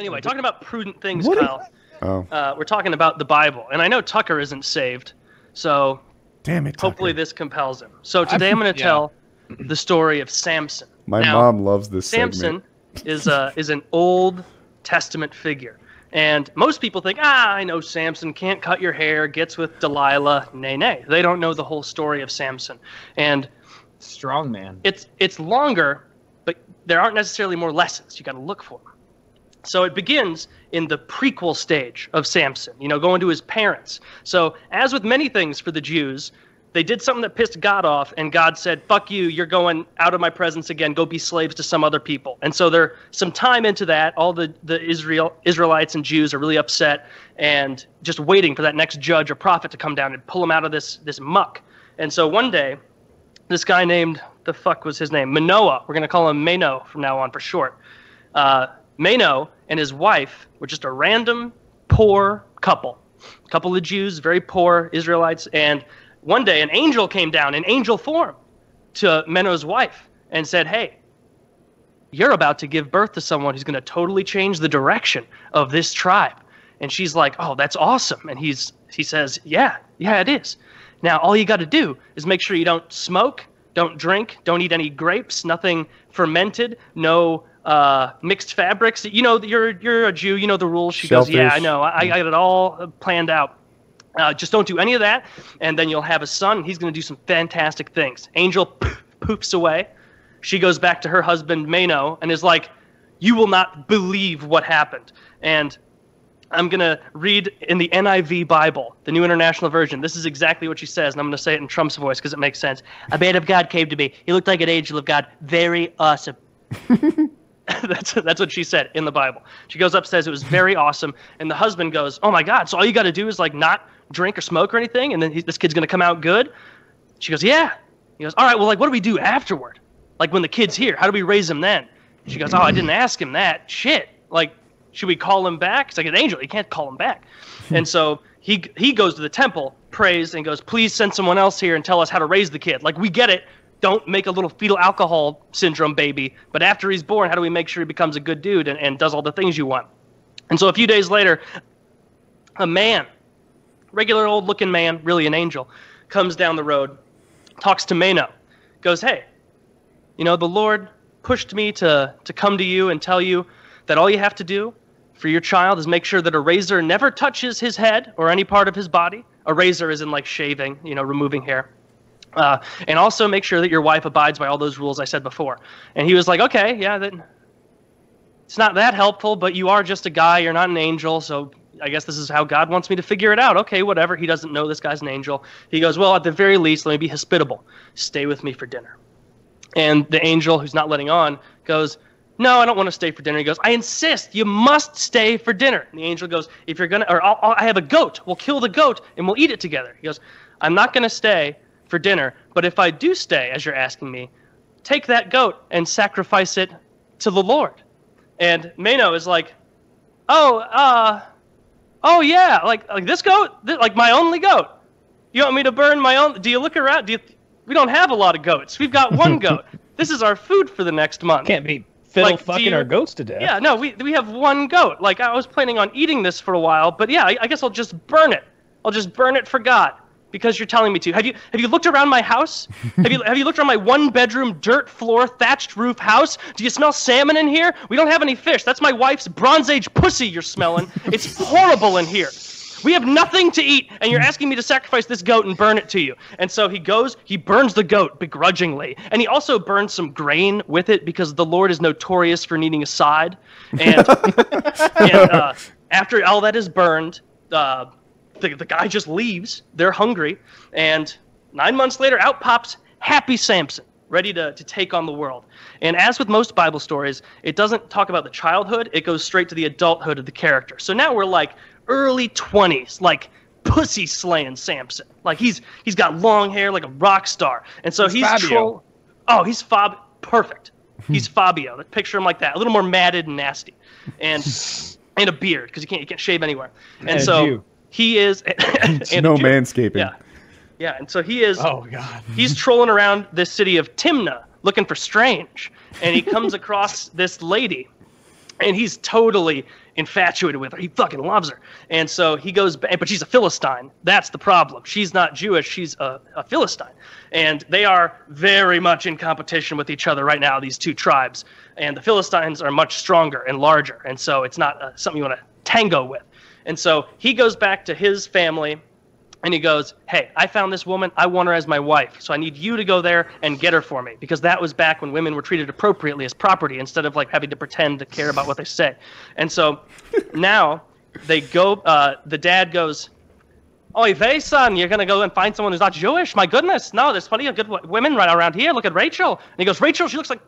Anyway, talking about prudent things, What? Kyle. Oh, Uh, we're talking about the Bible, and I know Tucker isn't saved, so damn it! Tucker. hopefully this compels him. So today I'm going to yeah. tell the story of Samson. My Now, mom loves this Samson segment. is a is an Old Testament figure, and most people think, ah, I know Samson can't cut your hair, gets with Delilah. Nay, nay, they don't know the whole story of Samson, and Strong man. it's it's longer, but there aren't necessarily more lessons. You got to look for them. So it begins in the prequel stage of Samson, you know, going to his parents. So as with many things for the Jews, they did something that pissed God off, and God said, "Fuck you! You're going out of my presence again. Go be slaves to some other people." And so they're some time into that. All the the Israel Israelites and Jews are really upset and just waiting for that next judge or prophet to come down and pull them out of this this muck. And so one day, this guy named the fuck was his name Manoah. We're gonna call him Mano from now on for short. Uh, Mano and his wife were just a random poor couple, a couple of Jews, very poor Israelites, and one day an angel came down in angel form to Mano's wife and said, "Hey, you're about to give birth to someone who's going to totally change the direction of this tribe." And she's like, "Oh, that's awesome." And he's he says, "Yeah, yeah, it is." Now, all you got to do is make sure you don't smoke, don't drink, don't eat any grapes, nothing fermented, no uh, mixed fabrics. You know, you're you're a Jew. You know the rules. She goes, "Yeah, I know. I, I got it all planned out." Uh, just don't do any of that, and then you'll have a son. and He's going to do some fantastic things. Angel poops away. She goes back to her husband Mano and is like, "You will not believe what happened." And I'm going to read in the NIV Bible, the New International Version. This is exactly what she says, and I'm going to say it in Trump's voice because it makes sense. A man of God came to me. He looked like an angel of God. Very awesome. that's that's what she said in the Bible. She goes up, says it was very awesome, and the husband goes, "Oh my God! So all you got to do is like not drink or smoke or anything, and then he, this kid's gonna come out good." She goes, "Yeah." He goes, "All right. Well, like, what do we do afterward? Like when the kid's here, how do we raise him then?" She goes, "Oh, I didn't ask him that. Shit. Like, should we call him back? It's like an angel. You can't call him back." Hmm. and so he he goes to the temple, prays, and goes, "Please send someone else here and tell us how to raise the kid. Like, we get it." Don't make a little fetal alcohol syndrome baby, but after he's born, how do we make sure he becomes a good dude and, and does all the things you want? And so a few days later, a man, regular old looking man, really an angel, comes down the road, talks to Mano, goes, Hey, you know, the Lord pushed me to, to come to you and tell you that all you have to do for your child is make sure that a razor never touches his head or any part of his body. A razor is in like shaving, you know, removing hair. Uh, and also make sure that your wife abides by all those rules I said before. And he was like, okay, yeah, that, it's not that helpful, but you are just a guy. You're not an angel, so I guess this is how God wants me to figure it out. Okay, whatever. He doesn't know this guy's an angel. He goes, well, at the very least, let me be hospitable. Stay with me for dinner. And the angel, who's not letting on, goes, no, I don't want to stay for dinner. He goes, I insist. You must stay for dinner. And the angel goes, if you're gonna, or I'll, I'll, I have a goat. We'll kill the goat and we'll eat it together. He goes, I'm not gonna stay for dinner, but if I do stay, as you're asking me, take that goat and sacrifice it to the Lord. And Mano is like, oh, uh, oh yeah, like like this goat, Th- like my only goat. You want me to burn my own? Do you look around? Do you? We don't have a lot of goats. We've got one goat. This is our food for the next month. Can't be fiddle Like, fucking you- our goats to death. Yeah, no, we we have one goat. Like I was planning on eating this for a while, but yeah, I, I guess I'll just burn it. I'll just burn it for God because you're telling me to. Have you have you looked around my house? have you have you looked around my one bedroom dirt floor thatched roof house? Do you smell salmon in here? We don't have any fish. That's my wife's Bronze Age pussy you're smelling. It's horrible in here. We have nothing to eat, and you're asking me to sacrifice this goat and burn it to you. And so he goes, he burns the goat begrudgingly. And he also burns some grain with it because the Lord is notorious for needing a side. And, and uh, after all that is burned, uh, the, the guy just leaves. They're hungry. And nine months later, out pops Happy Samson, ready to, to take on the world. And as with most Bible stories, it doesn't talk about the childhood, it goes straight to the adulthood of the character. So now we're like early 20s, like pussy slaying Samson. Like he's he's got long hair like a rock star. And so He's troll- Oh, he's Fab perfect. Hmm. He's Fabio. Let's picture him like that. A little more matted and nasty. And and a beard because you can't you can't shave anywhere. And, And so Jew. He is and no manscaping. Yeah. Yeah, and so he is Oh god. he's trolling around this city of Timna looking for Strange, and he comes across this lady and he's totally infatuated with her. He fucking loves her. And so he goes back, but she's a Philistine. That's the problem. She's not Jewish, she's a, a, Philistine. And they are very much in competition with each other right now, these two tribes. And the Philistines are much stronger and larger. And so it's not uh, something you want to tango with. And so he goes back to his family and he goes, Hey, I found this woman. I want her as my wife. So I need you to go there and get her for me. Because that was back when women were treated appropriately as property instead of like having to pretend to care about what they say. And so now they go, uh, the dad goes, Oy vey, son, you're going to go and find someone who's not Jewish? My goodness. No, there's plenty of good women right around here. Look at Rachel. And he goes, Rachel, she looks like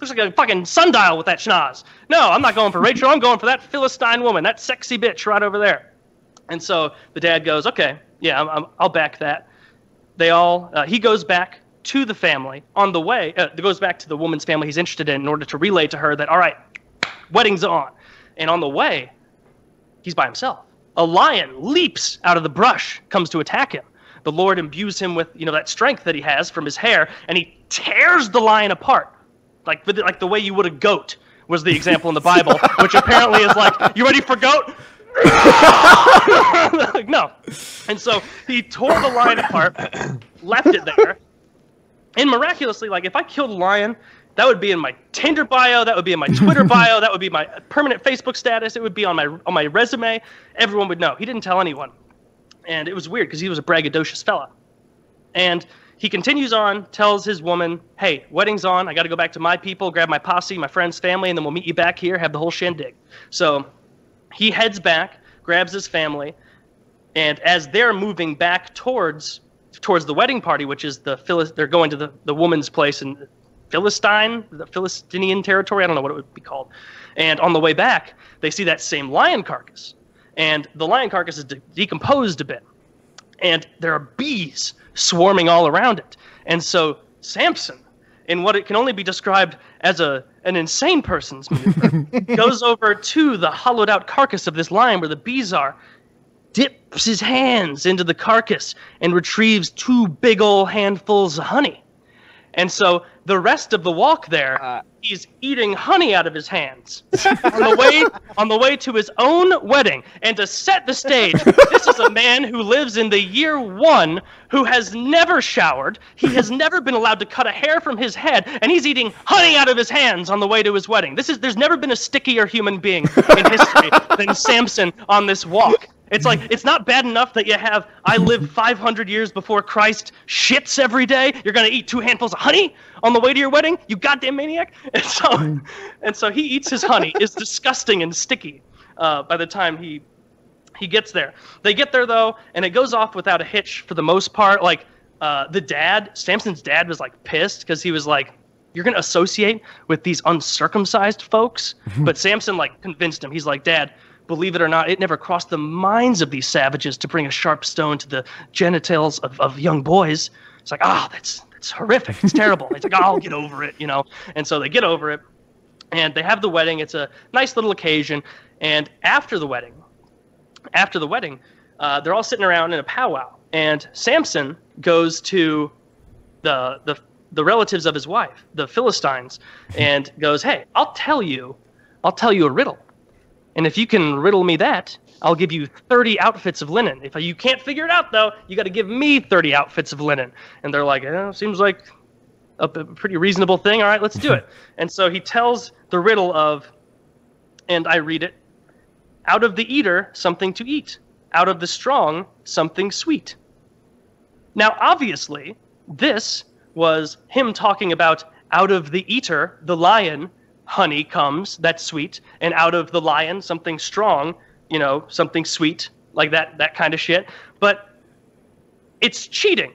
looks like a fucking sundial with that schnoz. No, I'm not going for Rachel. I'm going for that Philistine woman, that sexy bitch right over there. And so the dad goes, okay, yeah, i will back that. They all, uh, he goes back to the family on the way, uh, goes back to the woman's family he's interested in in order to relay to her that, all right, wedding's on. And on the way, he's by himself. A lion leaps out of the brush, comes to attack him. The Lord imbues him with, you know, that strength that he has from his hair, and he tears the lion apart, like, like the way you would a goat was the example in the Bible, which apparently is like, you ready for goat? no. And so he tore the lion apart, left it there, and miraculously, like if I killed a lion, that would be in my Tinder bio, that would be in my Twitter bio, that would be my permanent Facebook status, it would be on my on my resume. Everyone would know. He didn't tell anyone. And it was weird because he was a braggadocious fella. And he continues on, tells his woman, Hey, wedding's on. I got to go back to my people, grab my posse, my friends, family, and then we'll meet you back here, have the whole shindig. So he heads back, grabs his family, and as they're moving back towards towards the wedding party, which is the Philis- they're going to the, the woman's place in Philistine, the Philistinian territory. I don't know what it would be called. And on the way back, they see that same lion carcass, and the lion carcass is de- decomposed a bit, and there are bees swarming all around it. And so Samson, in what it can only be described as a an insane person's maneuver, goes over to the hollowed out carcass of this lion where the bees are, dips his hands into the carcass, and retrieves two big old handfuls of honey. And so the rest of the walk there, uh, he's eating honey out of his hands on the way on the way to his own wedding. And to set the stage, this is a man who lives in the year one, who has never showered, he has never been allowed to cut a hair from his head, and he's eating honey out of his hands on the way to his wedding. This is there's never been a stickier human being in history than Samson on this walk. It's like it's not bad enough that you have I live 500 years before Christ shits every day. You're gonna eat two handfuls of honey on the way to your wedding, you goddamn maniac. And so, and so he eats his honey. It's disgusting and sticky. Uh, by the time he he gets there, they get there though, and it goes off without a hitch for the most part. Like uh, the dad, Samson's dad, was like pissed because he was like, "You're gonna associate with these uncircumcised folks." but Samson like convinced him. He's like, "Dad." Believe it or not, it never crossed the minds of these savages to bring a sharp stone to the genitals of, of young boys. It's like, ah, oh, that's that's horrific. It's terrible. it's like, oh, I'll get over it, you know. And so they get over it, and they have the wedding. It's a nice little occasion. And after the wedding, after the wedding, uh, they're all sitting around in a powwow, and Samson goes to the the the relatives of his wife, the Philistines, and goes, "Hey, I'll tell you, I'll tell you a riddle." And if you can riddle me that, I'll give you 30 outfits of linen. If you can't figure it out, though, you got to give me 30 outfits of linen. And they're like, eh, seems like a, a pretty reasonable thing. All right, let's do it. and so he tells the riddle of, and I read it out of the eater, something to eat, out of the strong, something sweet. Now, obviously, this was him talking about out of the eater, the lion, honey comes that's sweet and out of the lion something strong you know something sweet like that that kind of shit. But it's cheating.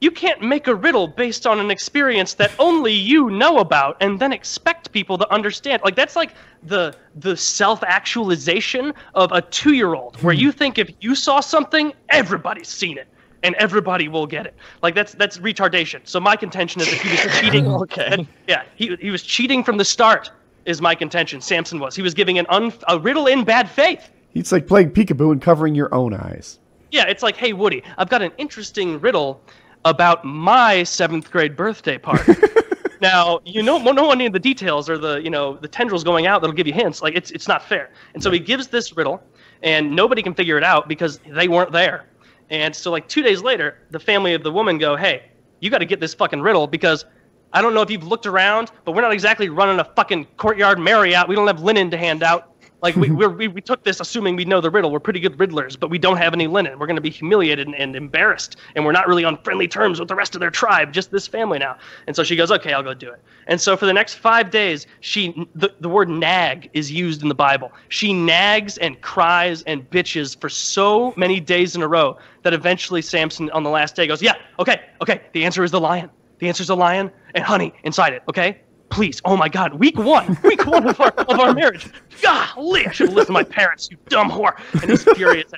You can't make a riddle based on an experience that only you know about and then expect people to understand. Like that's like the the self-actualization of a 2-year-old where hmm. you think if you saw something everybody's seen it and everybody will get it. Like that's that's retardation. So my contention is that he was cheating. okay. That, yeah, he he was cheating from the start. Is my contention. Samson was. He was giving an un, a riddle in bad faith. It's like playing peekaboo and covering your own eyes. Yeah, it's like, hey Woody, I've got an interesting riddle about my seventh grade birthday party. now you know no one need the details or the you know the tendrils going out that'll give you hints. Like it's it's not fair. And so he gives this riddle, and nobody can figure it out because they weren't there. And so like two days later, the family of the woman go, hey, you got to get this fucking riddle because I don't know if you've looked around, but we're not exactly running a fucking courtyard Marriott. We don't have linen to hand out. Like we, we're, we we took this assuming we know the riddle. We're pretty good riddlers, but we don't have any linen. We're going to be humiliated and, and embarrassed, and we're not really on friendly terms with the rest of their tribe. Just this family now. And so she goes, okay, I'll go do it. And so for the next five days, she the, the word nag is used in the Bible. She nags and cries and bitches for so many days in a row that eventually Samson on the last day goes, yeah, okay, okay. The answer is the lion. The answer is the lion and honey inside it. Okay please, oh my God, week one, week one of our, of our marriage. Golly, I should have listened to my parents, you dumb whore. And he's furious.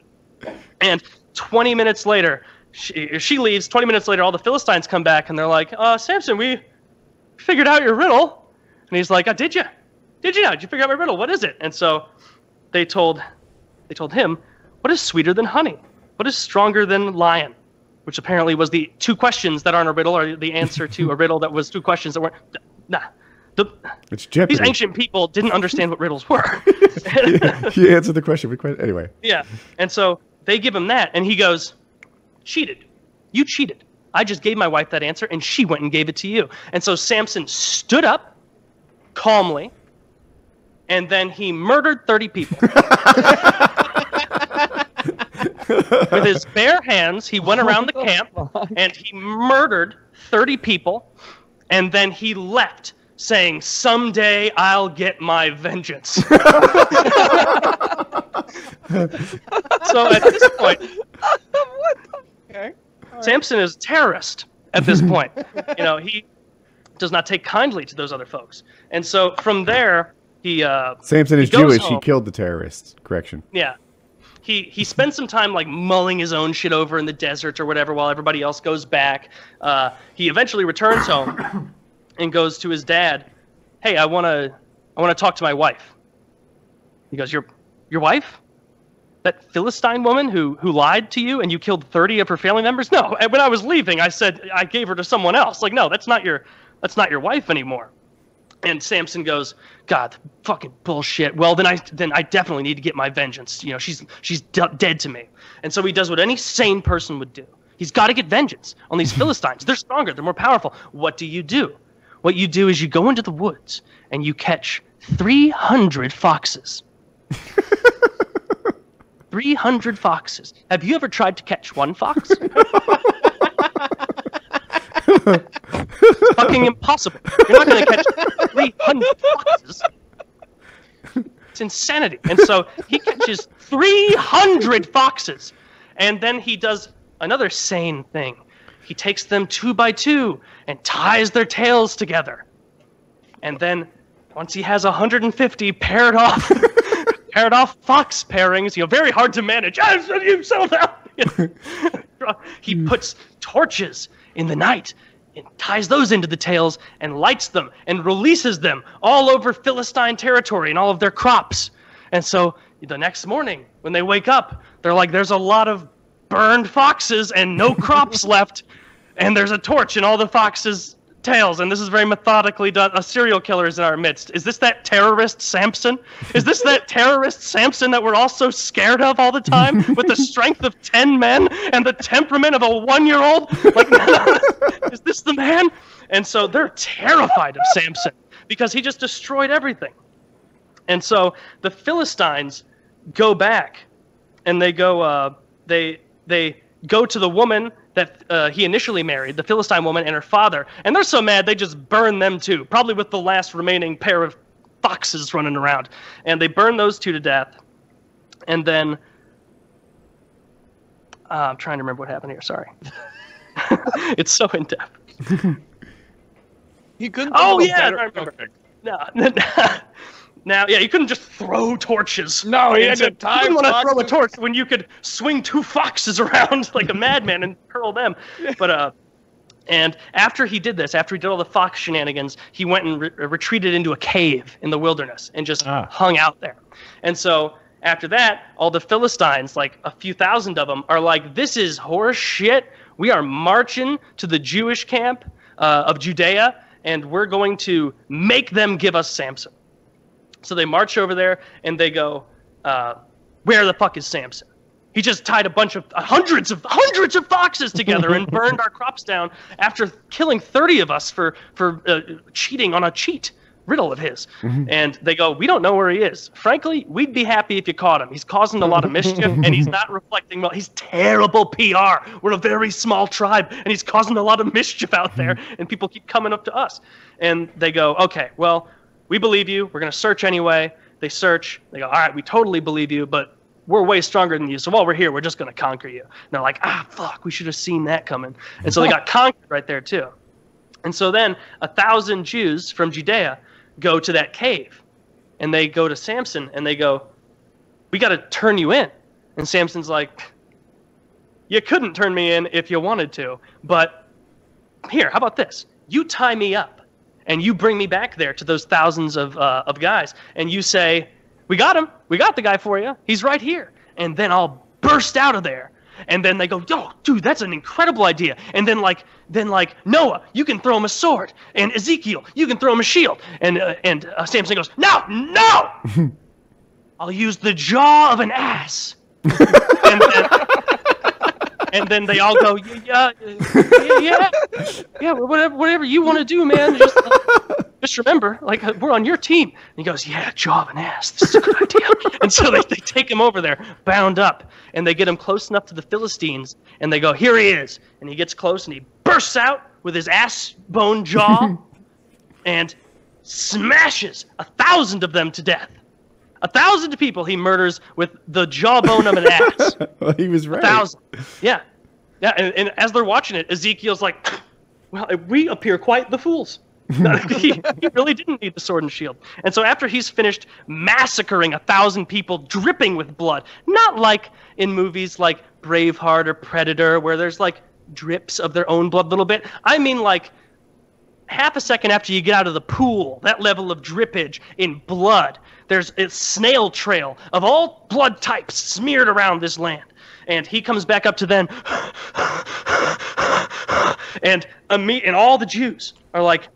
And 20 minutes later, she, she leaves. 20 minutes later, all the Philistines come back and they're like, uh, Samson, we figured out your riddle. And he's like, oh, did you? Did you? Did you figure out my riddle? What is it? And so they told, they told him, what is sweeter than honey? What is stronger than lion? Which apparently was the two questions that aren't a riddle, or the answer to a riddle that was two questions that weren't. Nah, the, it's Jeopardy. These ancient people didn't understand what riddles were. he, answered the question question. Anyway. Yeah. And so they give him that, and he goes, cheated. You cheated. I just gave my wife that answer, and she went and gave it to you. And so Samson stood up calmly, and then he murdered 30 people. With his bare hands, he went around the oh camp and he murdered 30 people, and then he left saying, Someday I'll get my vengeance. so at this point, what? okay. right. Samson is a terrorist at this point. you know, he does not take kindly to those other folks. And so from there, he. Uh, Samson is Jewish. Home. He killed the terrorists. Correction. Yeah. He, he spends some time like mulling his own shit over in the desert or whatever while everybody else goes back. Uh, he eventually returns home and goes to his dad, "Hey, I want to I want to talk to my wife." He goes, "Your your wife? That Philistine woman who who lied to you and you killed 30 of her family members?" No, when I was leaving, I said I gave her to someone else. Like, "No, that's not your that's not your wife anymore." And Samson goes, "God, fucking bullshit. Well, then I then I definitely need to get my vengeance. You know, she's she's d- dead to me." And so he does what any sane person would do. He's got to get vengeance on these Philistines. They're stronger, they're more powerful. What do you do? What you do is you go into the woods and you catch 300 foxes. 300 foxes. Have you ever tried to catch one fox? fucking impossible. You're not going to catch 300 foxes. It's insanity. And so he catches 300 foxes. And then he does another sane thing. He takes them two by two and ties their tails together. And then once he has 150 paired off paired off fox pairings, you know, very hard to manage. Ah, you settle down. he puts torches in the night and ties those into the tails and lights them and releases them all over Philistine territory and all of their crops. And so the next morning, when they wake up, they're like, there's a lot of burned foxes and no crops left and there's a torch in all the foxes' tails, and this is very methodically done. A serial killer is in our midst. Is this that terrorist Samson? Is this that terrorist Samson that we're all so scared of all the time, with the strength of ten men and the temperament of a one-year-old? Like, is this the man? And so they're terrified of Samson because he just destroyed everything. And so the Philistines go back, and they go, uh, they they go to the woman that uh, he initially married, the Philistine woman and her father, and they're so mad they just burn them too, probably with the last remaining pair of foxes running around. And they burn those two to death. And then uh, I'm trying to remember what happened here. Sorry, it's so in depth. he couldn't. Oh yeah, I remember. No, now, yeah, you couldn't just throw torches. No, he had to tie. You didn't want to throw a torch when you could swing two foxes around like a madman and hurl them. But uh, and after he did this, after he did all the fox shenanigans, he went and re- retreated into a cave in the wilderness and just ah. hung out there. And so after that, all the Philistines, like a few thousand of them, are like, "This is horse shit. We are marching to the Jewish camp uh, of Judea." and we're going to make them give us Samson. So they march over there and they go, uh, "Where the fuck is Samson?" He just tied a bunch of uh, hundreds of hundreds of foxes together and burned our crops down after killing 30 of us for for uh, cheating on a cheat riddle of his. And they go, "We don't know where he is. Frankly, we'd be happy if you caught him. He's causing a lot of mischief and he's not reflecting well. He's terrible PR. We're a very small tribe and he's causing a lot of mischief out there and people keep coming up to us." And they go, "Okay, well, we believe you. We're going to search anyway." They search. They go, "All right, we totally believe you, but we're way stronger than you. So while we're here, we're just going to conquer you. And they're like, ah, fuck, we should have seen that coming. And so they got conquered right there, too. And so then a thousand Jews from Judea go to that cave. And they go to Samson and they go, we got to turn you in. And Samson's like, you couldn't turn me in if you wanted to. But here, how about this? You tie me up and you bring me back there to those thousands of, uh, of guys. And you say, we got him. We got the guy for you. He's right here. And then I'll burst out of there. And then they go, yo, dude, that's an incredible idea. And then like, then like Noah, you can throw him a sword, and Ezekiel, you can throw him a shield. And uh, and uh, Samson goes, no, no, I'll use the jaw of an ass. and, then, and then they all go, yeah, yeah, yeah, yeah, whatever, whatever you want to do, man. Just, just remember, like uh, we're on your team. And he goes, yeah, jaw of an ass. This is a good idea. and so they, they take him over there, bound up, and they get him close enough to the Philistines, and they go, here he is. And he gets close, and he bursts out with his ass bone jaw, and smashes a thousand of them to death. A thousand people he murders with the jawbone of an ass. well, he was right. A thousand. Yeah. Yeah. And, and as they're watching it, Ezekiel's like, well, we appear quite the fools. he, he really didn't need the sword and shield. And so after he's finished massacring a thousand people dripping with blood, not like in movies like Braveheart or Predator where there's like drips of their own blood a little bit. I mean like half a second after you get out of the pool, that level of drippage in blood. There's a snail trail of all blood types smeared around this land. And he comes back up to them, and, and all the Jews are like,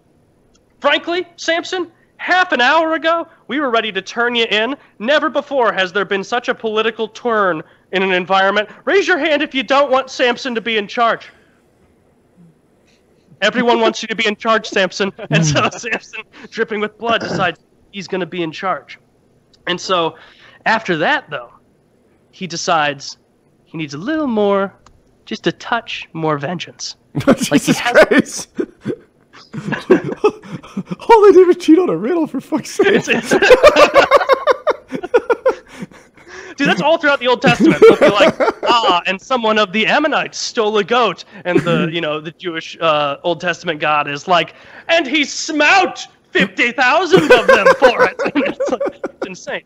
Frankly, Samson, half an hour ago, we were ready to turn you in. Never before has there been such a political turn in an environment. Raise your hand if you don't want Samson to be in charge. Everyone wants you to be in charge, Samson. And so Samson, dripping with blood, decides he's going to be in charge. And so after that, though, he decides he needs a little more, just a touch more vengeance. like Christ! has. All I did was cheat on a riddle for fuck's sake. Dude, that's all throughout the Old Testament. They'll be like, ah, and someone of the Ammonites stole a goat, and the you know the Jewish uh, Old Testament God is like, and he smote 50,000 of them for it. it's, like, it's insane.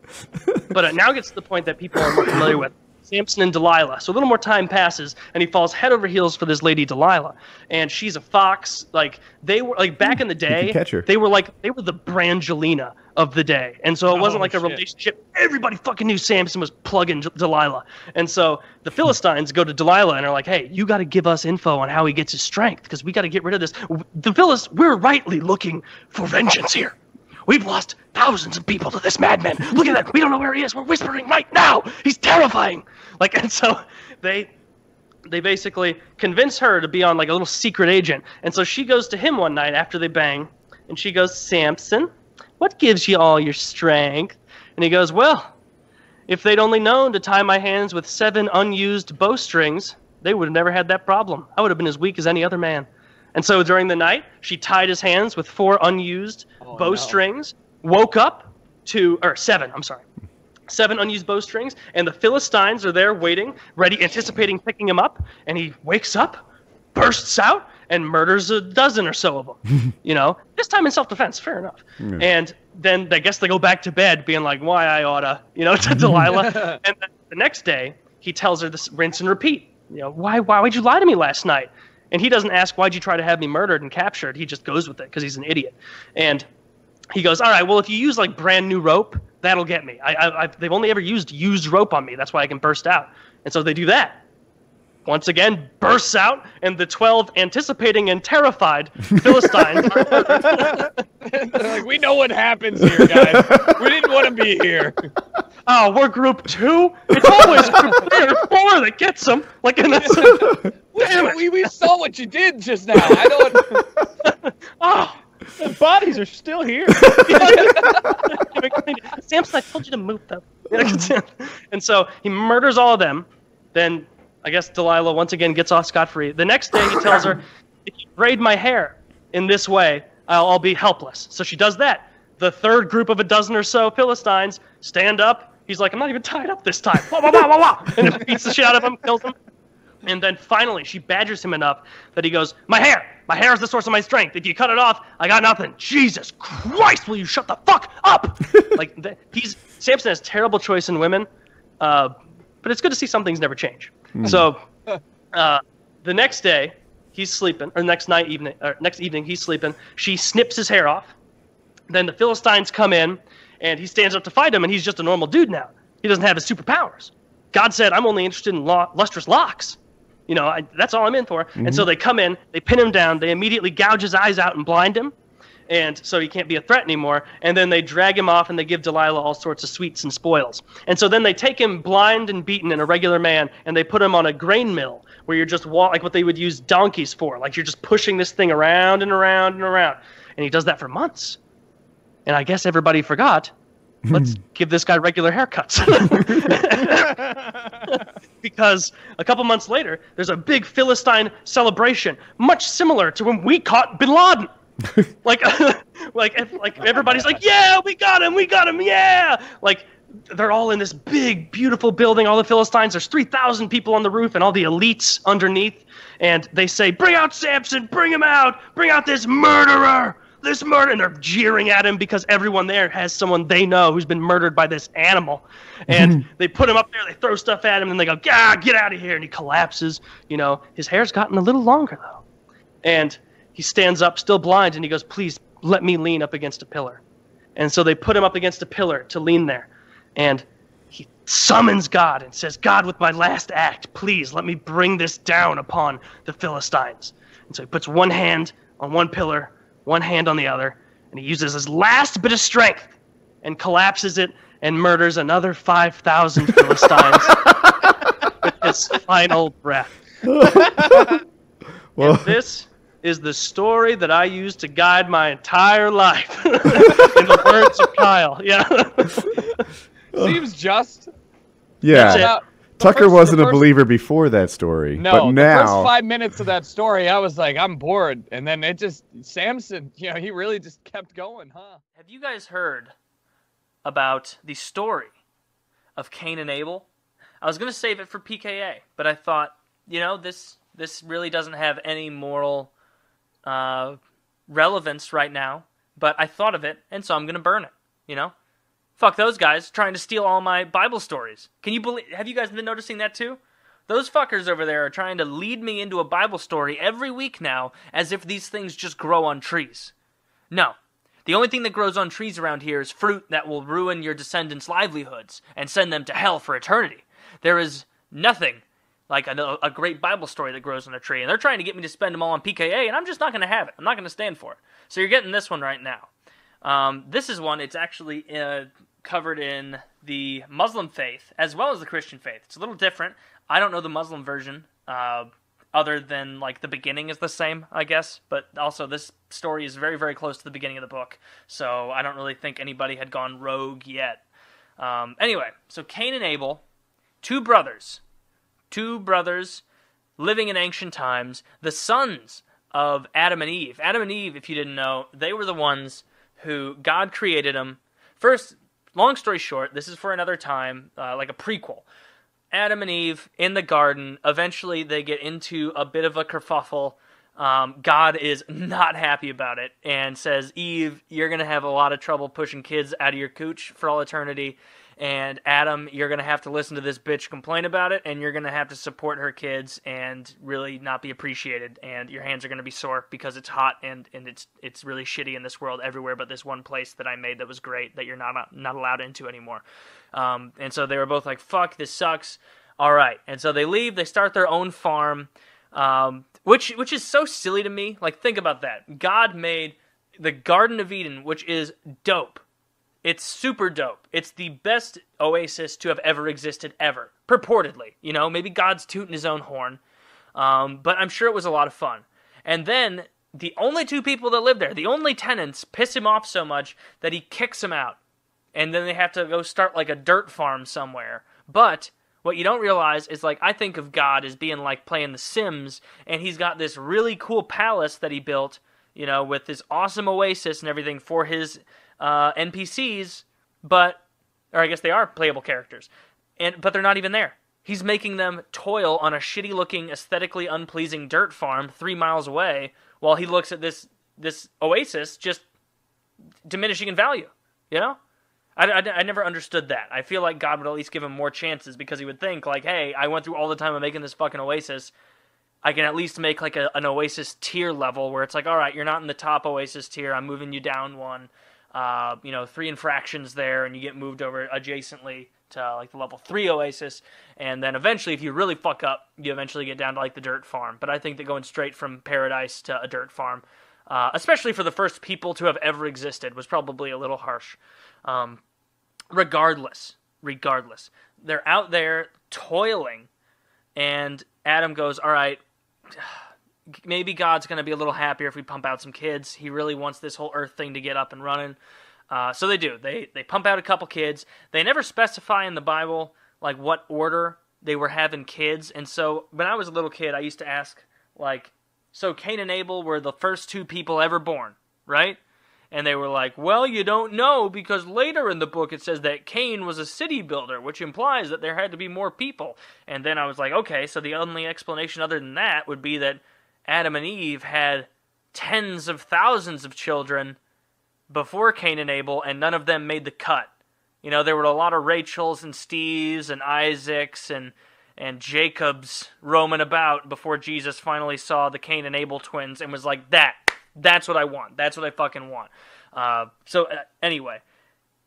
But uh, it now gets to the point that people are more familiar with Samson and Delilah. So a little more time passes, and he falls head over heels for this lady Delilah, and she's a fox. Like they were, like back in the day, catch her. they were like they were the Brangelina of the day, and so it wasn't Oh, like a shit. relationship. Everybody fucking knew Samson was plugging Delilah, and so the Philistines go to Delilah and are like, "Hey, you got to give us info on how he gets his strength, because we got to get rid of this." The Philist, we're rightly looking for vengeance here. We've lost thousands of people to this madman. Look at that. We don't know where he is. We're whispering right now. He's terrifying. Like, and so they they basically convince her to be on like a little secret agent. And so she goes to him one night after they bang, and she goes, Samson, what gives you all your strength? And he goes, Well, if they'd only known to tie my hands with seven unused bowstrings, they would have never had that problem. I would have been as weak as any other man. And so during the night, she tied his hands with four unused Oh, bowstrings, woke up to, or seven, I'm sorry, seven unused bowstrings, and the Philistines are there waiting, ready, anticipating picking him up, and he wakes up, bursts out, and murders a dozen or so of them. you know, this time in self-defense, fair enough. And then I guess they go back to bed, being like, "Why I oughta," you know, to Delilah. and then the next day, he tells her this rinse and repeat. You know, why why would you lie to me last night? And he doesn't ask why'd you try to have me murdered and captured. He just goes with it because he's an idiot. And he goes, "All right, well, if you use like brand new rope, that'll get me. I, I, I've, they've only ever used used rope on me. That's why I can burst out." And so they do that. Once again bursts out, and the 12, anticipating and terrified Philistines, like, we know what happens here, guys. we didn't want to be here. oh, we're group two? It's always group three or four that gets them. Like, and that's, Damn we, we saw what you did just now. I don't. oh. Ah. The bodies are still here. Samson, I told you to move them. and so he murders all of them. Then I guess Delilah once again gets off scot free. The next day he tells her, if you braid my hair in this way, I'll, I'll be helpless. So she does that. The third group of a dozen or so Philistines stand up. He's like, I'm not even tied up this time. Wah, wah, wah, wah, wah. And beats the shit out of him, kills him. And then finally, she badgers him enough that he goes, My hair! My hair is the source of my strength. If you cut it off, I got nothing. Jesus Christ, will you shut the fuck up? like, th- he's Samson has terrible choice in women, uh, but it's good to see some things never change. So, uh, the next day, he's sleeping, or next night, evening, or next evening, he's sleeping. She snips his hair off. Then the Philistines come in, and he stands up to fight him, and he's just a normal dude now. He doesn't have his superpowers. God said, I'm only interested in lo- lustrous locks. You know, I, that's all I'm in for. And so they come in, they pin him down, they immediately gouge his eyes out and blind him. And so he can't be a threat anymore. And then they drag him off and they give Delilah all sorts of sweets and spoils. And so then they take him blind and beaten and a regular man and they put him on a grain mill where you're just wa- like what they would use donkeys for. Like you're just pushing this thing around and around and around. And he does that for months. And I guess everybody forgot. Let's give this guy regular haircuts. because a couple months later, there's a big Philistine celebration, much similar to when we caught Bin Laden. like, like, if- like everybody's like, "Yeah, we got him! We got him! Yeah!" Like, they're all in this big, beautiful building. All the Philistines. There's three thousand people on the roof, and all the elites underneath. And they say, "Bring out Samson! Bring him out! Bring out this murderer!" This murder, and they're jeering at him because everyone there has someone they know who's been murdered by this animal, and they put him up there. They throw stuff at him, and they go, "Ah, get out of here!" And he collapses. You know, his hair's gotten a little longer though, and he stands up, still blind, and he goes, "Please let me lean up against a pillar." And so they put him up against a pillar to lean there, and he summons God and says, "God, with my last act, please let me bring this down upon the Philistines." And so he puts one hand on one pillar, one hand on the other, and he uses his last bit of strength and collapses it and murders another 5,000 Philistines with his final breath. Well, And this is the story that I used to guide my entire life. In the words of Kyle. Yeah. Seems just. yeah. it. Now, the Tucker first- wasn't the a believer before that story, No, but the first five minutes of that story, I was like, I'm bored, and then it just Samson, you know, he really just kept going, huh? Have you guys heard about the story of Cain and Abel? I was gonna save it for PKA, but I thought, you know, this this really doesn't have any moral uh, relevance right now. But I thought of it, and so I'm gonna burn it. You know, fuck those guys trying to steal all my Bible stories. Can you believe? Have you guys been noticing that too? Those fuckers over there are trying to lead me into a Bible story every week now, as if these things just grow on trees. No. The only thing that grows on trees around here is fruit that will ruin your descendants' livelihoods and send them to hell for eternity. There is nothing like a, a great Bible story that grows on a tree, and they're trying to get me to spend them all on PKA, and I'm just not going to have it. I'm not going to stand for it. So you're getting this one right now. Um, this is one, it's actually uh, covered in the Muslim faith as well as the Christian faith. It's a little different. I don't know the Muslim version, uh, other than like the beginning is the same, I guess. But also, this story is very, very close to the beginning of the book, so I don't really think anybody had gone rogue yet. Um, anyway, so Cain and Abel, two brothers, two brothers living in ancient times, the sons of Adam and Eve. Adam and Eve, if you didn't know, they were the ones who God created them. First, long story short, this is for another time, uh, like a prequel. Adam and Eve in the garden. Eventually, they get into a bit of a kerfuffle. Um, God is not happy about it and says, Eve, you're going to have a lot of trouble pushing kids out of your cooch for all eternity. And Adam, you're going to have to listen to this bitch complain about it, and you're going to have to support her kids and really not be appreciated. And your hands are going to be sore because it's hot and, and it's it's really shitty in this world everywhere but this one place that I made that was great that you're not not allowed into anymore. Um, and so they were both like, "Fuck, this sucks." All right, and so they leave. They start their own farm, um, which which is so silly to me. Like think about that. God made the Garden of Eden, which is dope. It's super dope. It's the best oasis to have ever existed ever, purportedly. You know, maybe God's tooting his own horn, um, but I'm sure it was a lot of fun. And then the only two people that live there, the only tenants, piss him off so much that he kicks them out, and then they have to go start like a dirt farm somewhere. But what you don't realize is like I think of God as being like playing The Sims, and he's got this really cool palace that he built, you know, with this awesome oasis and everything for his uh, NPCs, but or I guess they are playable characters, and but they're not even there. He's making them toil on a shitty looking, aesthetically unpleasing dirt farm three miles away, while he looks at this this oasis just diminishing in value. You know, I, I, I never understood that. I feel like God would at least give him more chances because he would think like, hey, I went through all the time of making this fucking oasis. I can at least make like a, an oasis tier level where it's like, all right, you're not in the top oasis tier. I'm moving you down one. Uh, you know, three infractions there, and you get moved over adjacently to like the level three oasis, and then eventually, if you really fuck up, you eventually get down to like the dirt farm. But I think that going straight from paradise to a dirt farm, uh, especially for the first people to have ever existed, was probably a little harsh. Um, regardless, regardless, they're out there toiling, and Adam goes, "All right." Maybe God's going to be a little happier if we pump out some kids. He really wants this whole Earth thing to get up and running. Uh, so they do. They they pump out a couple kids. They never specify in the Bible like what order they were having kids. And so when I was a little kid, I used to ask like, so Cain and Abel were the first two people ever born, right? And they were like, well, you don't know because later in the book it says that Cain was a city builder, which implies that there had to be more people. And then I was like, okay, so the only explanation other than that would be that Adam and Eve had tens of thousands of children before Cain and Abel, and none of them made the cut. You know, there were a lot of Rachels and Steves and Isaacs and and Jacobs roaming about before Jesus finally saw the Cain and Abel twins and was like, "That, that's what I want. That's what I fucking want." Uh, so uh, anyway,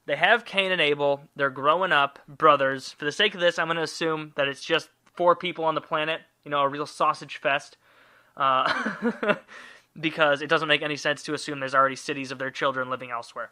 they have Cain and Abel. They're growing up, brothers. For the sake of this, I'm going to assume that it's just four people on the planet. You know, a real sausage fest. Uh, because it doesn't make any sense to assume there's already cities of their children living elsewhere.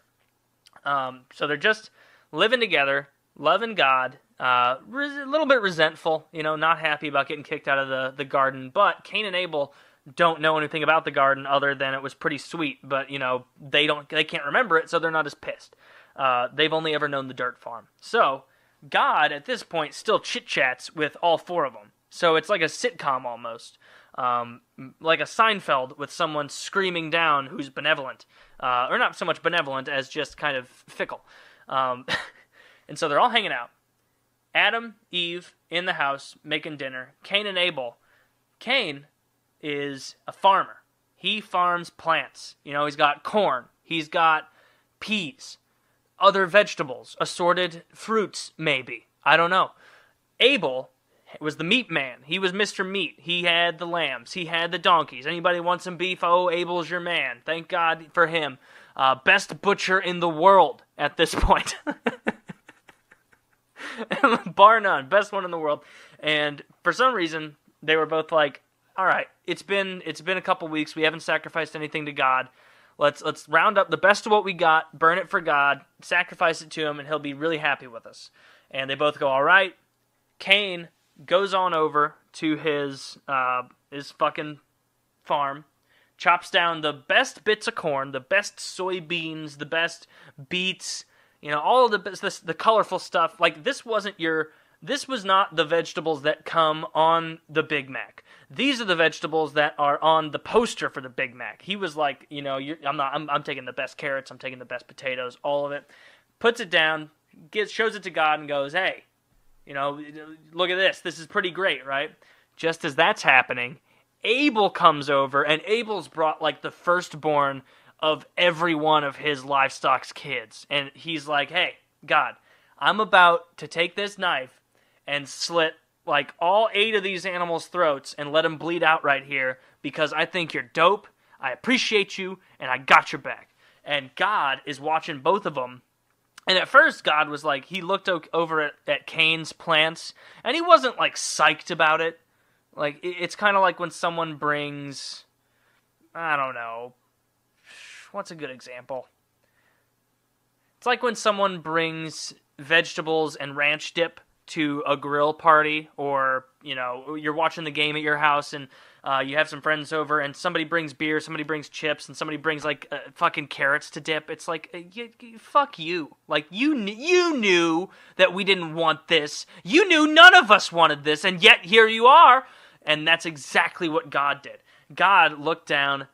Um, so they're just living together, loving God, uh, a little bit resentful, you know, not happy about getting kicked out of the, the garden. But Cain and Abel don't know anything about the garden other than it was pretty sweet. But you know, they don't, they can't remember it, so they're not as pissed. Uh, they've only ever known the dirt farm. So God, at this point, still chit chats with all four of them. So it's like a sitcom almost um, like a Seinfeld with someone screaming down who's benevolent, uh, or not so much benevolent as just kind of fickle. Um, and so they're all hanging out. Adam, Eve in the house making dinner. Cain and Abel. Cain is a farmer. He farms plants. You know, he's got corn. He's got peas, other vegetables, assorted fruits, maybe. I don't know. Abel was the meat man. He was Mr. Meat. He had the lambs. He had the donkeys. Anybody want some beef? Oh, Abel's your man. Thank God for him. Uh, best butcher in the world at this point. Bar none. Best one in the world. And for some reason, they were both like, all right, it's been it's been a couple weeks. We haven't sacrificed anything to God. Let's let's round up the best of what we got, burn it for God, sacrifice it to him, and he'll be really happy with us. And they both go, all right. Cain goes on over to his uh, his fucking farm, chops down the best bits of corn, the best soybeans, the best beets, you know, all the the, the colorful stuff. Like this wasn't your this was not the vegetables that come on the Big Mac. These are the vegetables that are on the poster for the Big Mac. He was like, you know, I'm not. I'm, I'm taking the best carrots. I'm taking the best potatoes. All of it. Puts it down. Gets shows it to God and goes, "Hey, you know, look at this. This is pretty great, right? Just as that's happening, Abel comes over, and Abel's brought like the firstborn of every one of his livestock's kids. And he's like, hey, God, I'm about to take this knife and slit like all eight of these animals' throats and let them bleed out right here because I think you're dope. I appreciate you, and I got your back. And God is watching both of them And at first, God was like, he looked o- over at, at Cain's plants, and he wasn't like psyched about it. Like, it- it's kind of like when someone brings, I don't know, what's a good example? It's like when someone brings vegetables and ranch dip to a grill party, or you know, you're watching the game at your house and uh, you have some friends over, and somebody brings beer, somebody brings chips, and somebody brings like uh, fucking carrots to dip. It's like, uh, fuck you. Like you, kn- you knew that we didn't want this. You knew none of us wanted this, and yet here you are. And that's exactly what God did. God looked down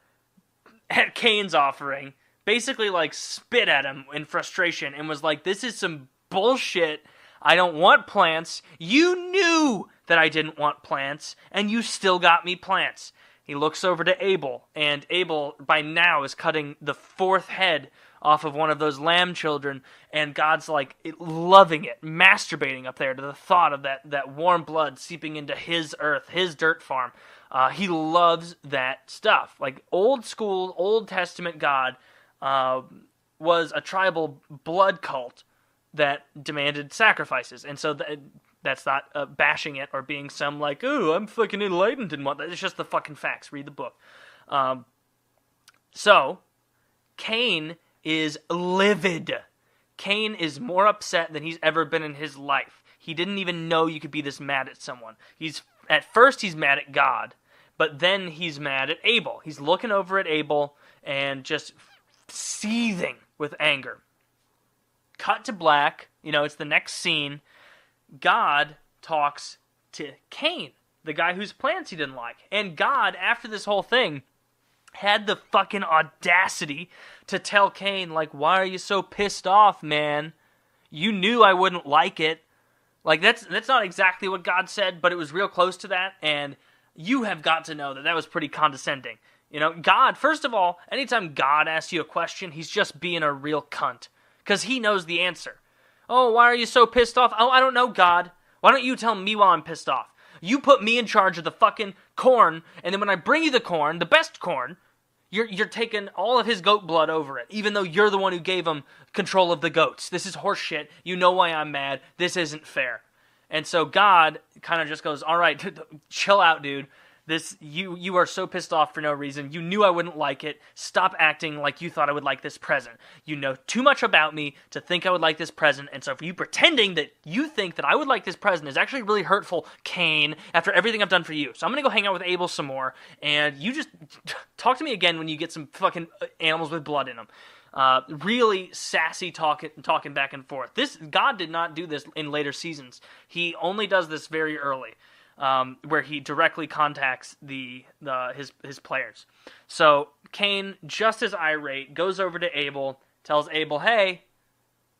at Cain's offering, basically like spit at him in frustration and was like, This is some bullshit. I don't want plants. You knew that I didn't want plants, and you still got me plants. He looks over to Abel, and Abel by now is cutting the fourth head off of one of those lamb children, and God's like loving it, masturbating up there to the thought of that, that warm blood seeping into his earth, his dirt farm. Uh, he loves that stuff. Like old school, Old Testament God uh, was a tribal blood cult that demanded sacrifices, and so th- that's not uh, bashing it or being some like, ooh, I'm fucking enlightened and whatnot. It's just the fucking facts. Read the book. Um, so, Cain is livid. Cain is more upset than he's ever been in his life. He didn't even know you could be this mad at someone. He's at first he's mad at God, but then he's mad at Abel. He's looking over at Abel and just seething with anger. Cut to black, you know, it's the next scene. God talks to Cain, the guy whose plans he didn't like. And God, after this whole thing, had the fucking audacity to tell Cain, like, why are you so pissed off, man? You knew I wouldn't like it. Like that's that's not exactly what God said, but it was real close to that, and you have got to know that that was pretty condescending. You know, God, first of all, anytime God asks you a question, he's just being a real cunt because he knows the answer. Oh, why are you so pissed off? Oh, I don't know, God. Why don't you tell me while I'm pissed off? You put me in charge of the fucking corn, and then when I bring you the corn, the best corn, you're you're taking all of his goat blood over it, even though you're the one who gave him control of the goats. This is horseshit. You know why I'm mad. This isn't fair. And so God kind of just goes, "All right, chill out, dude. This you you are so pissed off for no reason. You knew I wouldn't like it. Stop acting like you thought I would like this present. You know too much about me to think I would like this present. And so for you pretending that you think that I would like this present is actually really hurtful, Cain, after everything I've done for you. So I'm going to go hang out with Abel some more and you just talk to me again when you get some fucking uh, animals with blood in them. Uh, really sassy talking talking back and forth. This God did not do this in later seasons. He only does this very early um, where he directly contacts the, the his his players. So Cain, just as irate, goes over to Abel, tells Abel, "Hey,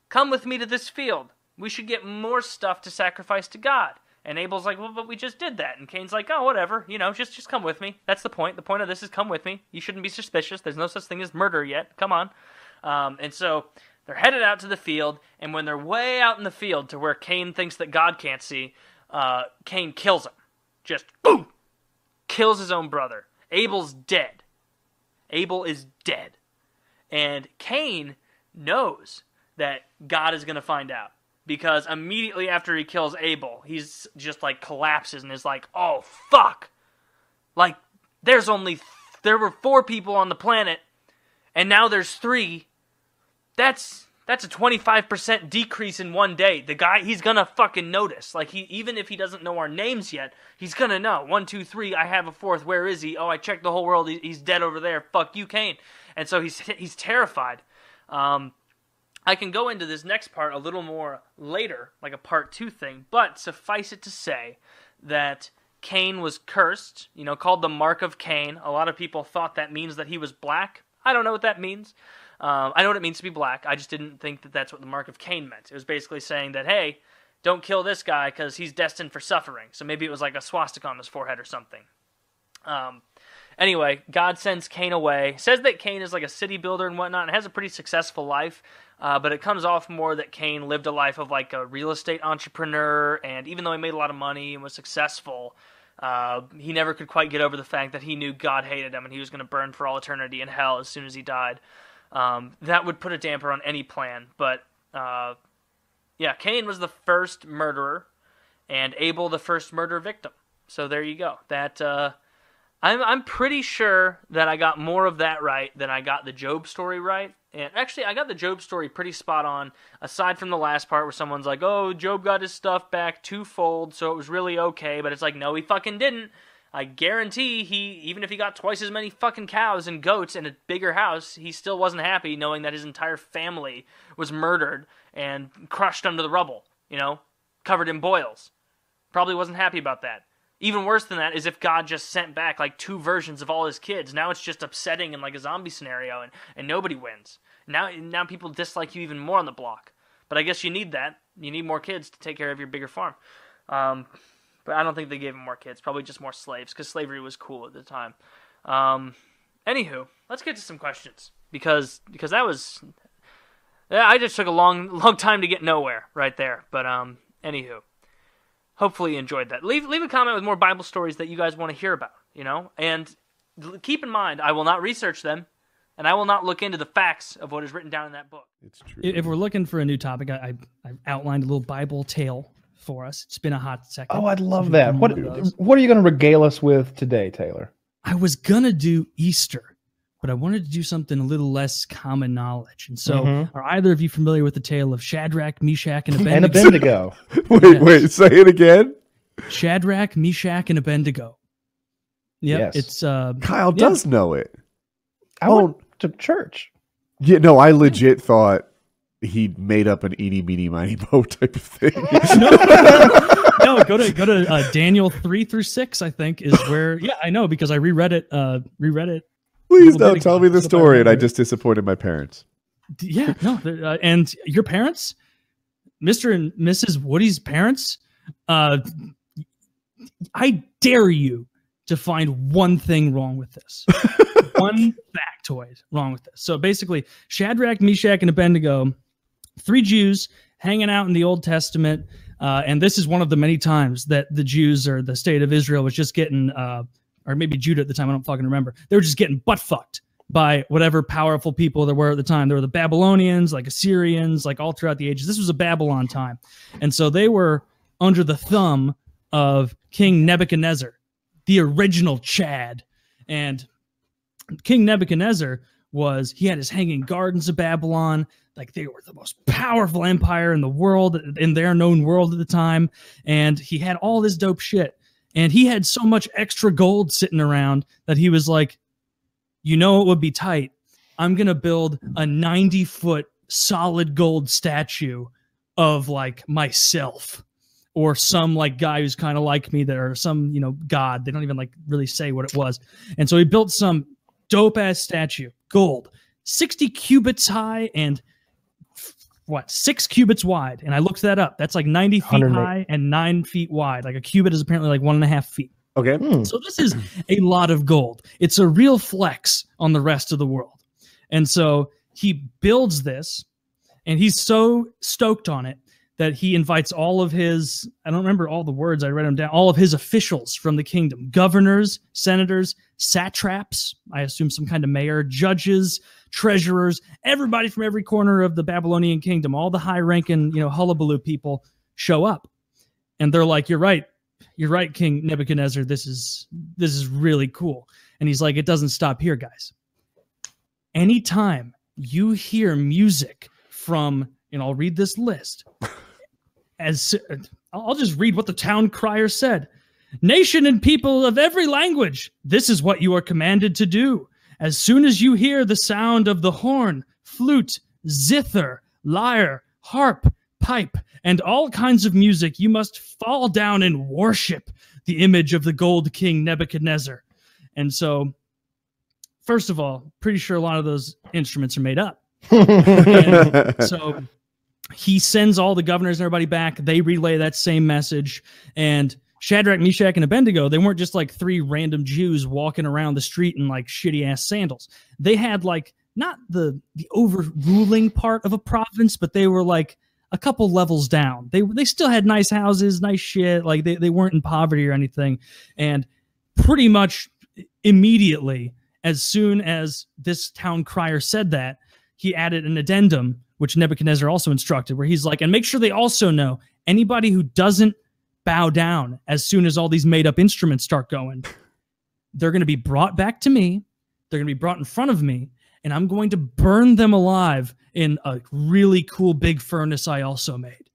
come with me to this field. We should get more stuff to sacrifice to God." And Abel's like, "Well, but we just did that." And Cain's like, "Oh, whatever. You know, just just come with me. That's the point. The point of this is come with me. You shouldn't be suspicious. There's no such thing as murder yet. Come on." Um, and so they're headed out to the field, and when they're way out in the field to where Cain thinks that God can't see, uh, Cain kills him. Just boom! Kills his own brother. Abel's dead. Abel is dead. And Cain knows that God is going to find out. Because immediately after he kills Abel, he's just like collapses and is like, oh, fuck! Like, there's only, there were four people on the planet, and now there's three. That's that's a 25% decrease in one day. The guy, he's gonna fucking notice. Like, he, even if he doesn't know our names yet, he's gonna know. One, two, three, I have a fourth. Where is he? Oh, I checked the whole world. He, he's dead over there. Fuck you, Cain. And so he's, he's terrified. Um, I can go into this next part a little more later, like a part two thing, but suffice it to say that Cain was cursed, you know, called the mark of Cain. A lot of people thought that means that he was black. I don't know what that means. Um, I know what it means to be black. I just didn't think that that's what the mark of Cain meant. It was basically saying that, hey, don't kill this guy because he's destined for suffering. So maybe it was like a swastika on his forehead or something. Um, anyway, God sends Cain away. Says that Cain is like a city builder and whatnot, and has a pretty successful life. Uh, but it comes off more that Cain lived a life of like a real estate entrepreneur, and even though he made a lot of money and was successful, uh, he never could quite get over the fact that he knew God hated him and he was going to burn for all eternity in hell as soon as he died. Um, that would put a damper on any plan, but Uh, yeah, Cain was the first murderer, and Abel the first murder victim. So there you go. That uh, I'm I'm pretty sure that I got more of that right than I got the Job story right. And actually, I got the Job story pretty spot on. Aside from the last part where someone's like, "Oh, Job got his stuff back twofold, so it was really okay," but it's like, no, he fucking didn't. I guarantee he, even if he got twice as many fucking cows and goats and a bigger house, he still wasn't happy knowing that his entire family was murdered and crushed under the rubble, you know, covered in boils. Probably wasn't happy about that. Even worse than that is if God just sent back like two versions of all his kids. Now it's just upsetting and like a zombie scenario and, and nobody wins. Now now people dislike you even more on the block. But I guess you need that. You need more kids to take care of your bigger farm. Um, but I don't think they gave him more kids. Probably just more slaves because slavery was cool at the time. Um, anywho, let's get to some questions because because that was yeah, I just took a long long time to get nowhere right there. But um, anywho, hopefully you enjoyed that. Leave leave a comment with more Bible stories that you guys want to hear about. You know, and keep in mind, I will not research them, and I will not look into the facts of what is written down in that book. It's true. If we're looking for a new topic, I, I, I outlined a little Bible tale for us. It's been a hot second. Oh, I'd love that. What want one of those. What are you going to regale us with today, Taylor? I was gonna do Easter, but I wanted to do something a little less common knowledge. And so, Mhm. are either of you familiar with the tale of Shadrach, Meshach, and And Abednego? Abednego. wait, Yes. wait, say it again. Shadrach, Meshach, and Abednego. Yep, Yes. it's uh, Kyle Yeah. does know it. I Oh. went to church. Yeah, no, I legit thought he made up an eeny meeny miny mo type of thing. no, no, go to go to uh, Daniel three through six. I think is where. Yeah, I know because I reread it. Uh, reread it. Please don't tell me the story, and I just disappointed my parents. Yeah, no, uh, and your parents, Mister and Mrs. Woody's parents. Uh, I dare you to find one thing wrong with this. one factoid wrong with this. So basically, Shadrach, Meshach, and Abednego, three Jews hanging out in the Old Testament. Uh, and this is one of the many times that the Jews or the state of Israel was just getting, uh, or maybe Judah at the time, I don't fucking remember. They were just getting butt fucked by whatever powerful people there were at the time. There were the Babylonians, like Assyrians, like all throughout the ages. This was a Babylon time. And so they were under the thumb of King Nebuchadnezzar, the original Chad. And King Nebuchadnezzar was, he had his hanging gardens of Babylon. Like they were the most powerful empire in the world, in their known world at the time. And he had all this dope shit. And he had so much extra gold sitting around that he was like, you know, it would be tight. I'm going to build a 90 foot solid gold statue of like myself or some like guy who's kind of like me there or some, you know, God. They don't even like really say what it was. And so he built some dope ass statue, gold, 60 cubits high and what, six cubits wide. And I looked that up. That's like 90 feet high and nine feet wide. Like a cubit is apparently like one and a half feet. Okay. Hmm. So this is a lot of gold. It's a real flex on the rest of the world. And so he builds this and he's so stoked on it that he invites all of his I don't remember all the words I read them down all of his officials from the kingdom governors senators satraps I assume some kind of mayor judges treasurers everybody from every corner of the Babylonian kingdom all the high ranking you know hullabaloo people show up. And they're like you're right. You're right king nebuchadnezzar. This is this is really cool. And he's like it doesn't stop here guys. Anytime you hear music from and i'll read this list as i'll just read what the town crier said nation and people of every language this is what you are commanded to do as soon as you hear the sound of the horn flute zither lyre harp pipe and all kinds of music you must fall down and worship the image of the gold king nebuchadnezzar and so first of all pretty sure a lot of those instruments are made up so he sends all the governors and everybody back. They relay that same message. And Shadrach, Meshach, and Abednego, they weren't just like three random Jews walking around the street in like shitty ass sandals. They had like not the the overruling part of a province, but they were like a couple levels down. They they still had nice houses, nice shit. Like they, they weren't in poverty or anything. And pretty much immediately, as soon as this town crier said that, he added an addendum which Nebuchadnezzar also instructed, where he's like, and make sure they also know anybody who doesn't bow down as soon as all these made up instruments start going, they're going to be brought back to me. They're going to be brought in front of me, and I'm going to burn them alive in a really cool big furnace I also made.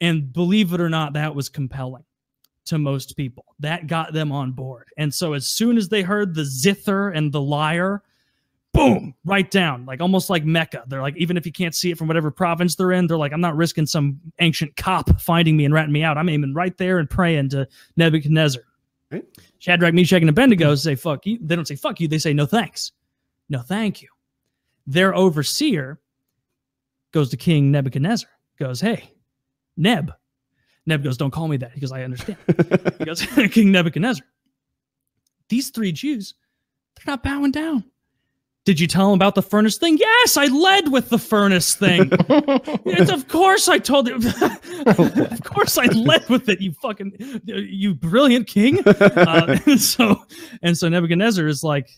And believe it or not, that was compelling to most people. That got them on board. And so as soon as they heard the zither and the lyre, boom, right down, like almost like Mecca. They're like, even if you can't see it from whatever province they're in, they're like, I'm not risking some ancient cop finding me and ratting me out. I'm aiming right there and praying to Nebuchadnezzar. Right. Shadrach, Meshach, and Abednego say, fuck you. They don't say fuck you. They say, no thanks. No thank you. Their overseer goes to King Nebuchadnezzar, goes, hey, Neb. Neb goes, don't call me that. He goes, I understand. he goes, King Nebuchadnezzar, these three Jews, they're not bowing down. Did you tell him about the furnace thing? Yes, I led with the furnace thing. Of course I told you. of course I led with it. You fucking, you brilliant king. Uh, and so, and so Nebuchadnezzar is like,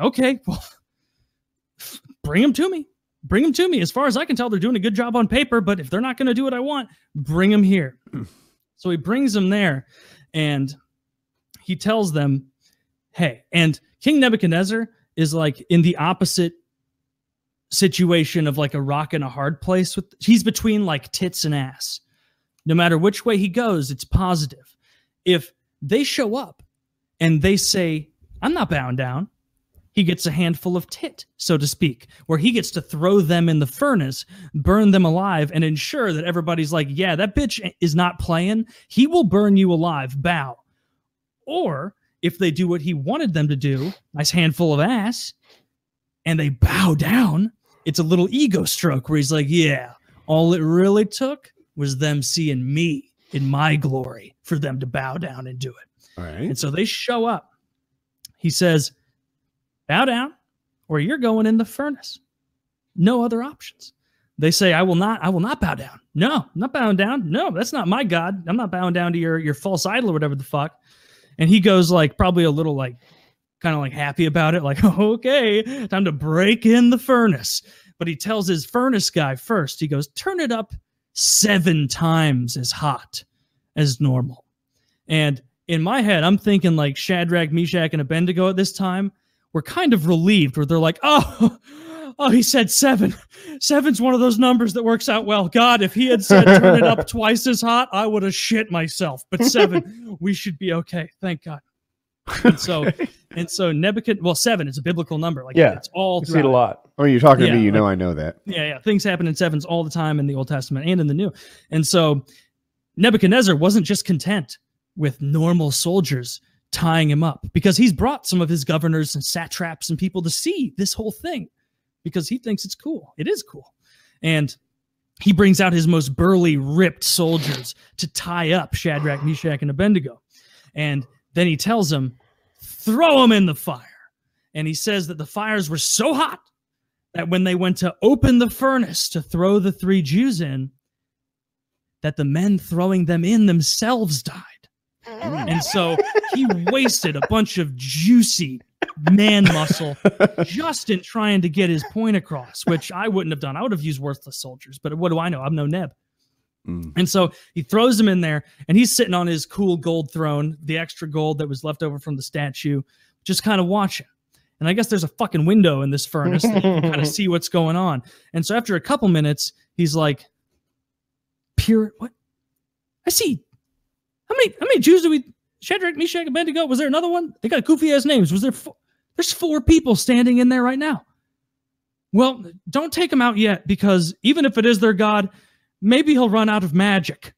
okay, well, bring them to me. Bring them to me. As far as I can tell, they're doing a good job on paper. But if they're not going to do what I want, bring them here. so he brings them there, and he tells them, hey, and King Nebuchadnezzar is like in the opposite situation of like a rock and a hard place with he's between like tits and ass. No matter which way he goes it's positive. If they show up and they say i'm not bound down he gets a handful of tit so to speak where he gets to throw them in the furnace burn them alive and ensure that everybody's like yeah that bitch is not playing. He will burn you alive. Bow. Or if they do what he wanted them to do, nice handful of ass, and they bow down, it's a little ego stroke where he's like, yeah, all it really took was them seeing me in my glory for them to bow down and do it. All right. And so they show up. He says, bow down or you're going in the furnace. No other options. They say, I will not, I will not bow down. No, I'm not bowing down. No, that's not my God. I'm not bowing down to your, your false idol or whatever the fuck and he goes like probably a little like kind of like happy about it like okay time to break in the furnace. But he tells his furnace guy first he goes turn it up seven times as hot as normal. And in my head i'm thinking like shadrach meshach and abednego at this time were kind of relieved where they're like oh oh he said seven seven's one of those numbers that works out well god if he had said turn it up twice as hot i would have shit myself but seven we should be okay thank god and so and so nebuchadnezzar well seven is a biblical number like Yeah, it's all You see it a lot. Oh, you're talking to me. You know like- I know that. Yeah, yeah. Things happen in sevens all the time in the Old Testament and in the New. And so Nebuchadnezzar wasn't just content with normal soldiers tying him up because he's brought some of his governors and satraps and people to see this whole thing because he thinks it's cool. It is cool. And he brings out his most burly, ripped soldiers to tie up Shadrach, Meshach, and Abednego. And then he tells them, throw them in the fire. And he says that the fires were so hot that when they went to open the furnace to throw the three Jews in, that the men throwing them in themselves died. Mm. And so he wasted a bunch of juicy man muscle just in trying to get his point across, which I wouldn't have done. I would have used worthless soldiers, but what do I know? I'm no Neb. Mm. And so he throws him in there, and he's sitting on his cool gold throne, the extra gold that was left over from the statue, just kind of watching. And I guess there's a fucking window in this furnace that you can kind of see what's going on. And so after a couple minutes, he's like, "Pure what? I see. How many how many Jews do we? Shadrach, Meshach, and Abednego. Was there another one? They got goofy ass names. Was there? Four? There's four people standing in there right now. Well, don't take them out yet because even if it is their god, maybe he'll run out of magic,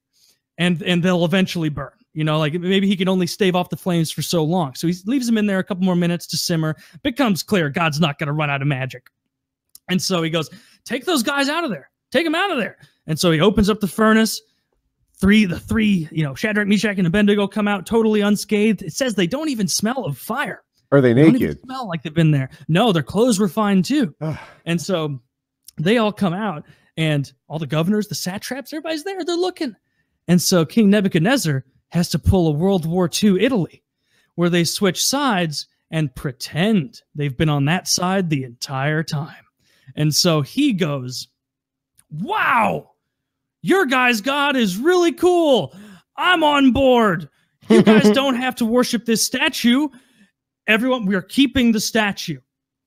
and and they'll eventually burn. You know, like maybe he can only stave off the flames for so long. So he leaves them in there a couple more minutes to simmer. Becomes clear God's not going to run out of magic. And so he goes, Take those guys out of there. Take them out of there. And so he opens up the furnace. Three, the three, you know, Shadrach, Meshach, and Abednego come out totally unscathed. It says they don't even smell of fire. Are they They naked? smell like they've been there. No, their clothes were fine too. And so they all come out, and all the governors, the satraps, everybody's there. They're looking. And so King Nebuchadnezzar has to pull a World War II Italy, where they switch sides and pretend they've been on that side the entire time. And so he goes, wow, your guy's God is really cool. I'm on board. You guys don't have to worship this statue. Everyone, we are keeping the statue.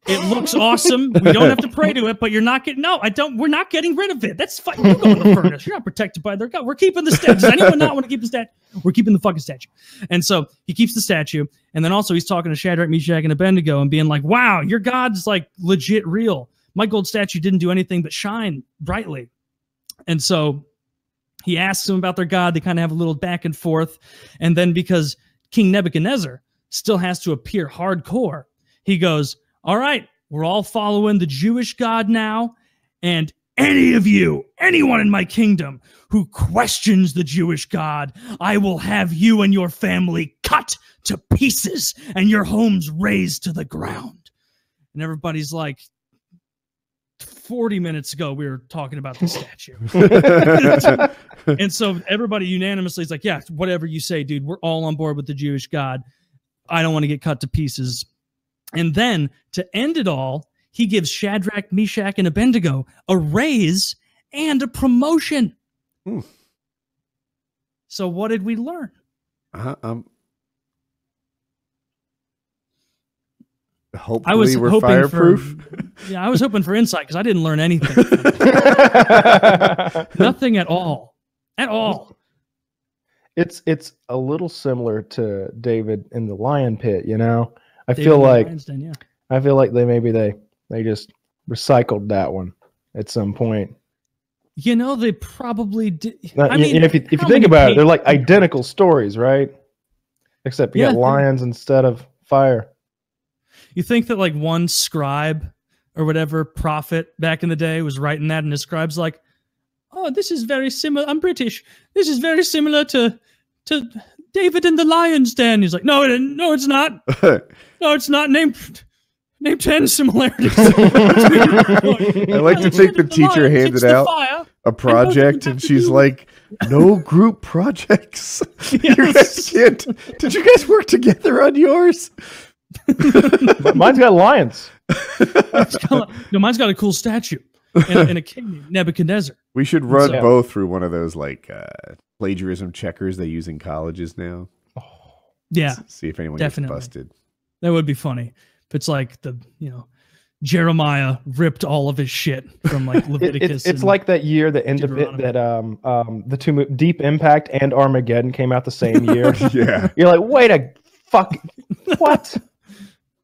It looks awesome. We don't have to pray to it, but you're not getting. No, I don't. We're not getting rid of it. That's fine. In the furnace. You're not protected by their God. We're keeping the statue. Does anyone not want to keep the statue? We're keeping the fucking statue. And so he keeps the statue, and then also he's talking to Shadrach, Meshach, and Abednego, and being like, "Wow, your God's like legit real. My gold statue didn't do anything but shine brightly." And so he asks them about their God. They kind of have a little back and forth, and then because King Nebuchadnezzar still has to appear hardcore, he goes, All right, we're all following the Jewish God now. And any of you, anyone in my kingdom who questions the Jewish God, I will have you and your family cut to pieces and your homes razed to the ground. And everybody's like, 40 minutes ago, we were talking about the statue. and so everybody unanimously is like, yeah, whatever you say, dude, we're all on board with the Jewish God. I don't want to get cut to pieces. And then to end it all, he gives Shadrach, Meshach, and Abednego a raise and a promotion. Hmm. So what did we learn? Uh, um, hopefully I was we're hoping fireproof. for yeah, I was hoping for insight because I didn't learn anything, nothing at all, at all. It's it's a little similar to David in the lion pit, you know. I David feel like yeah. I feel like they maybe they they just recycled that one at some point. you know they probably did. Now, I mean, if you, if you think about it, they're like identical stories, right? Except you Yeah, got lions instead of fire. You think that like one scribe or whatever prophet back in the day was writing that, and his scribe's like, "Oh, this is very similar. I'm British. This is very similar to to David and the Lion's Den." He's like, "No, it, no, it's not. No, it's not. Name name ten similarities." I like to think the teacher handed out fire. a project and she's like, no group projects. you Yes. guys can't. Did you guys work together on yours? Mine's got lions. It's kinda no, mine's got a cool statue and, and a king named Nebuchadnezzar. We should run So- both through one of those like uh, plagiarism checkers they use in colleges now. Yeah, S- See if anyone definitely. gets busted. That would be funny. If it's like the you know Jeremiah ripped all of his shit from like It, Leviticus. it's it's like that year that end of it, that um um the two Deep Impact and Armageddon came out the same year. yeah. You're like, wait a fuck, what,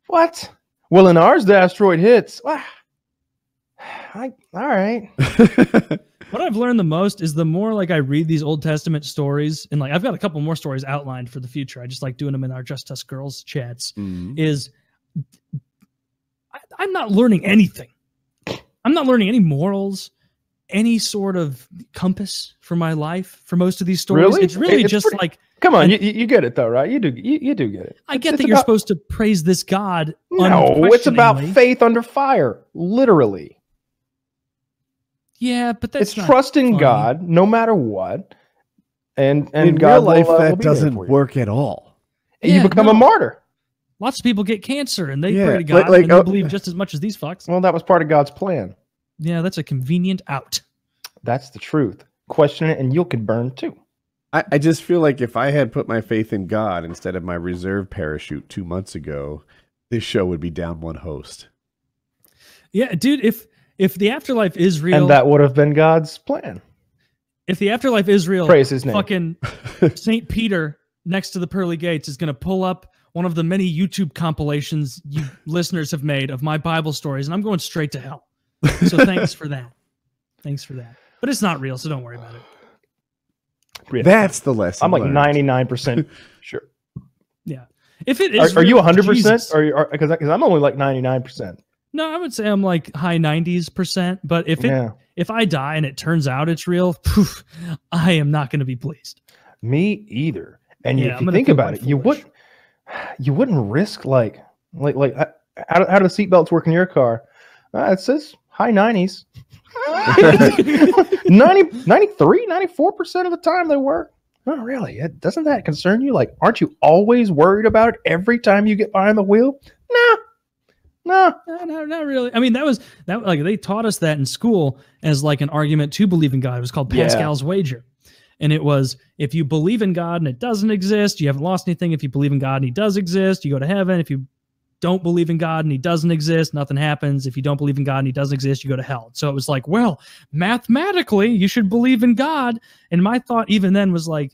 what? Well, in ours, the asteroid hits. Ah. I, all right. what I've learned the most is the more like I read these Old Testament stories, and like I've got a couple more stories outlined for the future. I just like doing them in our Just Us Girls chats. Mm. Is I, I'm not learning anything. I'm not learning any morals, any sort of compass for my life for most of these stories. Really? It's really It's just pretty- like Come on, And- you, you you get it though, right? You do you, you do get it. I get It's that you're about- supposed to praise this God. No, it's about faith under fire, literally. Yeah, but that's it's not trusting funny. God no matter what, and and in God real life, will, uh, that be doesn't work at all. Yeah, you become a martyr. Lots of people get cancer and they Yeah, pray to like- God like, and they oh- believe just as much as these fucks. Well, that was part of God's plan. Yeah, that's a convenient out. That's the truth. Question it, and you'll could burn too. I, I just feel like if I had put my faith in God instead of my reserve parachute two months ago, this show would be down one host. Yeah, dude, if if the afterlife is real, And that would have been God's plan. if the afterlife is real, Praise His name. fucking Saint Peter next to the pearly gates is gonna pull up one of the many YouTube compilations you listeners have made of my Bible stories, and I'm going straight to hell. So thanks for that. Thanks for that. But it's not real, so don't worry about it. That's the lesson. I'm like learned. 99% sure. Yeah. If it Are, is, are you real, 100%? Jesus. Or because because I'm only like 99%. No, I would say I'm like high 90s percent. But if it yeah. if I die and it turns out it's real, poof, I am not going to be pleased. Me either. And Yeah, if you think about it, you wouldn't you wouldn't risk like like like uh, how, do- how do the seatbelts work in your car? Uh, it says high 90s. 90, 93, 94% of the time they work. Oh, really? It- Doesn't that concern you? Like, aren't you always worried about it every time you get behind the wheel? No, No. No, no, not really. I mean, that was that like they taught us that in school as like an argument to believe in God. It was called Yeah. Pascal's wager. And it was if you believe in God and it doesn't exist, you haven't lost anything. If you believe in God and he does exist, you go to heaven. If you don't believe in God and he doesn't exist, nothing happens. If you don't believe in God and he doesn't exist, you go to hell. So it was like, well, mathematically, you should believe in God. And my thought even then was like,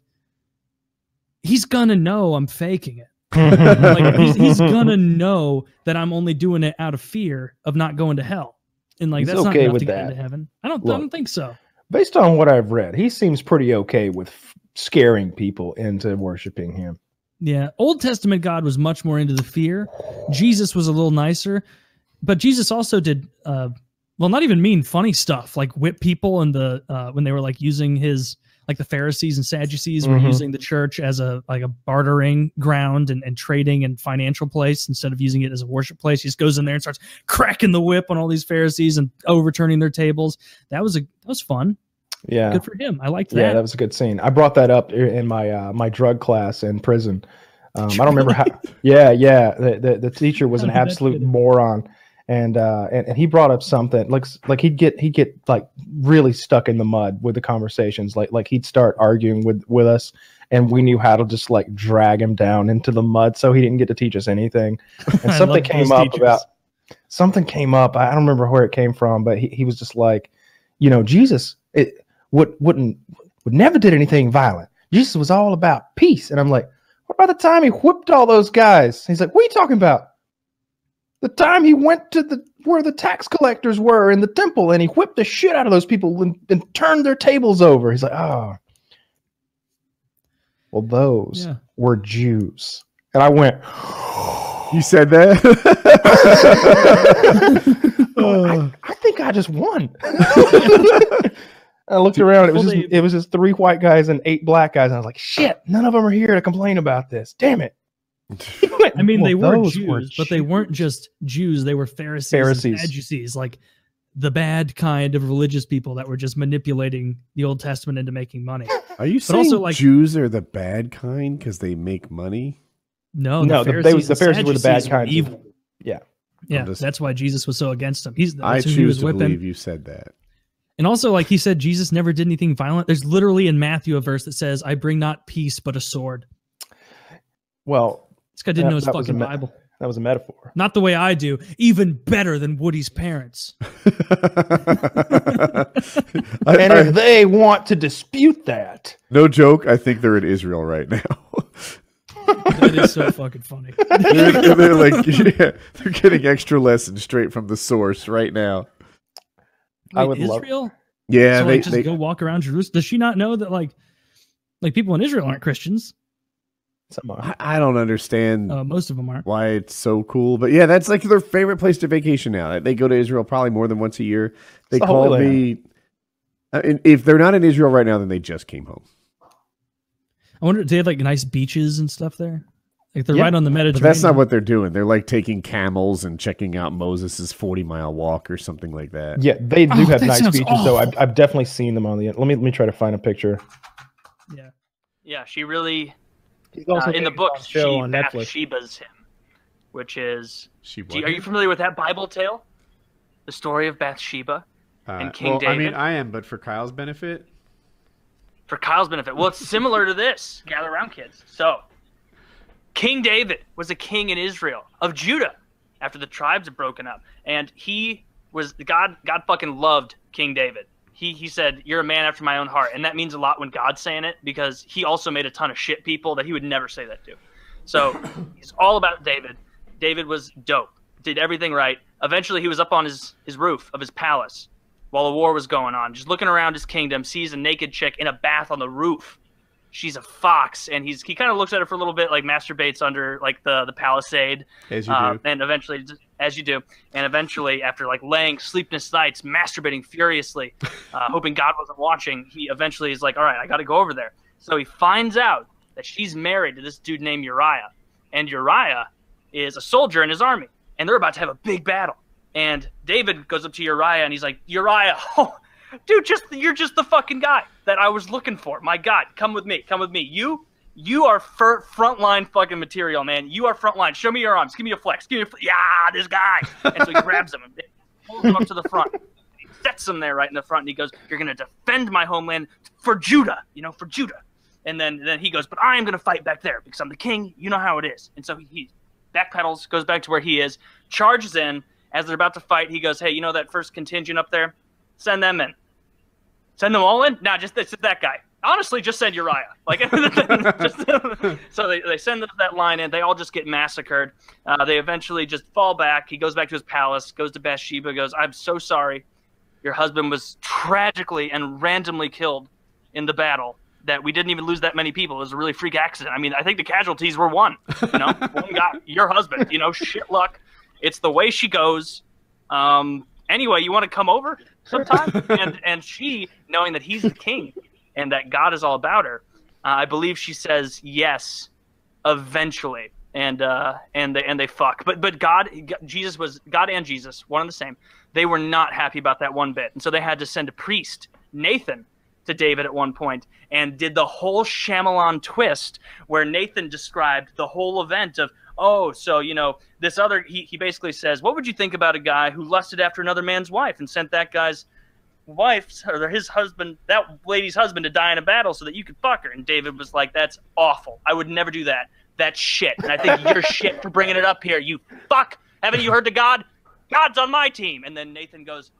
he's gonna know I'm faking it like he's, he's gonna know that I'm only doing it out of fear of not going to hell, and like He's that's okay not enough with to get that. into heaven. I don't. I don't think so. Based on what I've read, he seems pretty okay with f- scaring people into worshiping him. Yeah, Old Testament God was much more into the fear. Jesus was a little nicer, but Jesus also did. uh well, not even mean funny stuff like whip people and the uh, when they were like using his like the Pharisees and Sadducees were Mhm. using the church as a like a bartering ground and, and trading and financial place instead of using it as a worship place. He just goes in there and starts cracking the whip on all these Pharisees and overturning their tables. That was a that was fun. Yeah. Good for him. I liked that. Yeah, that was a good scene. I brought that up in my uh, my drug class in prison. Um, I don't remember how. Yeah, yeah. The, the the teacher was an How did that absolute moron, and uh, and and he brought up something like like he'd get he'd get like really stuck in the mud with the conversations. Like like he'd start arguing with with us, and we knew how to just like drag him down into the mud, so he didn't get to teach us anything. And something came up teachers. about something came up. I don't remember where it came from, but he, he was just like, you know, Jesus it would wouldn't would never did anything violent. Jesus was all about peace. And I'm like, what about the time he whipped all those guys? He's like, what are you talking about? The time he went to the where the tax collectors were in the temple and he whipped the shit out of those people and, and turned their tables over. He's like, oh. Well, those Yeah. were Jews. And I went, You said that? Oh, I, I think I just won. I looked around. It was just it was just three white guys and eight black guys. And I was like, shit, none of them are here to complain about this. Damn it. I mean, they Well, were those Jews, but they weren't just Jews. They were Pharisees, Pharisees. and Sadducees, like the bad kind of religious people that were just manipulating the Old Testament into making money. Are you But saying also, like- Jews are the bad kind because they make money? No, No, the the- they- Pharisees, the Pharisees were the bad kind. Evil. yeah. yeah. Just- that's why Jesus was so against them. He's I that's who he choose was to whipping. believe you said that. And also, like he said, Jesus never did anything violent. There's literally in Matthew a verse that says, "I bring not peace but a sword." Well, This guy didn't That- know his that was a fucking me- Bible. that was a metaphor. Not the way I do. Even better than Woody's parents. I- And I- if they want to dispute that, no joke. I think they're in Israel right now. That is so fucking funny. they're, they're like, yeah, they're getting extra lessons straight from the source right now. I Wait, would love- Israel. Yeah, so they, like, just they go walk around Jerusalem. Does she not know that like, like people in Israel aren't Christians? Some are. I, I don't understand Uh, most of them aren't. why it's so cool, but yeah, that's like their favorite place to vacation now. They go to Israel probably more than once a year. They the call me. I mean, if they're not in Israel right now, then they just came home. I wonder, do they have like nice beaches and stuff there? Like they're Yeah, right on the But Mediterranean. that's not what they're doing. They're like taking camels and checking out Moses' forty mile walk or something like that. Yeah, they do Oh, have nice sounds beaches though. I've. I've definitely seen them on the. Let me let me try to find a picture. Yeah. Yeah, she really He's uh, also in the book she show on Netflix. Bathsheba's him, which is. She Do are you familiar with that Bible tale? The story of Bathsheba Uh, and King well, I mean, I am, but for Kyle's benefit, for Kyle's benefit. Well, it's similar to this. Gather around, kids. So, King David was a king in Israel of Judah after the tribes had broken up, and he was God. God fucking loved King David. He he said, "You're a man after my own heart," and that means a lot when God's saying it because he also made a ton of shit people that he would never say that to. So he's all about David. David was dope. Did everything right. Eventually, he was up on his his roof of his palace while the war was going on, just looking around his kingdom, sees a naked chick in a bath on the roof. She's a fox, and he's he kind of looks at her for a little bit, like masturbates under like the the palisade, do. Um, and eventually, as you do, and eventually, after like laying sleepless nights, masturbating furiously, uh, hoping God wasn't watching, he eventually is like, "All right, I got to go over there." So he finds out that she's married to this dude named Uriah, and Uriah is a soldier in his army, and they're about to have a big battle. And David goes up to Uriah and he's like, Uriah, oh, dude, just you're just the fucking guy that I was looking for. My God, come with me, come with me. You You are fir- frontline fucking material, man. You are frontline. Show me your arms. Give me a flex. Give me a flex. Yeah, this guy. And so he grabs him and pulls him up to the front. He sets him there right in the front, and he goes, "You're gonna defend my homeland for Judah. You know, for Judah." And then then he goes, "But I am gonna fight back there because I'm the king. You know how it is." And so he, he backpedals, goes back to where he is, charges in. As they're about to fight, he goes, "Hey, you know that first contingent up there? Send them in. Send them all in? Nah, just, just that guy. Honestly, just send Uriah. Like, just, so they, they send that line in. They all just get massacred. Uh, they eventually just fall back. He goes back to his palace, goes to Bathsheba, goes, "I'm so sorry. Your husband was tragically and randomly killed in the battle." That we didn't even lose that many people. It was a really freak accident. I mean, I think the casualties were one. You know, one guy, your husband. You know, shit luck. It's the way she goes. Um, anyway, you want to come over sometime? and and she, knowing that he's the king and that God is all about her, uh, I believe she says yes, eventually. And uh, and they and they fuck. But but God, Jesus was God and Jesus, one and the same. They were not happy about that one bit, and so they had to send a priest, Nathan, to David at one point and did the whole Shyamalan twist where Nathan described the whole event of, oh, so, you know, this other, he, he basically says, what would you think about a guy who lusted after another man's wife and sent that guy's wife or his husband, that lady's husband to die in a battle so that you could fuck her? And David was like, that's awful. I would never do that. That's shit. And I think you're shit for bringing it up here. You fuck. Haven't you heard the God? God's on my team. And then Nathan goes,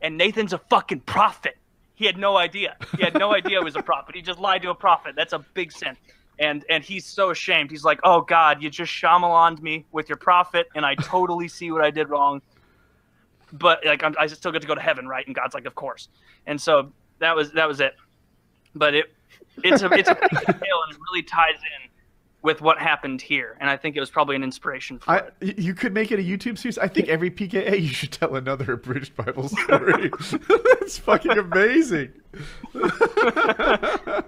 and Nathan's a fucking prophet. He had no idea. He had no idea it was a prophet. He just lied to a prophet. That's a big sin. And and he's so ashamed. He's like, "Oh God, you just Shyamalaned me with your prophet, and I totally see what I did wrong." But like, I'm, I still get to go to heaven, right? And God's like, "Of course." And so that was that was it. But it it's a it's a big tale, and it really ties in with what happened here. And I think it was probably an inspiration for I, it. you could make it a YouTube series. I think every PKA you should tell another abridged Bible story. That's fucking amazing. yeah,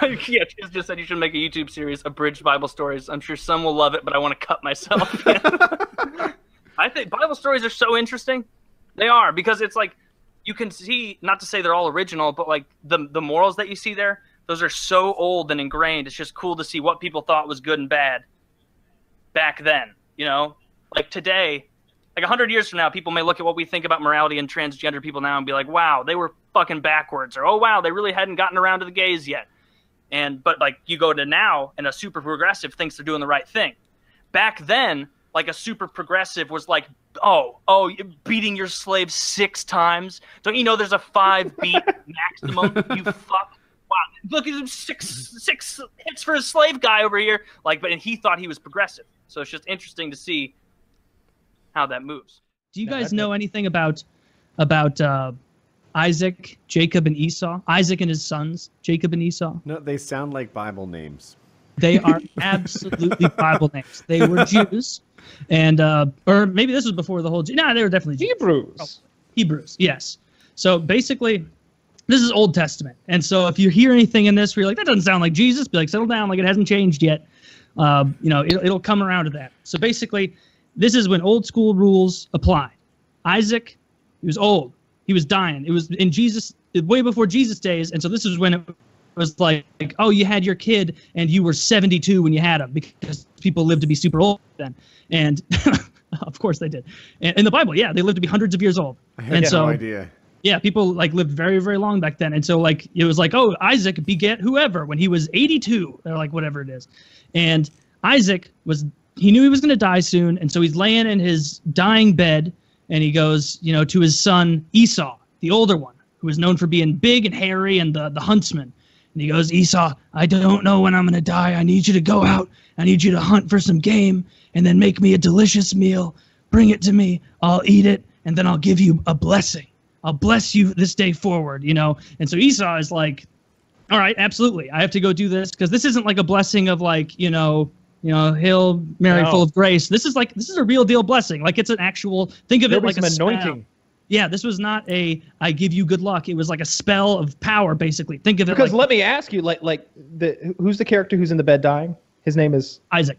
Tiz just said you should make a YouTube series, abridged Bible stories. I'm sure some will love it, but I want to cut myself. I think Bible stories are so interesting. They are because it's like you can see, not to say they're all original, but like the the morals that you see there, those are so old and ingrained. It's just cool to see what people thought was good and bad back then. You know, like today, like hundred years from now, people may look at what we think about morality and transgender people now and be like, "Wow, they were fucking backwards," or "Oh wow, they really hadn't gotten around to the gays yet." And but like you go to now, and a super progressive thinks they're doing the right thing. Back then, like a super progressive was like, "Oh, oh, you're beating your slave six times. Don't you know there's a five beat maximum? You fuck." Wow, look at him six six hits for a slave guy over here. Like, but and he thought he was progressive. So it's just interesting to see how that moves. Do you No, guys know anything about about uh, Isaac, Jacob, and Esau? Isaac and his sons, Jacob and Esau. No, they sound like Bible names. They are absolutely Bible names. They were Jews, and uh, or maybe this was before the whole. No, nah, they were definitely Jews. Hebrews. Hebrews, yes. So basically, this is Old Testament, and so if you hear anything in this where you're like, that doesn't sound like Jesus, be like, settle down, like it hasn't changed yet. Uh, you know, it'll, it'll come around to that. So basically, this is when old school rules apply. Isaac, he was old, he was dying. It was in Jesus, way before Jesus days, and so this is when it was like, like, oh, you had your kid and you were 72 when you had him because people lived to be super old then, and of course they did. And in the Bible, yeah, they lived to be hundreds of years old. I had And no so- idea. Yeah, people like lived very, very long back then, and so like it was like, oh, Isaac beget whoever when he was 82 or like whatever it is, and Isaac was he knew he was going to die soon, and so he's laying in his dying bed, and he goes, you know, to his son Esau, the older one, who was known for being big and hairy and the the huntsman, and he goes, Esau, I don't know when I'm going to die. I need you to go out. I need you to hunt for some game, and then make me a delicious meal. Bring it to me. I'll eat it, and then I'll give you a blessing. I'll bless you this day forward, you know? And so Esau is like, all right, absolutely. I have to go do this because this isn't like a blessing of like, you know, you know, Hail Mary, No. full of grace. This is like this is a real deal blessing. Like it's an actual. Think of There'll it like some a spell. Anointing. Yeah, this was not a I give you good luck. It was like a spell of power, basically. Think of it Because like let me ask you, like, like the who's the character who's in the bed dying? His name is Isaac.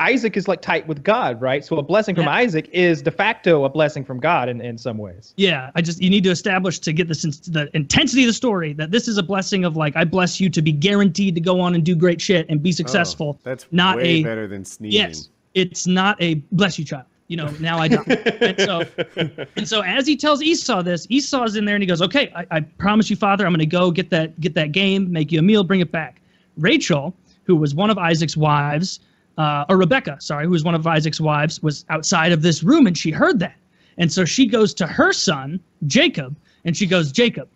Isaac is like tight with God, right? So a blessing from Yeah. Isaac is de facto a blessing from God in, in some ways. Yeah, I just you need to establish to get this in, the intensity of the story that this is a blessing of like I bless you to be guaranteed to go on and do great shit and be oh, successful. Oh, that's not way a better than sneezing. yes. It's not a bless you child. You know, now I die. and so and so as he tells Esau this, Esau's in there and he goes, "Okay, I, I promise you, Father, I'm going to go get that get that game, make you a meal, bring it back." Rachel, who was one of Isaac's wives, uh, or Rebecca, sorry, who was one of Isaac's wives, was outside of this room and she heard that. And so she goes to her son, Jacob, and she goes, Jacob,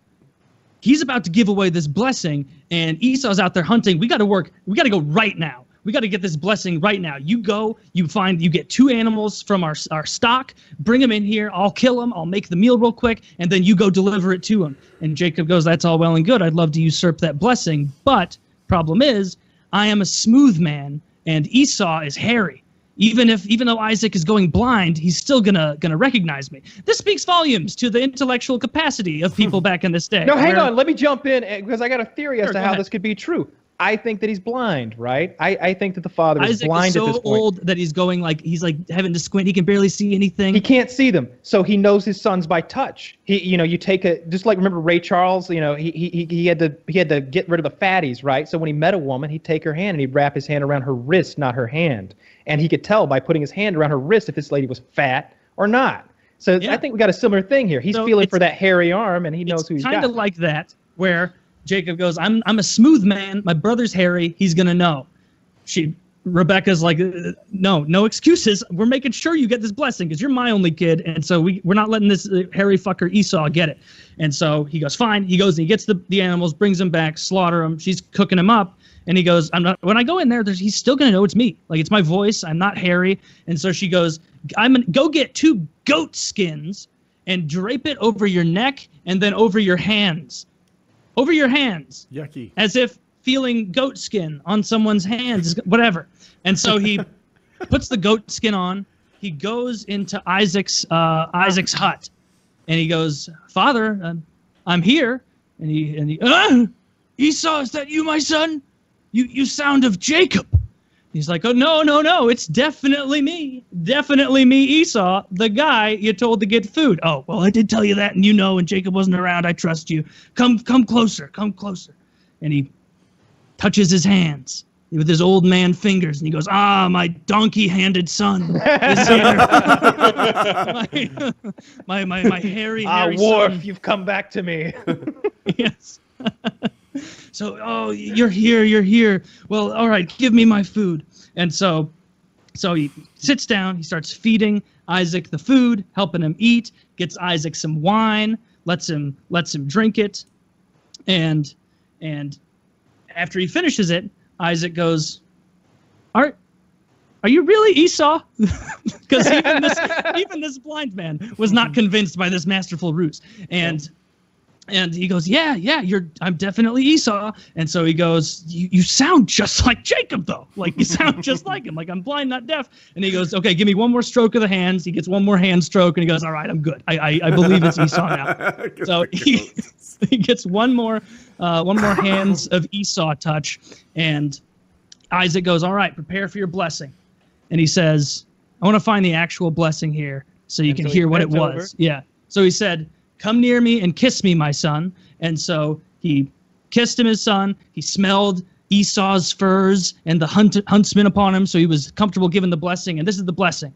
he's about to give away this blessing, and Esau's out there hunting. We got to work. We got to go right now. We got to get this blessing right now. You go, you find, you get two animals from our, our stock, bring them in here. I'll kill them. I'll make the meal real quick, and then you go deliver it to him. And Jacob goes, That's all well and good. I'd love to usurp that blessing. But problem is, I am a smooth man, and Esau is hairy. Even if, even though Isaac is going blind, he's still gonna gonna recognize me. This speaks volumes to the intellectual capacity of people back in this day. No, hang where- on. Let me jump in eh, because I got a theory as Sure, to how ahead. this could be true. I think that he's blind, right? I, I think that the father is Isaac blind is so at this point. old that he's going like he's like having to squint. He can barely see anything. He can't see them, so he knows his sons by touch. He, you know, you take a just like remember Ray Charles. You know, he he he- had to he had to get rid of the fatties, right? So when he met a woman, he'd take her hand and he'd wrap his hand around her wrist, not her hand, and he could tell by putting his hand around her wrist if this lady was fat or not. So Yeah. I think we got a similar thing here. He's So feeling for that hairy arm, and he knows who he's got. Kind of like that where Jacob goes, "I'm I'm a smooth man. My brother's hairy. He's gonna know." She Rebecca's like, "Uh, "No, no excuses. We're making sure you get this blessing because you're my only kid, and so we we're not letting this uh, hairy fucker Esau get it." And so he goes, "Fine." He goes and he gets the the animals, brings them back, slaughter them. She's cooking them up. And he goes, I'm not. When I go in there, there's, he's still gonna know it's me. Like it's my voice. I'm not hairy. And so she goes, I'm gonna go get two goat skins and drape it over your neck and then over your hands, over your hands, Yucky. as if feeling goat skin on someone's hands, is- whatever. And so he puts the goat skin on. He goes into Isaac's uh, Isaac's hut, and he goes, "Father, I'm, I'm here." And he and he, ah! Esau, is that you, my son? You you sound of Jacob. He's like, oh no, no, no, it's definitely me, definitely me, Esau, the guy you told to get food. Oh well, I did tell you that, and you know, and Jacob wasn't around. I trust you. Come, come closer, come closer. And he touches his hands with his old man fingers, and he goes, ah, my donkey-handed son is here. my, my, my, my hairy, Ah, hairy Worf, son. you've come back to me. yes. so, oh, you're here, you're here. Well, all right, give me my food. And so, so he sits down, he starts feeding Isaac the food, helping him eat, gets Isaac some wine, lets him lets him drink it, and and after he finishes it, Isaac goes, "Are are you really Esau?" Because even this even this blind man was not convinced by this masterful ruse, and and he goes, "Yeah, yeah, you're. I'm definitely Esau." And so he goes, "You, you sound just like Jacob, though. Like you sound just like him. Like I'm blind, not deaf." And he goes, "Okay, give me one more stroke of the hands." He gets one more hand stroke, and he goes, "All right, I'm good. I I, I believe it's Esau now." so he, he gets one more uh, one more hands of Esau touch, and Isaac goes, "All right, prepare for your blessing." And he says, "I want to find the actual blessing here, so you can Until he hear what it over. was." Yeah. So he said, "Come near me and kiss me, my son." And so he kissed him, his son. He smelled Esau's furs and the hunt- huntsman upon him, so he was comfortable giving the blessing. And this is the blessing.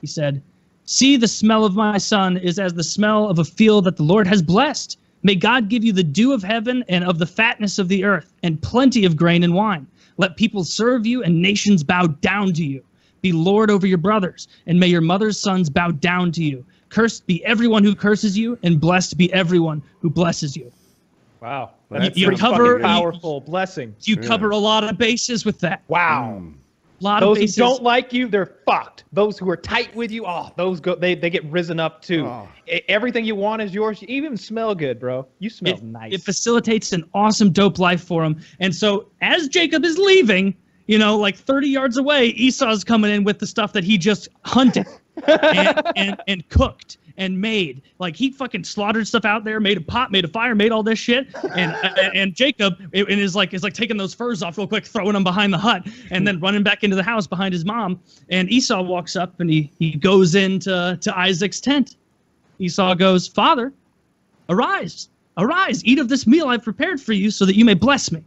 He said, See, the smell of my son is as the smell of a field that the Lord has blessed. May God give you the dew of heaven and of the fatness of the earth, and plenty of grain and wine. Let people serve you, and nations bow down to you. Be Lord over your brothers, and may your mother's sons bow down to you. Cursed be everyone who curses you, and blessed be everyone who blesses you. Wow. That's you- you pretty cover- fucking powerful blessing. You Yeah. cover a lot of bases with that. Wow. Mm. A lot Those of who bases. don't like you, they're fucked. Those who are tight with you, oh, those go they, they get risen up too. Oh. Everything you want is yours. You even smell good, bro. You smell it, nice. it facilitates an awesome dope life for him. And so as Jacob is leaving, you know, like 30 yards away, Esau's coming in with the stuff that he just hunted. and, and and cooked and made like he fucking slaughtered stuff out there, made a pot, made a fire, made all this shit, and and, and Jacob and is like is like taking those furs off real quick, throwing them behind the hut, and then running back into the house behind his mom. And Esau walks up and he he goes into to Isaac's tent. Esau goes, Father, arise, arise, eat of this meal I've prepared for you, so that you may bless me.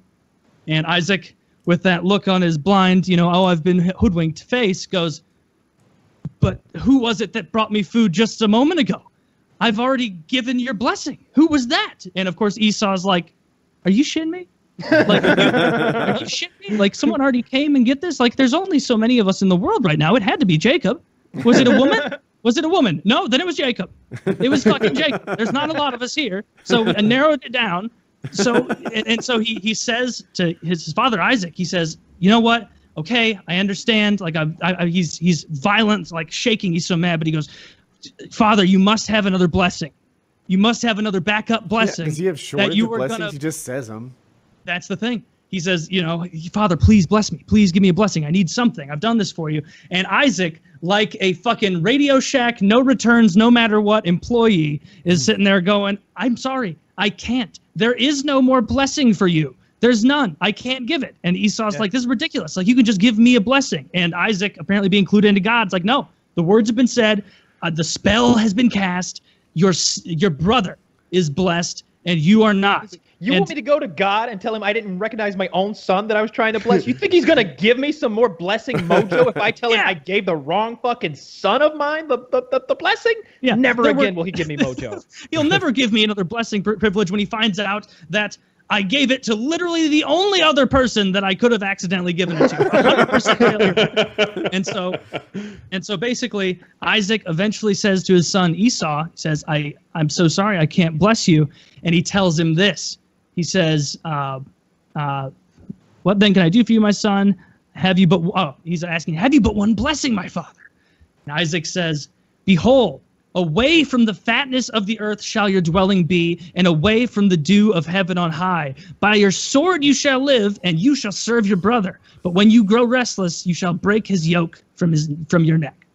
And Isaac, with that look on his blind, you know, oh, I've been hoodwinked face, goes, But who was it that brought me food just a moment ago? I've already given your blessing. Who was that? And of course, Esau's like, Are you shitting me? like, are you, shitting me? Like, someone already came and get this? Like, there's only so many of us in the world right now. It had to be Jacob. Was it a woman? Was it a woman? No, then it was Jacob. It was fucking Jacob. There's not a lot of us here. So I narrowed it down. So and, and so he he says to his father Isaac, he says, you know what? Okay, I understand. Like I, I, he's he's violent, like shaking. He's so mad, but he goes, Father, you must have another blessing. You must have another backup blessing. Yeah, Does he have that shortage you were blessings? gonna- He just says them. that's the thing. He says, you know, Father, please bless me. Please give me a blessing. I need something. I've done this for you. And Isaac, like a fucking Radio Shack, no returns, no matter what employee, is hmm. sitting there going, I'm sorry. I can't. There is no more blessing for you. There's none. I can't give it. And Esau's like, this is ridiculous. Like, you can just give me a blessing. And Isaac, apparently being clued into God, is like, no, the words have been said. Uh, the spell has been cast. Your, your brother is blessed, and you are not. You And- want me to go to God and tell him I didn't recognize my own son that I was trying to bless? You think he's gonna give me some more blessing mojo if I tell him I gave the wrong fucking son of mine the the, the, the blessing? Yeah, Never there were- again will he give me mojo. He'll never give me another blessing pri- privilege when he finds out that I gave it to literally the only other person that I could have accidentally given it to. 100% failure. And so, and so basically, Isaac eventually says to his son Esau, he says, "I I'm so sorry, I can't bless you," and he tells him this. He says, uh, uh, "What then can I do for you, my son? Have you but oh, he's asking, have you but one blessing, my father?" And Isaac says, Behold, away from the fatness of the earth shall your dwelling be, and away from the dew of heaven on high. By your sword you shall live, and you shall serve your brother. But when you grow restless, you shall break his yoke from his from your neck.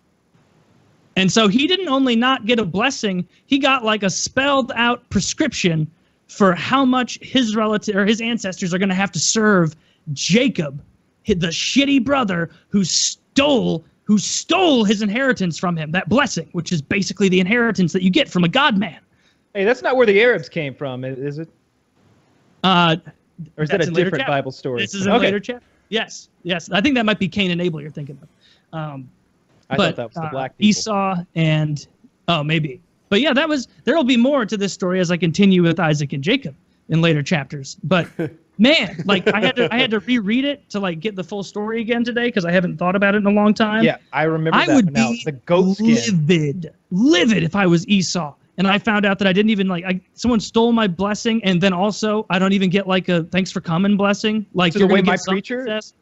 And so he didn't only not get a blessing, he got like a spelled out prescription for how much his relative or his ancestors are going to have to serve Jacob, the shitty brother who stole who stole his inheritance from him, that blessing, which is basically the inheritance that you get from a god man. hey, that's not where the Arabs came from, is it? Uh, Or is that a different chapter. Bible story? this is in okay. later chapter. Yes, yes. I think that might be Cain and Abel you're thinking of. Um, I but thought that was the uh, black people. Esau and oh maybe, but yeah, that was there will be more to this story as I continue with Isaac and Jacob in later chapters. But man, like I had to I had to reread it to like get the full story again today because I haven't thought about it in a long time. Yeah, I remember I that. would be the goat skin. livid, livid if I was Esau and I found out that I didn't even like I, someone stole my blessing and then also I don't even get like a thanks for coming blessing. Like So the way my preacher- success.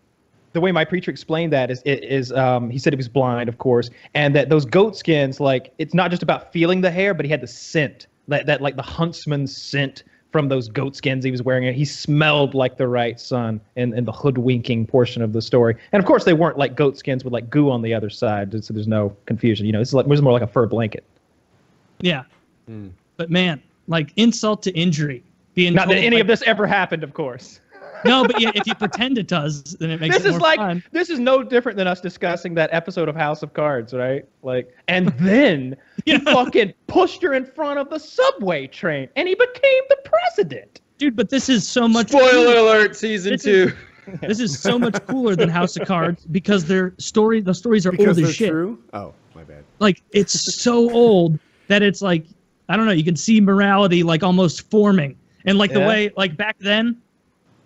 the way my preacher explained that is it is um, he said he was blind of course and that those goat skins like it's not just about feeling the hair but he had the scent that, that like the huntsman's scent from those goat skins he was wearing he smelled like the right son in, in the hoodwinking portion of the story and of course they weren't like goat skins with like goo on the other side so there's no confusion you know it's like it was more like a fur blanket Yeah. Hmm. But man, like insult to injury. Being not that any like, of this ever happened of course No, but yeah, if you pretend it does, then it makes this it is more like fun. this is no different than us discussing that episode of House of Cards, right? Like, and then Yeah. he fucking pushed her in front of the subway train, and he became the president. Dude, but this is so much Spoiler alert, season This two. is- This is so much cooler than House of Cards because their story the stories are Because old as shit. true? Oh, my bad. Like it's so old that it's like I don't know, you can see morality like almost forming. And like the way like back then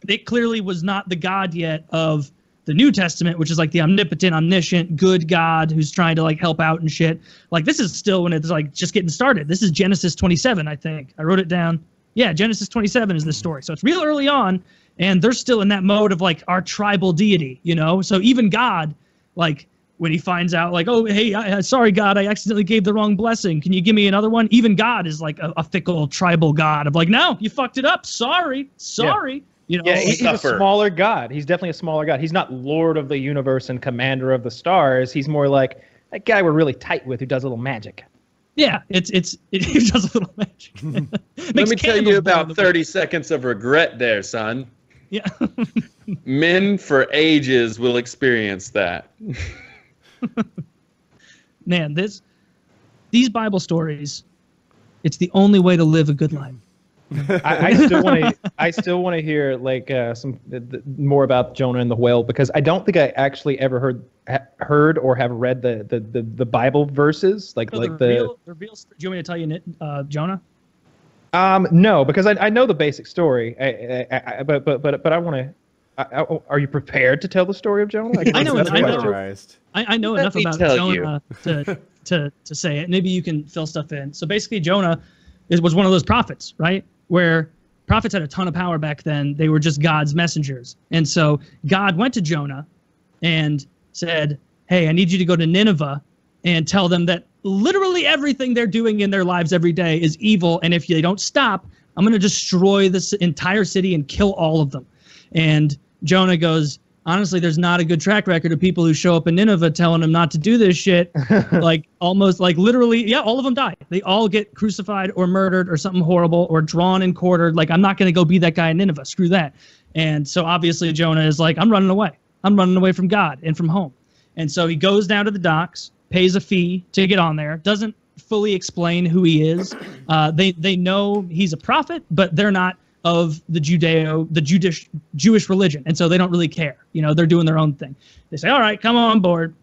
it clearly was not the God yet of the New Testament, which is like the omnipotent, omniscient, good God who's trying to like help out and shit. Like this is still when it's like just getting started. This is Genesis 27, I think. I wrote it down. Yeah, Genesis 27 is this story. So it's real early on, and they're still in that mode of like our tribal deity, you know? So even God, like when he finds out, like, oh, hey, I, sorry, God, I accidentally gave the wrong blessing. Can you give me another one? Even God is like a, a fickle tribal God of like, no, you fucked it up. Sorry, sorry. You know, Yeah, like- he- he's a smaller god. He's definitely a smaller god. He's not Lord of the universe and Commander of the stars. He's more like that guy we're really tight with who does a little magic. Yeah, it's it's it, does a little magic. Let me tell you about the- 30 seconds of regret there, son. Yeah. Men for ages will experience that. Man, this these Bible stories, it's the only way to live a good life. I, I still want to. I still want to hear like uh, some th- th- more about Jonah and the whale because I don't think I actually ever heard ha- heard or have read the the, the, the Bible verses like So like the, the. real, the real. Do you want me to tell you, uh, Jonah? Um, no, because I, I know the basic story. I, I, I, but but but but I want to. I, I, are you prepared to tell the story of Jonah? guess I know, that's I know. I, I know Let enough about tell you. Jonah to, to to say it. Maybe you can fill stuff in. So basically, Jonah is, was one of those prophets, right? Where prophets had a ton of power back then. They were just God's messengers, and so God went to Jonah and said, "Hey, I need you to go to Nineveh and tell them that literally everything they're doing in their lives every day is evil, and if they don't stop, I'm going to destroy this entire city and kill all of them." And Jonah goes, honestly, there's not a good track record of people who show up in Nineveh telling them not to do this shit. like almost like literally, yeah, all of them die. They all get crucified or murdered or something horrible or drawn and quartered. Like, I'm not going to go be that guy in Nineveh. Screw that. And so obviously Jonah is like, I'm running away. I'm running away from God and from home. And so he goes down to the docks, pays a fee to get on there, doesn't fully explain who he is. Uh, they they know he's a prophet, but they're not of the Judeo, the Judish Jewish religion, and so they don't really care. You know, they're doing their own thing. They say, "All right, come on board."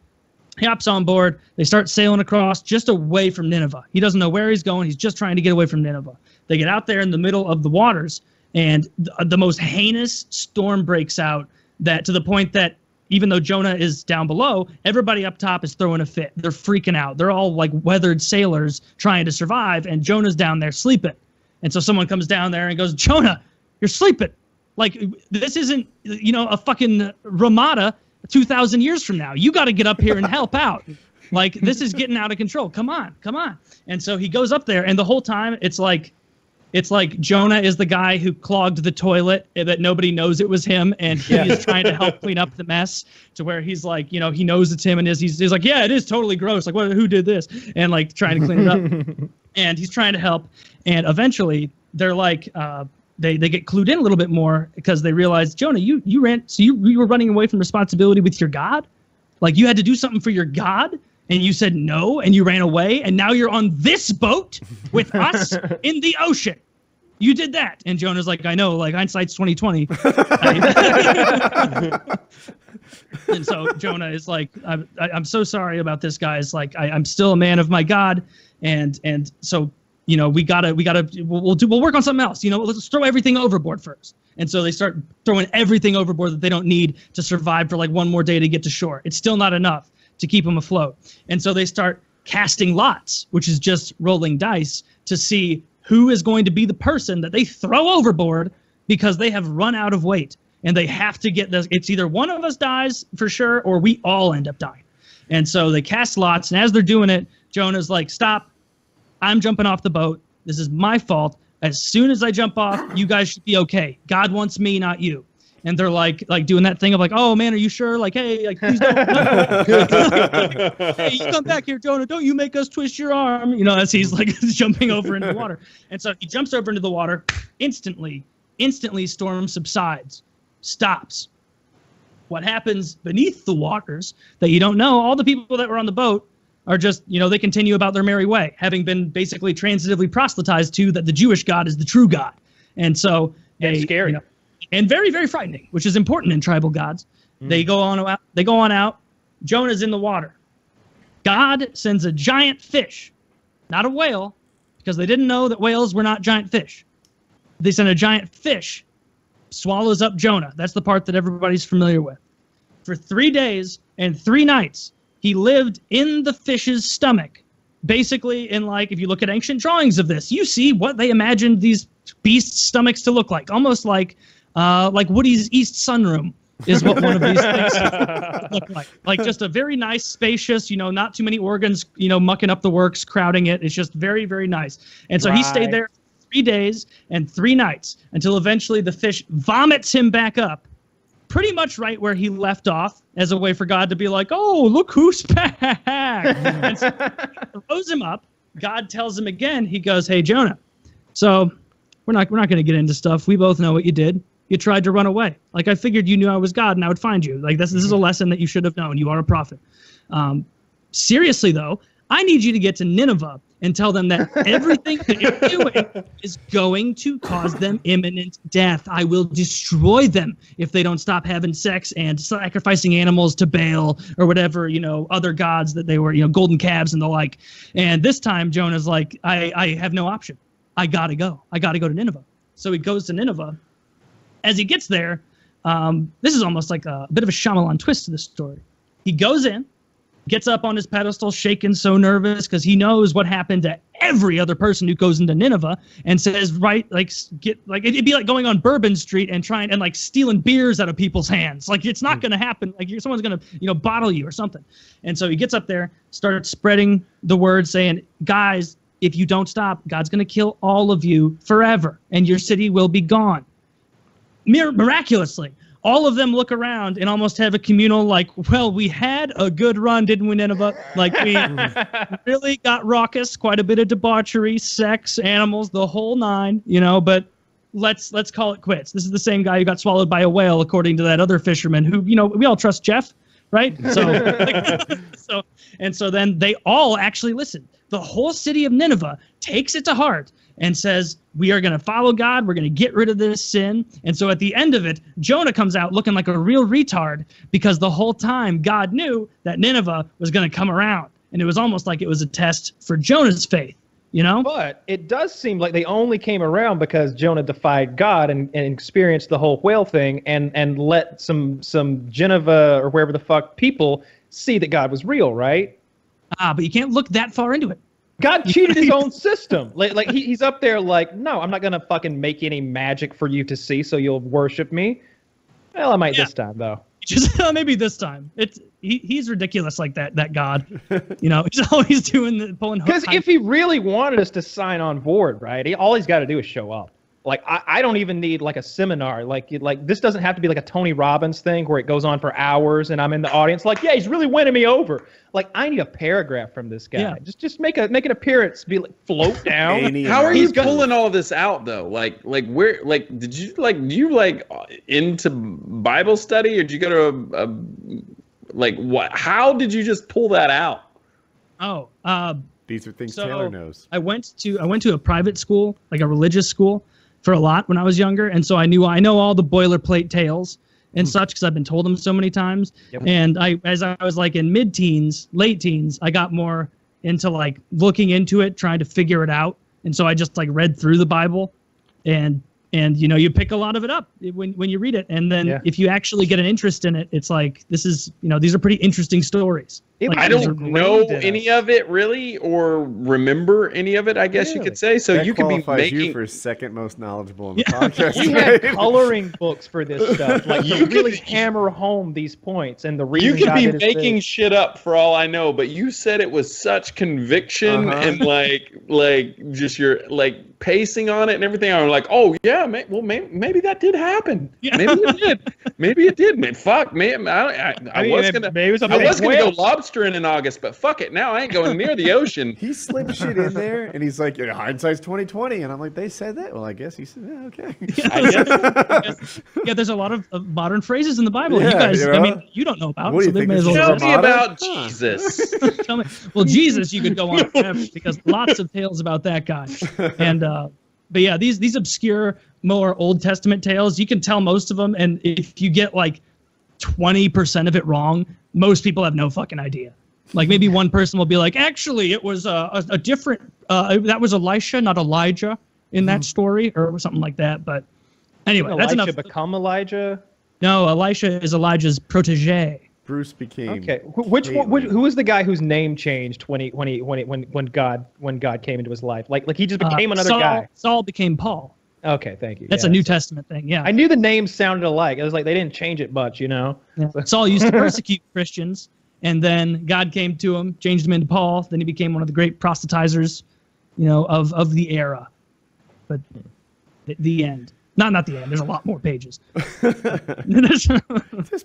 He hops on board. They start sailing across just away from Nineveh. He doesn't know where he's going. He's just trying to get away from Nineveh. They get out there in the middle of the waters, and th- uh, the most heinous storm breaks out. That to the point that even though Jonah is down below, everybody up top is throwing a fit. They're freaking out. They're all like weathered sailors trying to survive, and Jonah's down there sleeping. And so someone comes down there and goes, Jonah, you're sleeping. Like this isn't, you know, a fucking Ramada 2,000 years from now. You got to get up here and help out. Like this is getting out of control. Come on, come on. And so he goes up there, and the whole time it's like, it's like Jonah is the guy who clogged the toilet that nobody knows it was him, and he is trying to help clean up the mess to where he's like, you know, he knows it's him, and is he's, he's like, yeah, it is totally gross. Like, what? Who did this? And like trying to clean it up and he's trying to help. And eventually, they're like, uh, they they get clued in a little bit more because they realize, Jonah, you you ran, so you you were running away from responsibility with your God, like you had to do something for your God, and you said no, and you ran away, and now you're on this boat with us in the ocean. You did that, and Jonah's like, I know, like hindsight's twenty twenty. and so Jonah is like, I'm, I- I'm so sorry about this, guys. Like, I, I'm still a man of my God, and and so you know we gotta we gotta we'll, we'll do we'll work on something else. You know, let's throw everything overboard first. And so they start throwing everything overboard that they don't need to survive for like one more day to get to shore. It's still not enough to keep them afloat. And so they start casting lots, which is just rolling dice to see who is going to be the person that they throw overboard because they have run out of weight and they have to get this. It's either one of us dies for sure or we all end up dying. And so they cast lots. And as they're doing it, Jonah's like, stop. I'm jumping off the boat. This is my fault. As soon as I jump off, you guys should be okay. God wants me, not you. And they're like, like doing that thing of like, oh man, are you sure? Like, hey, like, please don't. hey, you come back here, Jonah. Don't you make us twist your arm? You know, as he's like jumping over into the water. And so he jumps over into the water. Instantly, instantly, storm subsides, stops. What happens beneath the waters that you don't know? All the people that were on the boat are just, you know, they continue about their merry way, having been basically transitively proselytized to that the Jewish God is the true God. And so And scary. you know, and very, very frightening, which is important in tribal gods. Hmm. They go on out. They go on out. Jonah's in the water. God sends a giant fish, not a whale, because they didn't know that whales were not giant fish. They send a giant fish, swallows up Jonah. That's the part that everybody's familiar with. For three days and three nights, he lived in the fish's stomach. Basically, in like, if you look at ancient drawings of this, you see what they imagined these beasts' stomachs to look like, almost like, uh, like Woody's East Sunroom is what one of these things look like. Like just a very nice, spacious, you know, not too many organs, you know, mucking up the works, crowding it. It's just very, very nice. And so he stayed there three days and three nights until eventually the fish vomits him back up pretty much right where he left off as a way for God to be like, oh, look who's back. and so throws him up. God tells him again, he goes, hey, Jonah. So we're not, we're not going to get into stuff. We both know what you did. You tried to run away. Like I figured you knew I was God and I would find you. Like this, this is a lesson that you should have known. You are a prophet. Um, seriously though, I need you to get to Nineveh and tell them that everything that you're doing is going to cause them imminent death. I will destroy them if they don't stop having sex and sacrificing animals to Baal or whatever, you know, other gods that they were, you know, golden calves and the like. And this time Jonah's like, I, I have no option. I gotta go. I gotta go to Nineveh. So he goes to Nineveh. As he gets there, um, this is almost like a, bit of a Shyamalan twist to this story. He goes in, gets up on his pedestal, shaking, so nervous because he knows what happened to every other person who goes into Nineveh, and says, "Right, like get like it'd be like going on Bourbon Street and trying and like stealing beers out of people's hands. Like it's not mm. going to happen. Like you're, someone's going to you know bottle you or something." And so he gets up there, starts spreading the word, saying, "Guys." If you don't stop, God's going to kill all of you forever, and your city will be gone mir- miraculously all of them look around and almost have a communal like well we had a good run didn't we nineveh? Like we really got raucous quite a bit of debauchery sex animals the whole nine you know but let's let's call it quits. This is the same guy who got swallowed by a whale according to that other fisherman who you know we all trust jeff right? So so and so then they all actually listen the whole city of nineveh takes it to heart and says, We are going to follow God. We're going to get rid of this sin. And so at the end of it, Jonah comes out looking like a real retard because the whole time God knew that Nineveh was going to come around. And it was almost like it was a test for Jonah's faith, you know? But it does seem like they only came around because Jonah defied God and, and experienced the whole whale thing and, and let some some Geneva or wherever the fuck people see that God was real, right? Ah, but you can't look that far into it. God cheated his own system. Like, like he, he's up there, like, no, I'm not gonna fucking make any magic for you to see, so you'll worship me. Well, I might Yeah. this time though. Just uh, maybe this time. It's he, he's ridiculous like that that God. You know, he's always doing the pulling Because if he really wanted us to sign on board, right? He, all he's got to do is show up. Like I, I don't even need like a seminar. Like like this doesn't have to be like a Tony Robbins thing where it goes on for hours and I'm in the audience like, yeah, he's really winning me over. Like I need a paragraph from this guy. Yeah. Just just make a make an appearance, be like float down. How are amount. you He's got- pulling all this out though? Like, like where, like, did you like, do you like uh, into Bible study, or did you go to a, a like what? How did you just pull that out? oh, uh, These are things So- Taylor knows. I went to I went to a private school, like a religious school, for a lot when I was younger, and so I knew I know all the boilerplate tales and hmm. such because I've been told them so many times. Yep. And I, as I was like in mid-teens, late teens, I got more into like looking into it, trying to figure it out, and so I just like read through the Bible, and and you know you pick a lot of it up when when you read it, and then Yeah. if you actually get an interest in it, it's like this is you know these are pretty interesting stories. It Like, I don't know ingrained any us. of it really, or remember any of it. I guess you could say. So that you could be qualifies you for second most knowledgeable in the Yeah. podcast. We had coloring books for this stuff, like You to really could- hammer home these points and the reason. You could be making thing. shit up for all I know, but you said it was such conviction Uh-huh. and like, like just your like pacing on it and everything. I'm like, oh yeah, may, well maybe, maybe that did happen. Yeah. Maybe it did. Maybe it did. Man, fuck, man. I, I, I, I mean, was gonna, maybe it was a I was gonna go whale. Lobstering in August, but fuck it. Now I ain't going near the ocean. He slipped shit in there, and he's like, yeah, "Hindsight's twenty twenty. and I'm like, "They said that." Well, I guess he said, yeah, "Okay." I guess. yeah, there's a lot of, of modern phrases in the Bible. you guys, you I mean, you don't know about. What do you they think may as well Tell me Motto? about Jesus. Tell me. Well, Jesus, you could go on forever because lots of tales about that guy. And uh, but yeah, these these obscure, more Old Testament tales, you can tell most of them, and if you get like twenty percent of it wrong, most people have no fucking idea. Like maybe one person will be like, actually, it was a, a, a different. Uh, that was Elisha, not Elijah, in that story, or something like that. But anyway, Didn't that's Elisha enough. become Elijah. No, Elisha is Elijah's protege. Bruce became Okay, which one? Which, who was the guy whose name changed when he when he when he, when when God when God came into his life? Like like he just Uh, became another Saul, guy. Saul became Paul. Okay, thank you. That's Yeah, a New so- Testament thing. Yeah. I knew the names sounded alike. It was like they didn't change it much, you know. Yeah. Saul used to persecute Christians, and then God came to him, changed him into Paul. Then he became one of the great proselytizers, you know, of of the era. But the, the end. Not not the end. There's a lot more pages. There's-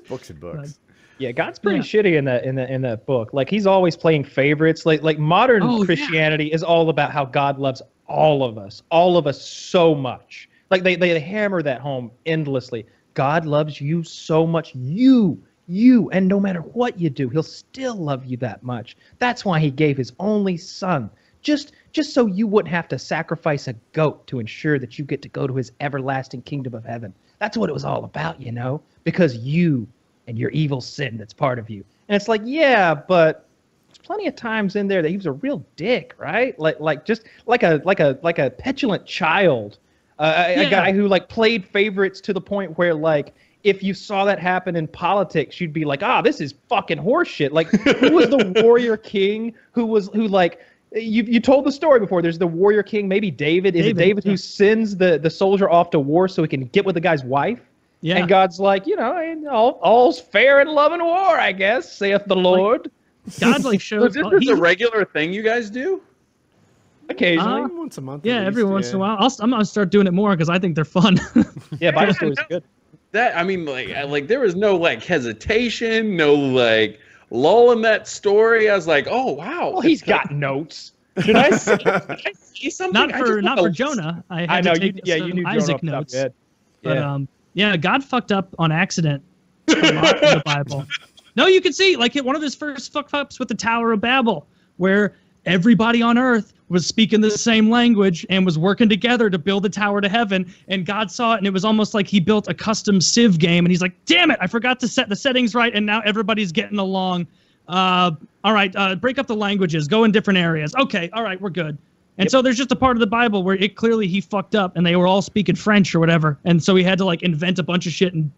books and books. Yeah, God's pretty shitty in that in that in that book. Like he's always playing favorites. Like like modern Oh, yeah. Christianity is all about how God loves all of us, all of us so much. Like they they hammer that home endlessly. God loves you so much. You, you, and no matter what you do, he'll still love you that much. That's why he gave his only son. Just just so you wouldn't have to sacrifice a goat to ensure that you get to go to his everlasting kingdom of heaven. That's what it was all about, you know? Because you and your evil sin that's part of you. And it's like, yeah, but plenty of times in there that he was a real dick, right? Like like just like a like a like a petulant child. Uh, a, a guy who like played favorites to the point where like if you saw that happen in politics, you'd be like, ah, this is fucking horseshit. Like who was the warrior king who was who like you you told the story before. There's the warrior king, maybe David. Is David, it David yeah. who sends the the soldier off to war so he can get with the guy's wife? yeah. And God's like, you know, all, all's fair in love and war, I guess, saith the Lord. God like So shows. this oh, is a regular thing you guys do? Occasionally, Uh, Once a month. yeah, at every least, once in a while. I'll, I'm gonna start doing it more because I think they're fun. yeah, Bible stories are good. That I mean, like, I- like there was no like hesitation, no like lull in that story. I was like, oh wow. Well, he's got notes. Did I see, did I see something? not for not wanna- for Jonah. I had I know to you. take Yeah, you knew Jonah Isaac off the top of notes. your. But Yeah. um, yeah, God fucked up on accident a lot in the Bible. No, you can see like one of his first fuck ups with the Tower of Babel, where everybody on earth was speaking the same language and was working together to build the tower to heaven. And God saw it, and it was almost like he built a custom Civ game. And he's like, "Damn it, I forgot to set the settings right, and now everybody's getting along." Uh, all right, uh, break up the languages, go in different areas. Okay, all right, we're good. And so there's just a part of the Bible where it clearly he fucked up and they were all speaking French or whatever. And so he had to like invent a bunch of shit and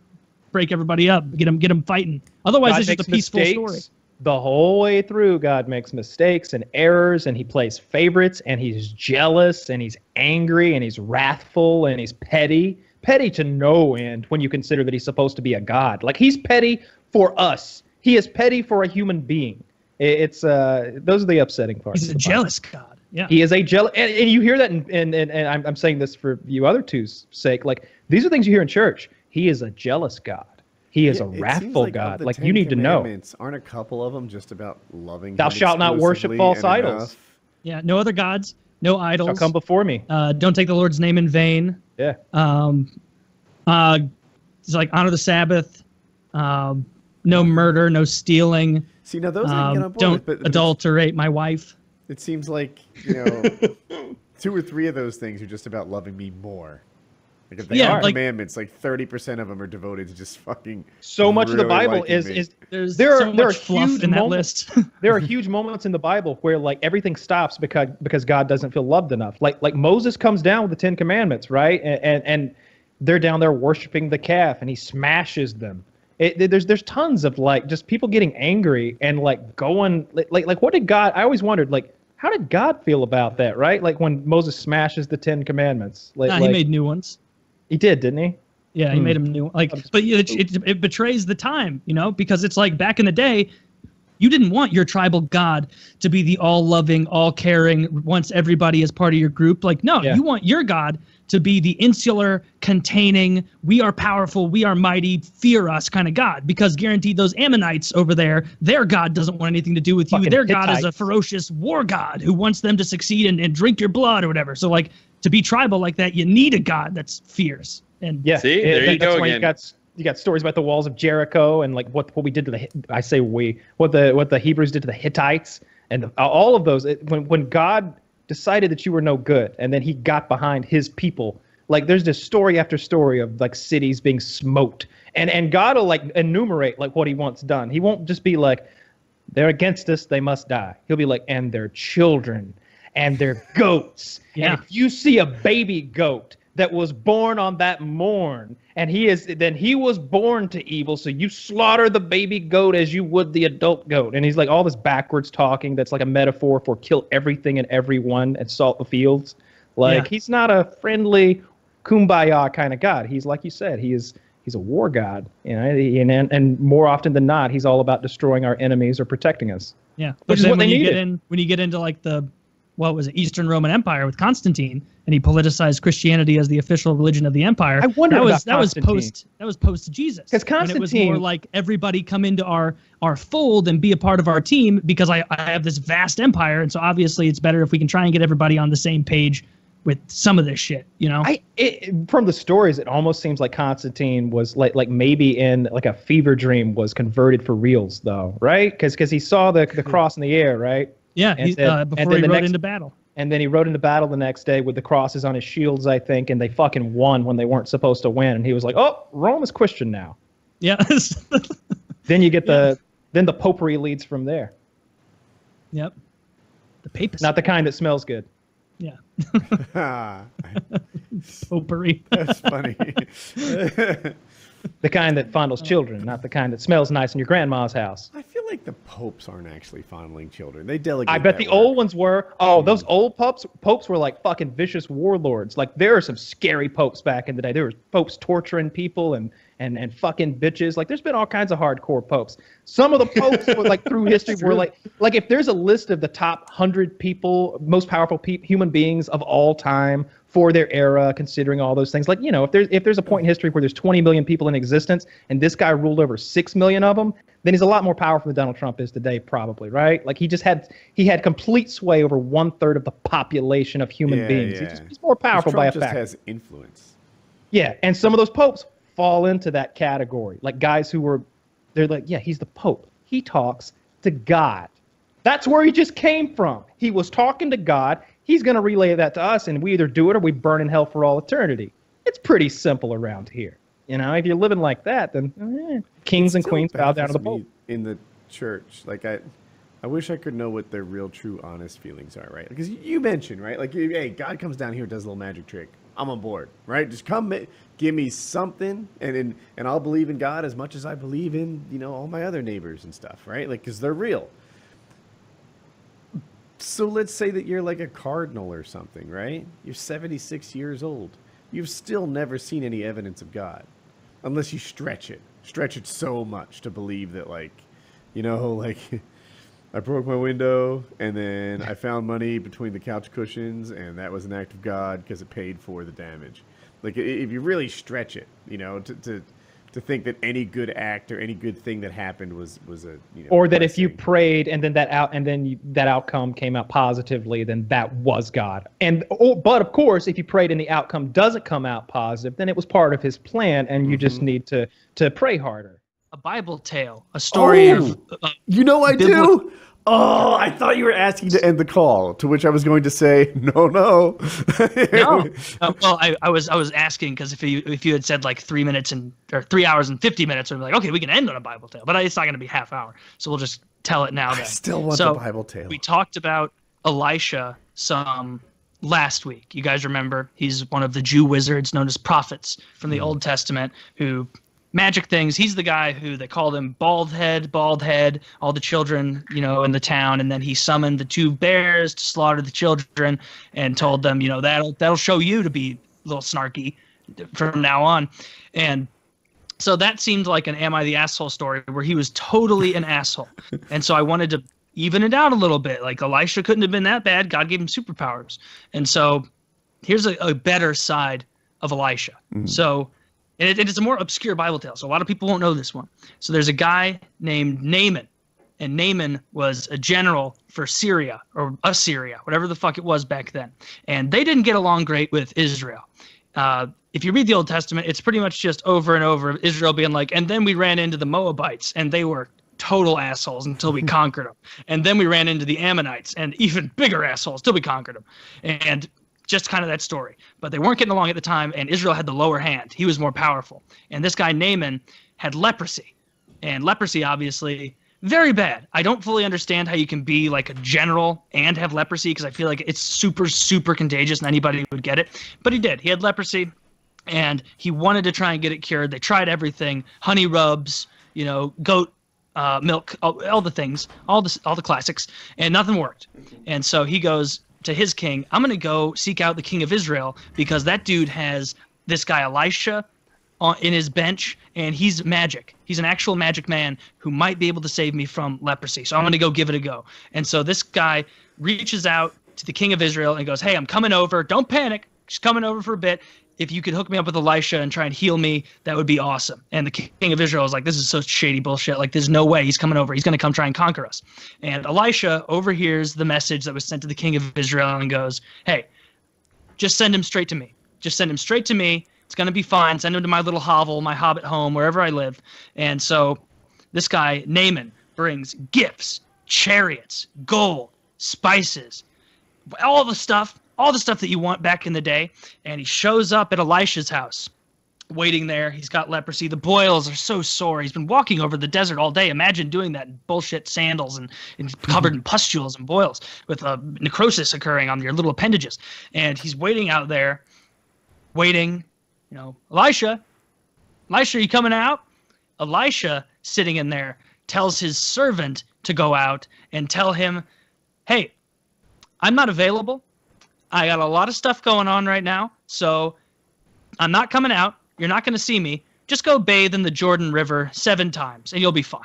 break everybody up, get them get them fighting. Otherwise God it's just a peaceful mistakes story. The whole way through, God makes mistakes and errors, and He plays favorites, and He's jealous, and He's angry, and He's wrathful, and He's petty. Petty to no end when you consider that He's supposed to be a God. Like He's petty for us. He is petty for a human being. It's uh, those are the upsetting parts. He's a Bible. jealous God. Yeah. He is a jealous, and, and you hear that, in, and, and, and I'm, I'm saying this for you other two's sake. Like these are things you hear in church. He is a jealous God. He is Yeah, a wrathful like God. Like Ten you need to know. Commandments, Aren't a couple of them just about loving? Thou him shalt not worship false idols. enough? Yeah. No other gods, no Shall idols. come before me. uh, don't take the Lord's name in vain. Yeah. Um, uh, it's like honor the Sabbath. Um, no murder, no stealing. See, now those I can get Um, on board don't with, but, but adulterate my wife. It seems like you know, two or three of those things are just about loving me more. Like if they Yeah, are like- commandments, like thirty percent of them are devoted to just fucking. So much of the Bible is is There's There are- so there are fluff huge in that moments- list. there are huge moments in the Bible where like everything stops because because God doesn't feel loved enough. Like like Moses comes down with the Ten Commandments, right? And and, and they're down there worshiping the calf, and he smashes them. It, there's there's tons of like just people getting angry and like going like like like what did God? I always wondered like how did God feel about that, right? Like when Moses smashes the Ten Commandments. Like, Nah, he like- made new ones. He did, didn't he? Yeah, he Hmm. made him new. Like, but it, it, it betrays the time, you know, because it's like back in the day, you didn't want your tribal god to be the all-loving, all-caring, once everybody is part of your group. Like, no, Yeah. you want your god to be the insular, containing, we are powerful, we are mighty, fear us kind of god. Because guaranteed, those Ammonites over there, their god doesn't want anything to do with you. Fucking Their god is a ferocious war god who wants them to succeed and, and drink your blood or whatever. So, like, to be tribal like that, you need a god that's fierce. And Yeah. See? There that- you that's go why again. You got you got stories about the walls of Jericho and like what what we did to the I say we what the what the Hebrews did to the Hittites and all of those it, when when God decided that you were no good and then he got behind his people like there's just story after story of like cities being smoked and and God will like enumerate like what he wants done. He won't just be like they're against us, they must die. He'll be like and their children and their goats. Yeah. And if you see a baby goat that was born on that morn, and he is then he was born to evil, so you slaughter the baby goat as you would the adult goat. And he's like all this backwards talking that's like a metaphor for kill everything and everyone and salt the fields. Like Yeah. he's not a friendly kumbaya kind of god. He's like you said, he is he's a war god. You know, and, and and more often than not, he's all about destroying our enemies or protecting us. Yeah, Which but is what when they you get in when you get into like the what was it Eastern Roman Empire with Constantine, and he politicized Christianity as the official religion of the empire. I wonder that was that was post that was post Jesus. 'Cause When it was more like everybody come into our our fold and be a part of our team because I, I have this vast empire, and so obviously it's better if we can try and get everybody on the same page with some of this shit. You know, I it, from the stories, it almost seems like Constantine was like like maybe in like a fever dream was converted for reals though, right? Because because he saw the the hmm. cross in the air, right? Yeah, and he, then- uh, and before then he the rode next- into battle. And then he rode into battle the next day with the crosses on his shields, I think, and they fucking won when they weren't supposed to win. And he was like, "Oh, Rome is Christian now." Yeah, Then you get the then the popery leads from there. yep. The papacy. Not the kind that smells good. yeah, Ah, popery. that's funny. The kind that fondles children, not the kind that smells nice in your grandma's house. I feel like the popes aren't actually fondling children. They delegate. I bet the work. old ones were. Oh, hmm. those old popes popes were like fucking vicious warlords. Like there are some scary popes back in the day. There were popes torturing people and and and fucking bitches. Like there's been all kinds of hardcore popes. Some of the popes were like through history were like like if there's a list of the top 100 people, most powerful pe- human beings of all time for their era considering all those things. Like, you know, if there's if there's a point in history where there's 20 million people in existence and this guy ruled over 6 million of them, then he's a lot more powerful than Donald Trump is today, probably, right? Like he just had he had complete sway over one third of the population of human Yeah, beings. yeah. He's, just, he's more powerful by a just factor. has influence. Yeah, and some of those popes fall into that category. Like guys who were, they're like, yeah, he's the pope. He talks to God. That's where he just came from. He was talking to God. He's going to relay that to us, and we either do it or we burn in hell for all eternity. It's pretty simple around here. You know, if you're living like that, then eh, kings and queens bow down to the pope. in the church. Like I, I wish I could know what their real, true, honest feelings are. Right? Because you mentioned right, like hey, God comes down here, does a little magic trick. I'm on board. Right? Just come, give me something, and and and I'll believe in God as much as I believe in you know all my other neighbors and stuff. Right? Like because they're real. So let's say that you're like a cardinal or something, right? You're 76 years old. You've still never seen any evidence of God unless you stretch it. Stretch it so much to believe that like, you know, like I broke my window and then I found money between the couch cushions and that was an act of God because it paid for the damage. Like if you really stretch it, you know, to to to think that any good act or any good thing that happened was was a you know Or that if you prayed and then that out and then you, that outcome came out positively, then that was God. And or, but of course, if you prayed and the outcome doesn't come out positive, then it was part of His plan, and you just need to to pray harder. A Bible tale, a story Oh! of uh, You know I Biblical- do. Oh, I thought you were asking to end the call. To which I was going to say, no, no. no. Uh, well, I, I was I was asking because if you if you had said like three minutes and or three hours and fifty minutes, I'd be like, okay, we can end on a Bible tale, but it's not going to be half hour, so we'll just tell it now. I still want So, the Bible tale. We talked about Elisha some last week. You guys remember? He's one of the Jew wizards known as prophets from the Old Testament who magic things. He's the guy who they called him bald head, bald head, all the children, you know, in the town, and then he summoned the two bears to slaughter the children and told them, you know, that'll that'll show you to be a little snarky from now on. And so that seemed like an am I the asshole story where he was totally an asshole. And so I wanted to even it out a little bit. Like Elisha couldn't have been that bad. God gave him superpowers. And so here's a, a better side of Elisha. Mm. So and it, it is a more obscure Bible tale. So a lot of people won't know this one. So there's a guy named Naaman. And Naaman was a general for Syria or Assyria, whatever the fuck it was back then. And they didn't get along great with Israel. Uh, if you read the Old Testament, it's pretty much just over and over Israel being like, and then we ran into the Moabites, and they were total assholes until we conquered them. And then we ran into the Ammonites, and even bigger assholes till we conquered them. And just kind of that story. But they weren't getting along at the time, and Israel had the lower hand. He was more powerful. And this guy, Naaman, had leprosy. And leprosy, obviously, very bad. I don't fully understand how you can be like a general and have leprosy because I feel like it's super, super contagious and anybody would get it. But he did. He had leprosy and he wanted to try and get it cured. They tried everything honey rubs, you know, goat uh, milk, all, all the things, all the, all the classics, and nothing worked. And so he goes to his king, I'm going to go seek out the king of Israel because that dude has this guy, Elisha, on, in his bench, and he's magic. He's an actual magic man who might be able to save me from leprosy. So I'm going to go give it a go. And so this guy reaches out to the king of Israel and goes, Hey, I'm coming over. Don't panic. just coming over for a bit. If you could hook me up with Elisha and try and heal me, that would be awesome. And the king of Israel is like, this is such shady bullshit. Like, there's no way he's coming over. He's going to come try and conquer us. And Elisha overhears the message that was sent to the king of Israel and goes, hey, just send him straight to me. Just send him straight to me. It's going to be fine. Send him to my little hovel, my hobbit home, wherever I live. And so this guy, Naaman, brings gifts, chariots, gold, spices, all the stuff, all the stuff that you want back in the day. And he shows up at Elisha's house, waiting there. He's got leprosy. The boils are so sore. He's been walking over the desert all day. Imagine doing that in bullshit sandals and, and covered in pustules and boils with uh, necrosis occurring on your little appendages. And he's waiting out there, waiting. You know, Elisha, Elisha, are you coming out? Elisha, sitting in there, tells his servant to go out and tell him, hey, I'm not available. I got a lot of stuff going on right now, so I'm not coming out. You're not going to see me. Just go bathe in the Jordan River seven times and you'll be fine.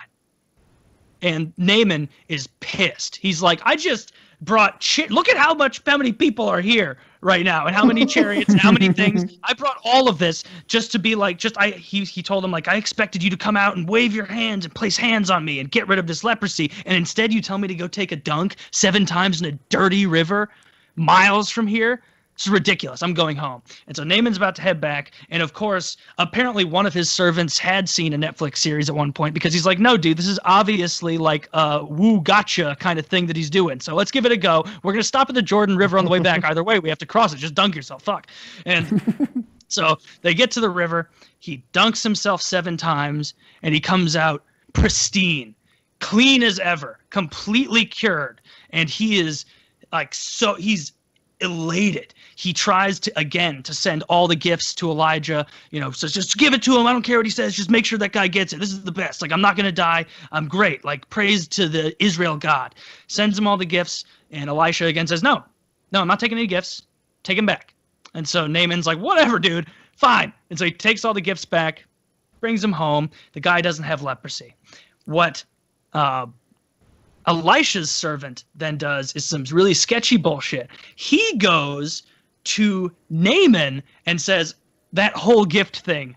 And Naaman is pissed. He's like, I just brought shit. Look at how much, how many people are here right now and how many chariots and how many things. I brought all of this just to be like, just, I, he, he told him, like, I expected you to come out and wave your hands and place hands on me and get rid of this leprosy. And instead you tell me to go take a dunk seven times in a dirty river miles from here. It's ridiculous. I'm going home. And so Naaman's about to head back. And of course, apparently one of his servants had seen a Netflix series at one point because he's like, no, dude, this is obviously like a woo gotcha kind of thing that he's doing. So let's give it a go. We're going to stop at the Jordan River on the way back. Either way, we have to cross it. Just dunk yourself. Fuck. And so they get to the river. He dunks himself seven times and he comes out pristine, clean as ever, completely cured. And he is like, so he's elated. He tries to again to send all the gifts to Elijah. You know, says just give it to him. I don't care what he says. Just make sure that guy gets it. This is the best. Like I'm not gonna die. I'm great. Like praise to the Israel God. Sends him all the gifts, and Elisha again says no, no, I'm not taking any gifts. Take him back. And so Naaman's like, whatever, dude, fine. And so he takes all the gifts back, brings them home. The guy doesn't have leprosy. What uh, Elisha's servant then does is some really sketchy bullshit. He goes to Naaman and says that whole gift thing.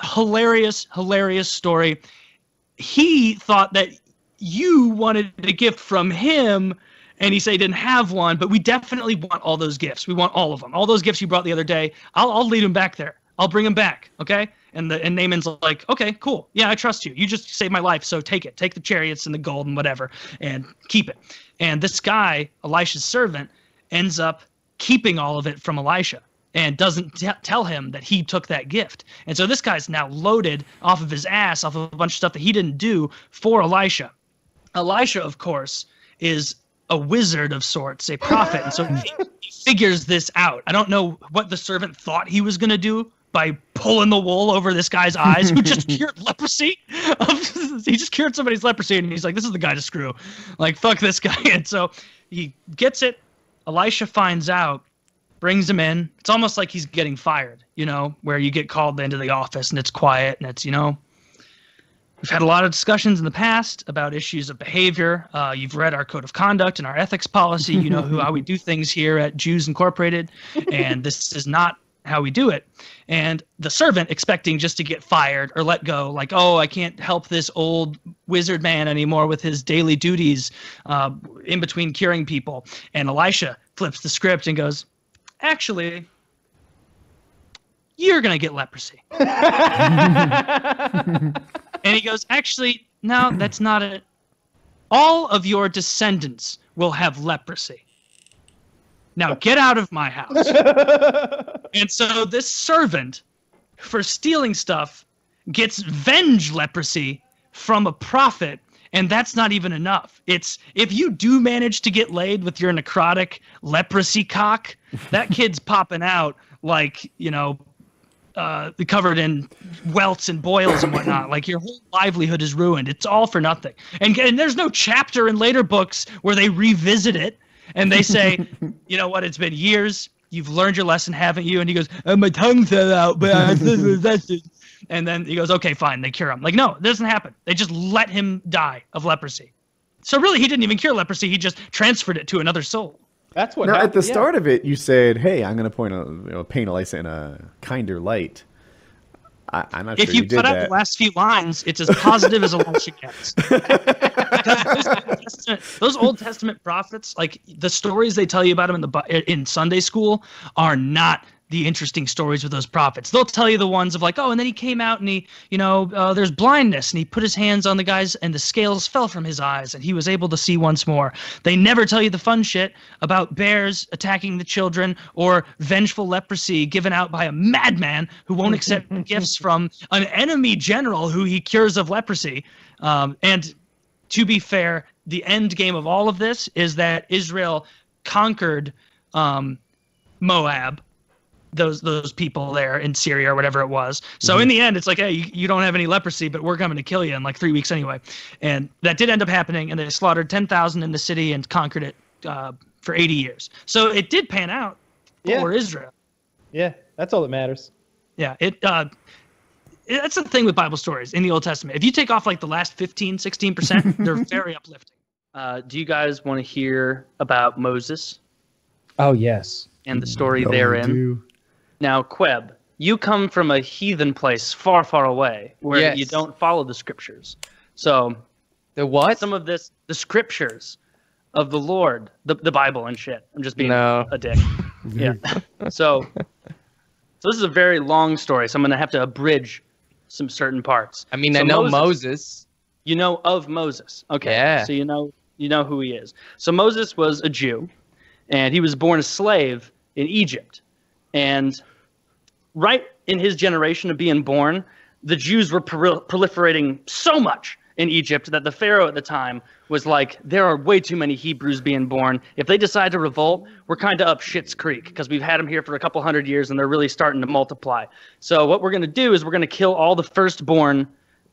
Hilarious, hilarious story. He thought that you wanted a gift from him and he said he didn't have one, but we definitely want all those gifts. We want all of them. All those gifts you brought the other day. I'll, I'll lead him back there. I'll bring him back. Okay. And the and Naaman's like, okay, cool. Yeah, I trust you. You just saved my life, so take it. Take the chariots and the gold and whatever, and keep it. And this guy, Elisha's servant, ends up keeping all of it from Elisha and doesn't t- tell him that he took that gift. And so this guy's now loaded off of his ass, off of a bunch of stuff that he didn't do for Elisha. Elisha, of course, is a wizard of sorts, a prophet, and so he, he figures this out. I don't know what the servant thought he was going to do by pulling the wool over this guy's eyes who just cured leprosy. he just cured somebody's leprosy, and he's like, "This is the guy to screw." Like, fuck this guy. And so he gets it. Elisha finds out, brings him in. It's almost like he's getting fired, you know, where you get called into the office and it's quiet and it's, you know, We've had a lot of discussions in the past about issues of behavior. Uh, you've read our code of conduct and our ethics policy. You know who, how we do things here at Jews Incorporated, and this is not how we do it. And the servant expecting just to get fired or let go, like, oh, I can't help this old wizard man anymore with his daily duties uh, in between curing people. And Elisha flips the script and goes, actually, you're going to get leprosy. and he goes, actually, no, that's not it. All of your descendants will have leprosy. Now get out of my house. and so this servant, for stealing stuff, gets venge leprosy from a prophet. And that's not even enough. It's if you do manage to get laid with your necrotic leprosy cock, that kid's popping out like, you know, uh, covered in welts and boils and whatnot. Like your whole livelihood is ruined. It's all for nothing. And, and there's no chapter in later books where they revisit it and they say, you know what? It's been years. You've learned your lesson, haven't you? And he goes, oh, my tongue fell out, but I and then he goes, okay, fine. They cure him. Like, no, it doesn't happen. They just let him die of leprosy. So really, he didn't even cure leprosy. He just transferred it to another soul. That's what now, at the yeah. start of it, you said, "Hey, I'm going to point a, you know, paint Elisha in a kinder light." I, I'm not If sure you, you, cut out the last few lines, it's as positive as Elisha gets. Because those, Old Testament, those Old Testament prophets, like the stories they tell you about them in the in Sunday school, are not the interesting stories with those prophets. They'll tell you the ones of like, oh, and then he came out and he, you know, uh, there's blindness, and he put his hands on the guys, and the scales fell from his eyes, and he was able to see once more. They never tell you the fun shit about bears attacking the children or vengeful leprosy given out by a madman who won't accept gifts from an enemy general who he cures of leprosy. Um, and to be fair, the end game of all of this is that Israel conquered um, Moab, those those people there in Syria or whatever it was. So in the end, it's like, hey, you, you don't have any leprosy, but we're coming to kill you in like three weeks anyway. And that did end up happening, and they slaughtered ten thousand in the city and conquered it uh, for eighty years. So it did pan out Yeah. for Israel. Yeah, that's all that matters. Yeah, it. Uh, it- that's the thing with Bible stories in the Old Testament. If you take off like the last 15, 16 percent, they're very uplifting. Uh, do you guys want to hear about Moses Oh yes. and the story No, I therein? Now, Queb, you come from a heathen place far, far away where Yes. you don't follow the scriptures. So, The what? some of this, the scriptures of the Lord, the, the Bible and shit. I'm just being No. a dick. yeah. So, so this is a very long story. So I'm going to have to abridge some certain parts. I mean, So I know Moses- Moses. You know of Moses. Okay. Yeah. So you know you know who he is. So Moses was a Jew and he was born a slave in Egypt. And right in his generation of being born, the Jews were prol- proliferating so much in Egypt that the Pharaoh at the time was like, there are way too many Hebrews being born. If they decide to revolt, we're kind of up Shit's Creek because we've had them here for a couple hundred years and they're really starting to multiply. So what we're going to do is we're going to kill all the firstborn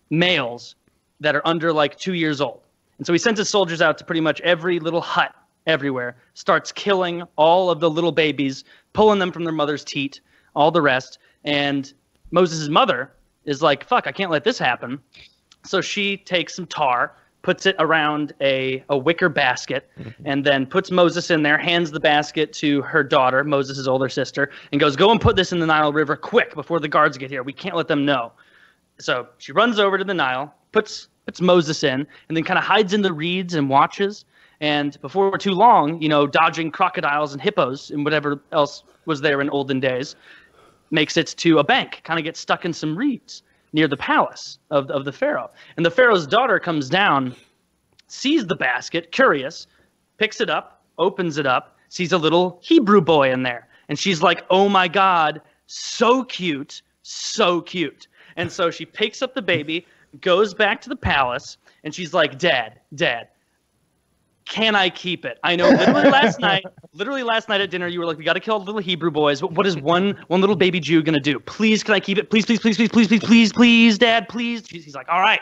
males that are under like two years old. And so he sends his soldiers out to pretty much every little hut everywhere, starts killing all of the little babies, pulling them from their mother's teat, all the rest. And Moses' mother is like, fuck, I can't let this happen. So she takes some tar, puts it around a, a wicker basket, mm-hmm. and then puts Moses in there, hands the basket to her daughter, Moses' older sister, and goes, Go and put this in the Nile River quick before the guards get here. We can't let them know. So she runs over to the Nile, puts puts Moses in, and then kind of hides in the reeds and watches. And before too long, you know, dodging crocodiles and hippos and whatever else was there in olden days, makes it to a bank, kind of gets stuck in some reeds near the palace of, of the Pharaoh. And the Pharaoh's daughter comes down, sees the basket, curious, picks it up, opens it up, sees a little Hebrew boy in there. And she's like, oh my God, so cute, so cute. And so she picks up the baby, goes back to the palace, and she's like, Dad, Dad, can I keep it? I know literally last night, literally last night at dinner, you were like, we got to kill all the little Hebrew boys. But what is one one little baby Jew gonna do? Please, can I keep it? Please, please, please, please, please, please, please, please, Dad, please. He's like, all right,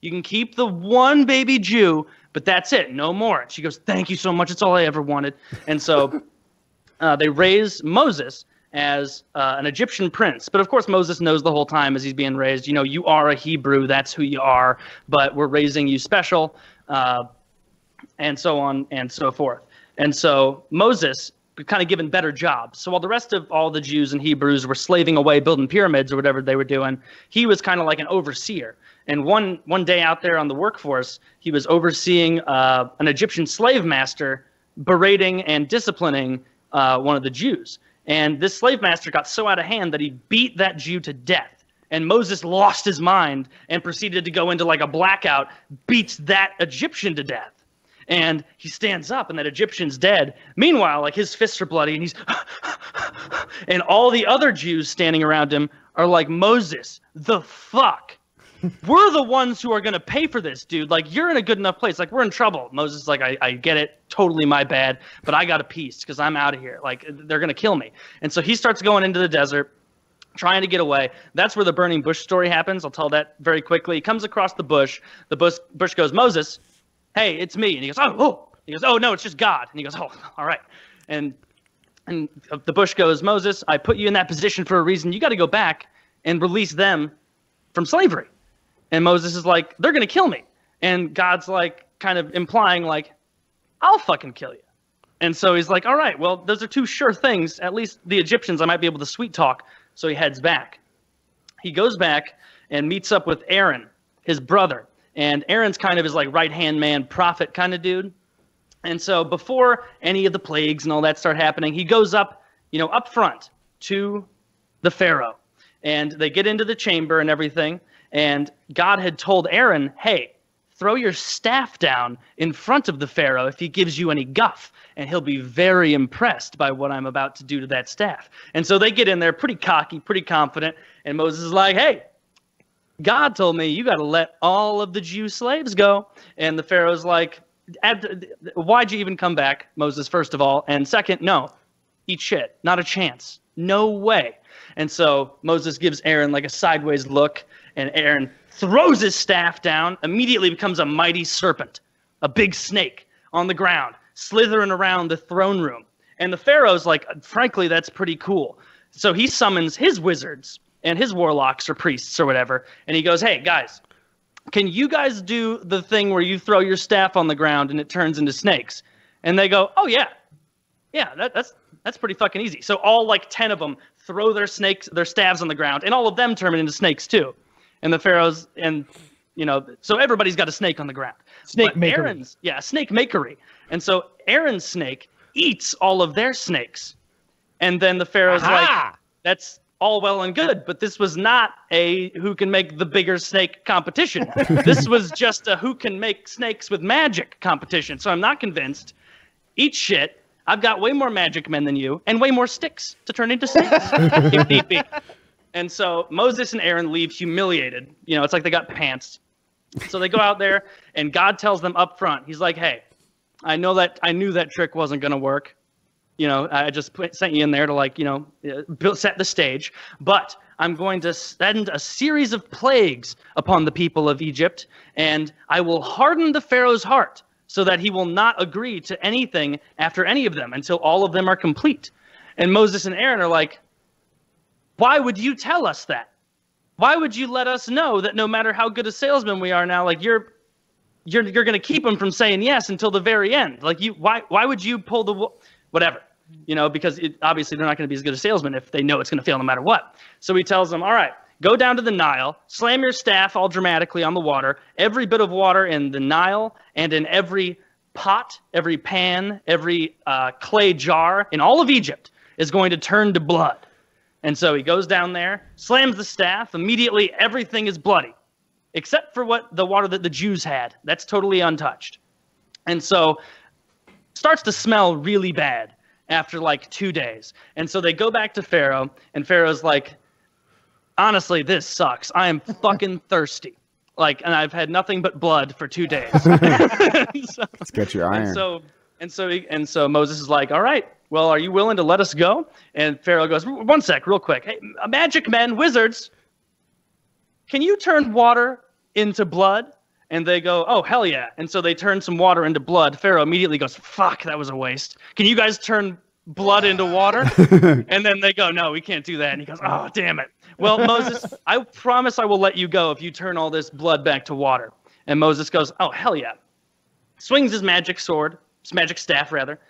you can keep the one baby Jew, but that's it, no more. She goes, thank you so much. It's all I ever wanted. And so uh, they raise Moses as uh, an Egyptian prince. But of course, Moses knows the whole time as he's being raised, you know, you are a Hebrew, that's who you are, but we're raising you special. Uh, and so on and so forth. And so Moses kind of given better jobs. So while the rest of all the Jews and Hebrews were slaving away building pyramids or whatever they were doing, he was kind of like an overseer. And one one day out there on the workforce, he was overseeing uh, an Egyptian slave master berating and disciplining uh, one of the Jews. And this slave master got so out of hand that he beat that Jew to death. And Moses lost his mind and proceeded to go into like a blackout, beats that Egyptian to death and he stands up and that egyptian's dead meanwhile like his fists are bloody and he's and all the other jews standing around him are like moses the fuck we're the ones who are going to pay for this dude like you're in a good enough place like we're in trouble moses like I, I get it totally my bad but i got a piece because i'm out of here like they're going to kill me and so he starts going into the desert trying to get away. That's where the burning bush story happens. I'll tell that very quickly. He comes across the bush. The bush, bush goes, Moses, hey, it's me. And he goes, oh, oh. He goes, oh, no, it's just God. And he goes, oh, all right. And and the bush goes, Moses, I put you in that position for a reason. You got to go back and release them from slavery. And Moses is like, they're going to kill me. And God's like, kind of implying, like, I'll fucking kill you. And so he's like, all right, well, those are two sure things. At least the Egyptians, I might be able to sweet talk. So he heads back. He goes back and meets up with Aaron, his brother. And Aaron's kind of his like right hand man, prophet kind of dude. And so before any of the plagues and all that start happening, he goes up, you know, up front to the Pharaoh. And they get into the chamber and everything. And God had told Aaron, hey, throw your staff down in front of the Pharaoh if he gives you any guff, and he'll be very impressed by what I'm about to do to that staff. And so they get in there pretty cocky, pretty confident. And Moses is like, hey, God told me you got to let all of the Jew slaves go. And the Pharaoh's like, why'd you even come back, Moses, first of all? And second, no, eat shit. Not a chance. No way. And so Moses gives Aaron like a sideways look, and Aaron throws his staff down, immediately becomes a mighty serpent, a big snake on the ground, slithering around the throne room. And the Pharaoh's like, frankly, that's pretty cool. So he summons his wizards and his warlocks or priests or whatever, and he goes, hey, guys, can you guys do the thing where you throw your staff on the ground and it turns into snakes? And they go, oh, yeah. Yeah, that, that's that's pretty fucking easy. So all like 10 of them throw their snakes, their staves on the ground, and all of them turn into snakes too. And the pharaohs and you know, so everybody's got a snake on the ground. Snake But makery. Aaron's, yeah, snake makery. And so Aaron's snake eats all of their snakes. And then the pharaoh's like, that's all well and good, but this was not a who can make the bigger snake competition. this was just a who can make snakes with magic competition. So I'm not convinced. Eat shit. I've got way more magic men than you, and way more sticks to turn into snakes if need be. And so Moses and Aaron leave humiliated. You know, it's like they got pants. So they go out there, and God tells them up front, He's like, "Hey, I know that I knew that trick wasn't going to work. You know, I just put, sent you in there to like, you know, uh, build, set the stage. But I'm going to send a series of plagues upon the people of Egypt, and I will harden the Pharaoh's heart so that he will not agree to anything after any of them until all of them are complete." And Moses and Aaron are like, "Why would you tell us that? Why would you let us know that no matter how good a salesman we are now, like you're you're you're going to keep them from saying yes until the very end. Like you, why why would you pull the whatever, you know? Because it, obviously they're not going to be as good a salesman if they know it's going to fail no matter what. So he tells them, all right, go down to the Nile, slam your staff all dramatically on the water. Every bit of water in the Nile and in every pot, every pan, every uh, clay jar in all of Egypt is going to turn to blood. And so he goes down there, slams the staff. Immediately, everything is bloody except for what the water that the Jews had. That's totally untouched. And so starts to smell really bad after like 2 days. And so they go back to Pharaoh and Pharaoh's like honestly, this sucks. I am fucking thirsty. Like and I've had nothing but blood for 2 days. so, Let's get your iron. and so and so he, and so Moses is like, "All right, well, are you willing to let us go?" And Pharaoh goes, "One sec, real quick. Hey, magic men, wizards, can you turn water into blood?" And they go, "Oh hell yeah!" And so they turn some water into blood. Pharaoh immediately goes, "Fuck, that was a waste. Can you guys turn blood into water?" and then they go, "No, we can't do that." And he goes, "Oh damn it." Well, Moses, I promise I will let you go if you turn all this blood back to water. And Moses goes, "Oh hell yeah!" Swings his magic sword, his magic staff rather,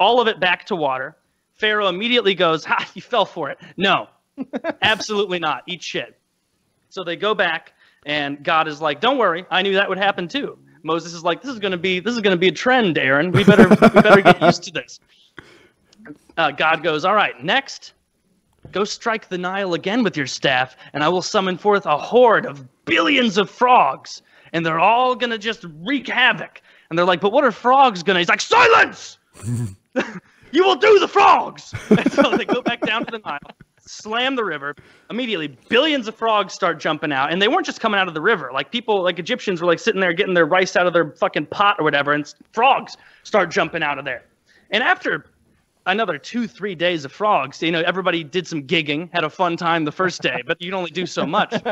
all of it back to water. Pharaoh immediately goes, "Ha! You fell for it." No, absolutely not. Eat shit. So they go back, and God is like, "Don't worry, I knew that would happen too." Moses is like, "This is gonna be this is gonna be a trend, Aaron. We better we better get used to this." Uh, God goes, "All right, next, go strike the Nile again with your staff, and I will summon forth a horde of billions of frogs, and they're all gonna just wreak havoc." And they're like, "But what are frogs gonna?" He's like, "Silence! you will do the frogs." And so they go back down to the Nile slam the river immediately billions of frogs start jumping out and they weren't just coming out of the river. Like people like egyptians were like sitting there getting their rice out of their fucking pot or whatever and frogs start jumping out of there. And after another two three days of frogs you know everybody did some gigging had a fun time the first day but you can only do so much.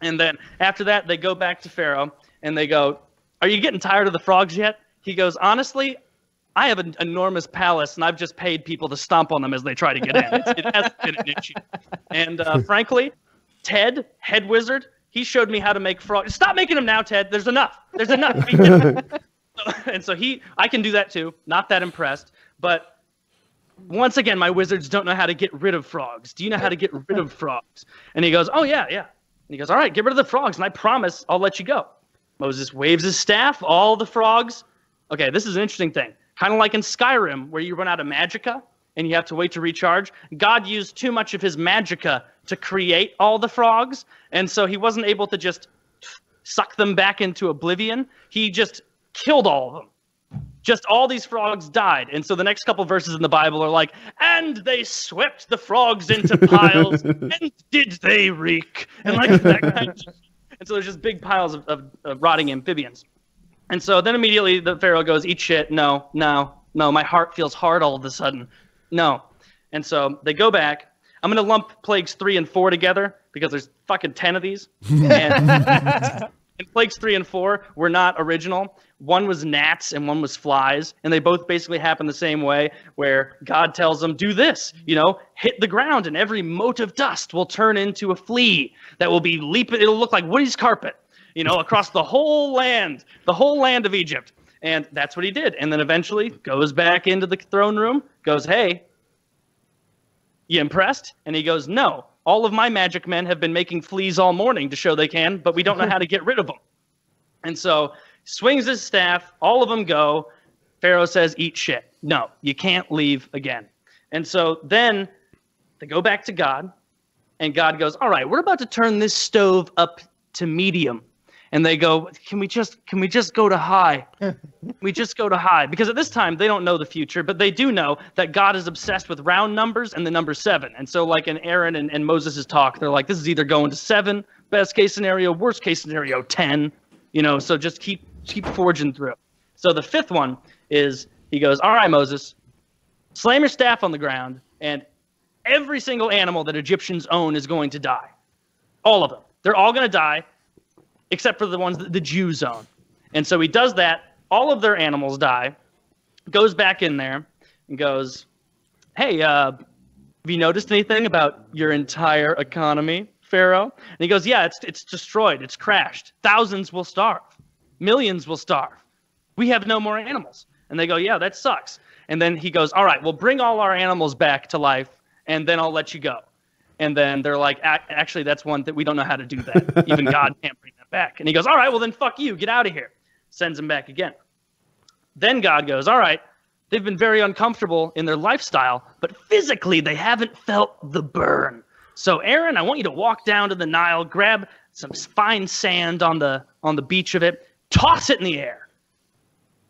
And then after that they go back to pharaoh and they go are you getting tired of the frogs yet? He goes honestly I have an enormous palace, and I've just paid people to stomp on them as they try to get in. It's, it hasn't been an issue. And uh, frankly, Ted, head wizard, he showed me how to make frogs. Stop making them now, Ted. There's enough. There's enough. And so he, I can do that too. Not that impressed. But once again, my wizards don't know how to get rid of frogs. Do you know how to get rid of frogs? And he goes, Oh, yeah, yeah. And he goes, All right, get rid of the frogs, and I promise I'll let you go. Moses waves his staff, all the frogs. Okay, this is an interesting thing. Kind of like in Skyrim, where you run out of magicka and you have to wait to recharge. God used too much of his magicka to create all the frogs, and so he wasn't able to just suck them back into oblivion. He just killed all of them just all these frogs died. And so the next couple verses in the Bible are like, and they swept the frogs into piles, and did they reek? And like that kind of And so there's just big piles of, of, of rotting amphibians. And so then immediately the Pharaoh goes, eat shit. No, no, no. My heart feels hard all of a sudden. No. And so they go back. I'm going to lump plagues three and four together because there's fucking 10 of these. And, and plagues three and four were not original. One was gnats and one was flies, and they both basically happen the same way, where God tells them, "Do this, you know, hit the ground, and every mote of dust will turn into a flea that will be leaping. It'll look like Woody's carpet, you know, across the whole land, the whole land of Egypt." And that's what he did. And then eventually goes back into the throne room, goes, "Hey, you impressed?" And he goes, "No." All of my magic men have been making fleas all morning to show they can, but we don't know how to get rid of them. And so swings his staff. All of them go. Pharaoh says, Eat shit. No, you can't leave again. And so then they go back to God, and God goes, All right, we're about to turn this stove up to medium. And they go, Can we just can we just go to high? we just go to high. Because at this time they don't know the future, but they do know that God is obsessed with round numbers and the number seven. And so like in Aaron and, and Moses' talk, they're like, This is either going to seven, best case scenario, worst case scenario, ten. You know, so just keep keep forging through. So the fifth one is he goes, All right, Moses, slam your staff on the ground, and every single animal that Egyptians own is going to die. All of them. They're all going to die, except for the ones that the Jews own. And so he does that. All of their animals die, goes back in there, and goes, Hey, uh, have you noticed anything about your entire economy, Pharaoh? And he goes, Yeah, it's, it's destroyed. It's crashed. Thousands will starve. Millions will starve. We have no more animals. And they go, Yeah, that sucks. And then he goes, All right, well, bring all our animals back to life, and then I'll let you go. And then they're like, Actually, that's one that we don't know how to do that. Even God can't bring back. And he goes, All right, well, then fuck you. Get out of here. Sends him back again. Then God goes, All right, they've been very uncomfortable in their lifestyle, but physically they haven't felt the burn. So, Aaron, I want you to walk down to the Nile, grab some fine sand on the on the beach of it, toss it in the air,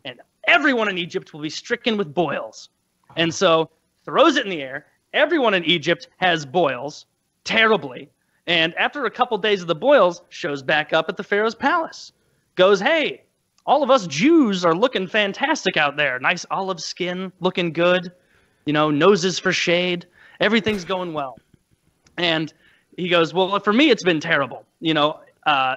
and everyone in Egypt will be stricken with boils. And so throws it in the air. Everyone in Egypt has boils terribly. And after a couple days of the boils, shows back up at the Pharaoh's palace. Goes, hey, all of us Jews are looking fantastic out there. Nice olive skin, looking good. You know, noses for shade. Everything's going well. And he goes, well, for me, it's been terrible. You know, uh,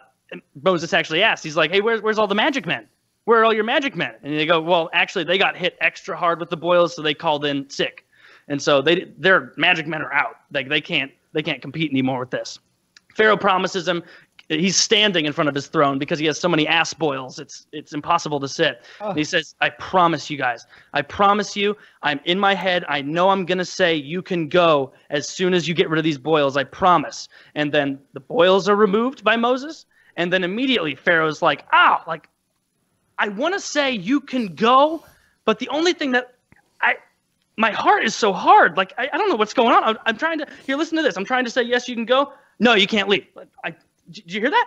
Moses actually asked, he's like, hey, where's, where's all the magic men? Where are all your magic men? And they go, well, actually, they got hit extra hard with the boils, so they called in sick. And so they, their magic men are out. Like they can't, they can't compete anymore with this. Pharaoh promises him he's standing in front of his throne because he has so many ass boils. It's it's impossible to sit. Oh. he says, "I promise you guys. I promise you. I'm in my head. I know I'm gonna say you can go as soon as you get rid of these boils. I promise." And then the boils are removed by Moses, and then immediately Pharaoh's like, "Ah, like I want to say you can go, but the only thing that my heart is so hard. Like I, I don't know what's going on. I'm, I'm trying to here. Listen to this. I'm trying to say yes, you can go. No, you can't leave. I did you hear that?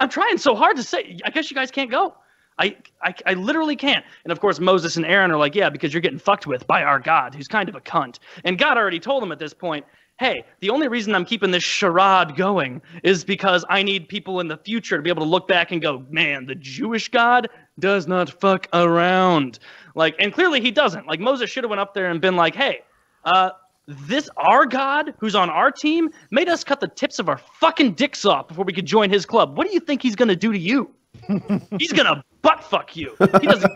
I'm trying so hard to say. I guess you guys can't go. I, I, I literally can't. And of course, Moses and Aaron are like, yeah, because you're getting fucked with by our God, who's kind of a cunt. And God already told them at this point, hey, the only reason I'm keeping this charade going is because I need people in the future to be able to look back and go, man, the Jewish God does not fuck around. Like, and clearly he doesn't. Like Moses should have went up there and been like, hey, uh, this our God who's on our team made us cut the tips of our fucking dicks off before we could join his club. What do you think he's gonna do to you? he's gonna butt fuck you. He doesn't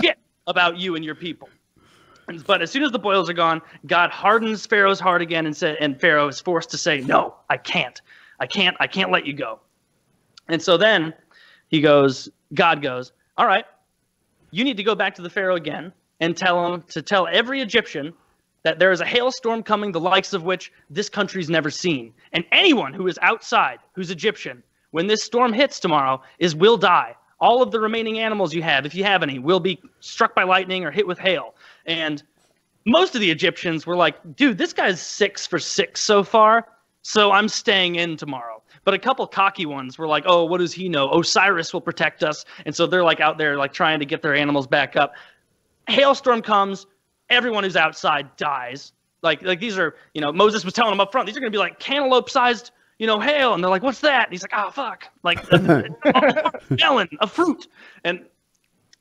shit about you and your people. But as soon as the boils are gone, God hardens Pharaoh's heart again and said, and Pharaoh is forced to say, "No, I can't. I can't. I can't let you go." And so then he goes, God goes, "All right, you need to go back to the Pharaoh again and tell him to tell every Egyptian that there is a hailstorm coming, the likes of which this country's never seen. And anyone who is outside, who's Egyptian, when this storm hits tomorrow, is will die. All of the remaining animals you have, if you have any, will be struck by lightning or hit with hail. And most of the Egyptians were like, dude, this guy's six for six so far, so I'm staying in tomorrow. But a couple cocky ones were like, oh, what does he know? Osiris will protect us. And so they're like out there, like trying to get their animals back up. Hailstorm comes, everyone who's outside dies. Like, like these are, you know, Moses was telling them up front, these are going to be like cantaloupe sized, you know, hail. And they're like, what's that? And he's like, oh, fuck. Like, a melon, a fruit. And,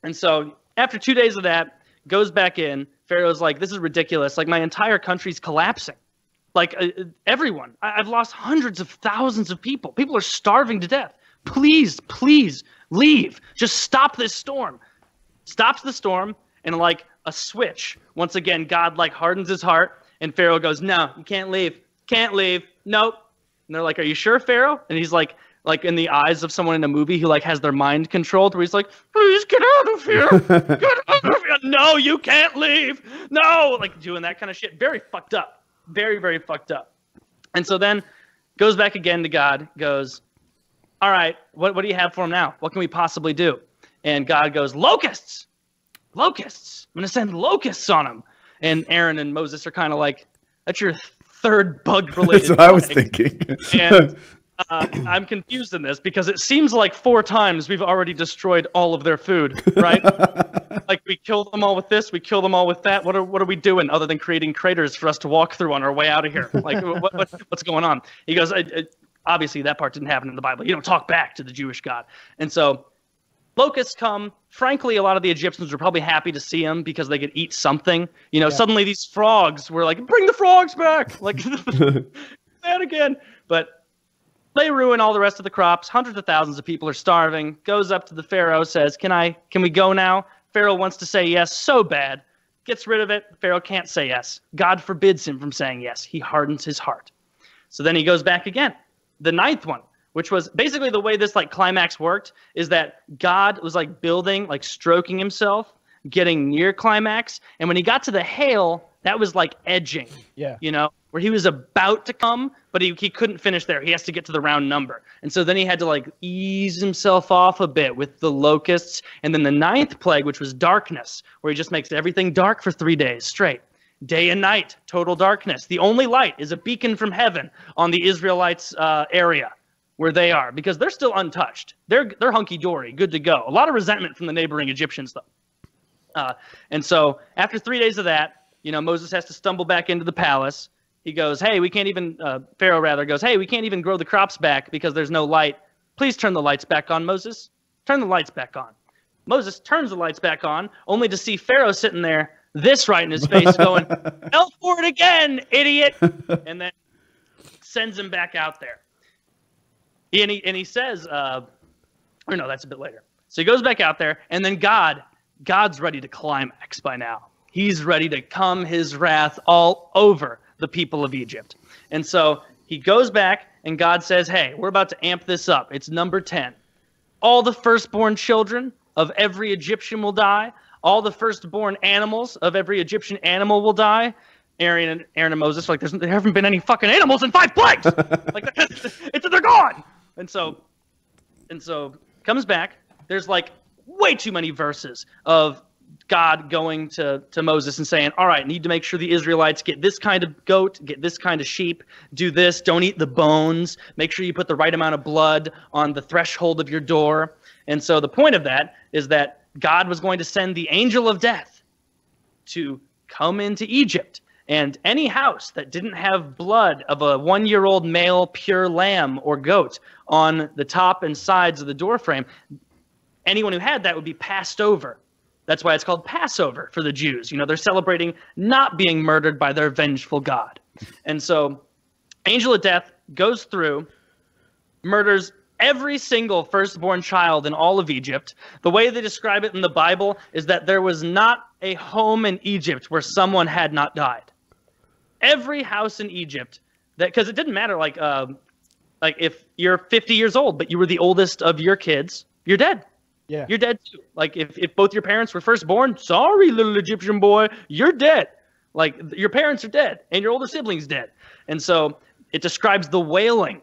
and so after two days of that, goes back in. Pharaoh's like, this is ridiculous. Like, my entire country's collapsing. Like, uh, everyone. I- I've lost hundreds of thousands of people. People are starving to death. Please, please leave. Just stop this storm. Stops the storm, and like a switch, once again, God like hardens his heart, and Pharaoh goes, No, you can't leave. Can't leave. Nope. And they're like, Are you sure, Pharaoh? And he's like, like in the eyes of someone in a movie who like has their mind controlled, where he's like, "Please get out of here, get out of here! No, you can't leave! No!" Like doing that kind of shit. Very fucked up. Very, very fucked up. And so then goes back again to God. Goes, "All right, what what do you have for him now? What can we possibly do?" And God goes, "Locusts, locusts. I'm gonna send locusts on him." And Aaron and Moses are kind of like, "That's your third bug related." That's what I was thinking. And uh, I'm confused in this because it seems like four times we've already destroyed all of their food, right? like we kill them all with this, we kill them all with that. What are what are we doing other than creating craters for us to walk through on our way out of here? Like what, what what's going on? He goes, I, I, obviously that part didn't happen in the Bible. You don't talk back to the Jewish God, and so locusts come. Frankly, a lot of the Egyptians were probably happy to see them because they could eat something. You know, suddenly these frogs were like, bring the frogs back, like that again. But they ruin all the rest of the crops. Hundreds of thousands of people are starving. Goes up to the Pharaoh, says, "Can I? Can we go now?" Pharaoh wants to say yes so bad. Gets rid of it. Pharaoh can't say yes. God forbids him from saying yes. He hardens his heart. So then he goes back again. The ninth one, which was basically the way this like climax worked, is that God was like building, like stroking himself, getting near climax, and when he got to the hail, that was like edging. Yeah. You know, where he was about to come, but he, he couldn't finish there. He has to get to the round number. And so then he had to like ease himself off a bit with the locusts. And then the ninth plague, which was darkness, where he just makes everything dark for three days straight. Day and night, total darkness. The only light is a beacon from heaven on the Israelites' uh, area where they are because they're still untouched. They're, they're hunky dory, good to go. A lot of resentment from the neighboring Egyptians, though. Uh, and so after three days of that, you know, Moses has to stumble back into the palace. He goes, Hey, we can't even, uh, Pharaoh rather goes, Hey, we can't even grow the crops back because there's no light. Please turn the lights back on, Moses. Turn the lights back on. Moses turns the lights back on, only to see Pharaoh sitting there, this right in his face, going, Hell for it again, idiot. And then sends him back out there. And he, and he says, uh, or no, that's a bit later. So he goes back out there, and then God, God's ready to climax by now. He's ready to come his wrath all over the people of Egypt. And so he goes back, and God says, Hey, we're about to amp this up. It's number 10. All the firstborn children of every Egyptian will die. All the firstborn animals of every Egyptian animal will die. Aaron and Aaron and Moses like, There's, there haven't been any fucking animals in five plagues. like, it's they're gone. And so, and so comes back. There's like way too many verses of God going to, to Moses and saying, All right, need to make sure the Israelites get this kind of goat, get this kind of sheep, do this, don't eat the bones, make sure you put the right amount of blood on the threshold of your door. And so the point of that is that God was going to send the angel of death to come into Egypt. And any house that didn't have blood of a one year old male pure lamb or goat on the top and sides of the doorframe, anyone who had that would be passed over. That's why it's called Passover for the Jews. You know, they're celebrating not being murdered by their vengeful God. And so, angel of death goes through, murders every single firstborn child in all of Egypt. The way they describe it in the Bible is that there was not a home in Egypt where someone had not died. Every house in Egypt, that because it didn't matter, like, uh, like if you're 50 years old but you were the oldest of your kids, you're dead. Yeah. You're dead too. Like if, if both your parents were first born, sorry, little Egyptian boy, you're dead. Like your parents are dead and your older siblings dead. And so it describes the wailing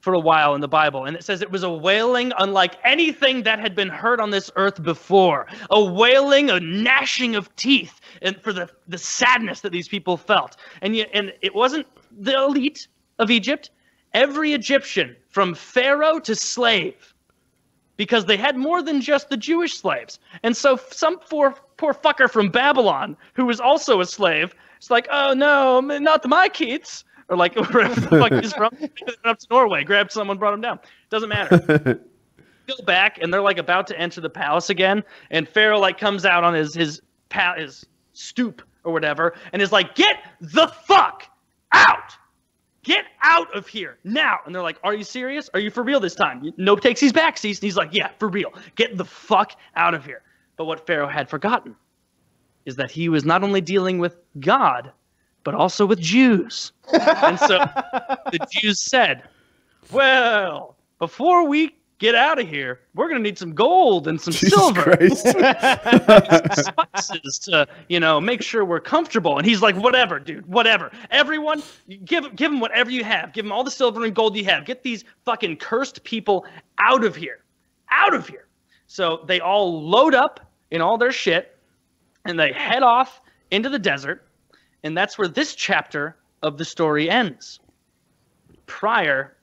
for a while in the Bible. And it says it was a wailing unlike anything that had been heard on this earth before. A wailing, a gnashing of teeth, and for the, the sadness that these people felt. And yet, and it wasn't the elite of Egypt. Every Egyptian, from pharaoh to slave, because they had more than just the Jewish slaves. And so some poor poor fucker from Babylon, who was also a slave, it's like, oh no, not my kids. Or like wherever the fuck he's from, he went up to Norway, grabbed someone, brought him down. Doesn't matter. Go back, and they're like about to enter the palace again, and Pharaoh like comes out on his his pa- his stoop or whatever, and is like, "Get the fuck out! Get out of here now!" And they're like, "Are you serious? Are you for real this time?" Nope takes his back seats, and he's like, "Yeah, for real. Get the fuck out of here." But what Pharaoh had forgotten is that he was not only dealing with God, but also with Jews. and so the Jews said, Well, before we get out of here, we're going to need some gold and some Jesus silver. Spices to, you know, make sure we're comfortable. And he's like, whatever, dude, whatever. Everyone, give give him whatever you have. Give him all the silver and gold you have. Get these fucking cursed people out of here, out of here. So they all load up in all their shit, and they head off into the desert, and that's where this chapter of the story ends. Prior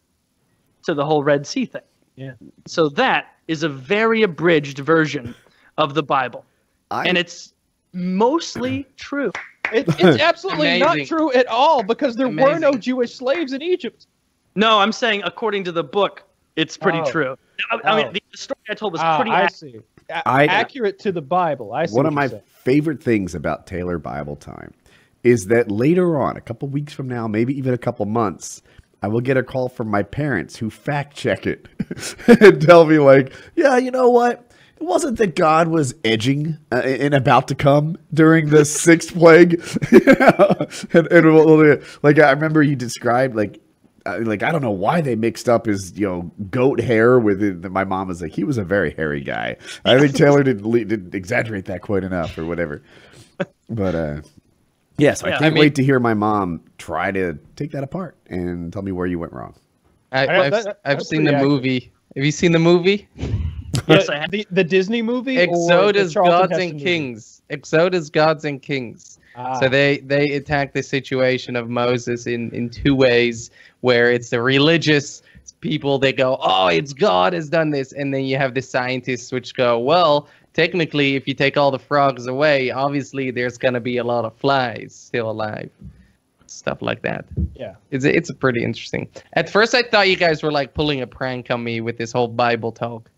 to the whole Red Sea thing. Yeah. So that is a very abridged version of the Bible. I- and it's mostly true. It, it's absolutely not true at all because there were no Jewish slaves in Egypt. No, I'm saying according to the book, it's pretty Oh. true. I, I Oh. mean, the story I told was Ah, pretty I accurate. see. A- I- accurate to the Bible. I see. One of my saying. favorite things about Taylor Bible Time is that later on, a couple weeks from now, maybe even a couple months, I will get a call from my parents who fact check it and tell me, like, yeah, you know what? It wasn't that God was edging uh, and about to come during the sixth plague. And, and well, like I remember you described like uh, like I don't know why they mixed up his you know goat hair with it. My mom was like he was a very hairy guy. I think Taylor didn't didn't exaggerate that quite enough or whatever. But uh, yes, I Yeah, I can't mean- wait to hear my mom try to take that apart and tell me where you went wrong. I, I know, I've, that- I've seen the accurate. movie. Have you seen the movie? Yes, I have. the, the Disney movie. or Exodus, Gods Heston and movie? Kings. Exodus, Gods and Kings. Ah. So they they attack the situation of Moses in in two ways, where it's the religious people they go, oh, it's God has done this, and then you have the scientists which go, well, technically, if you take all the frogs away, obviously there's gonna be a lot of flies still alive, stuff like that. Yeah. It's it's pretty interesting. At first, I thought you guys were like pulling a prank on me with this whole Bible talk.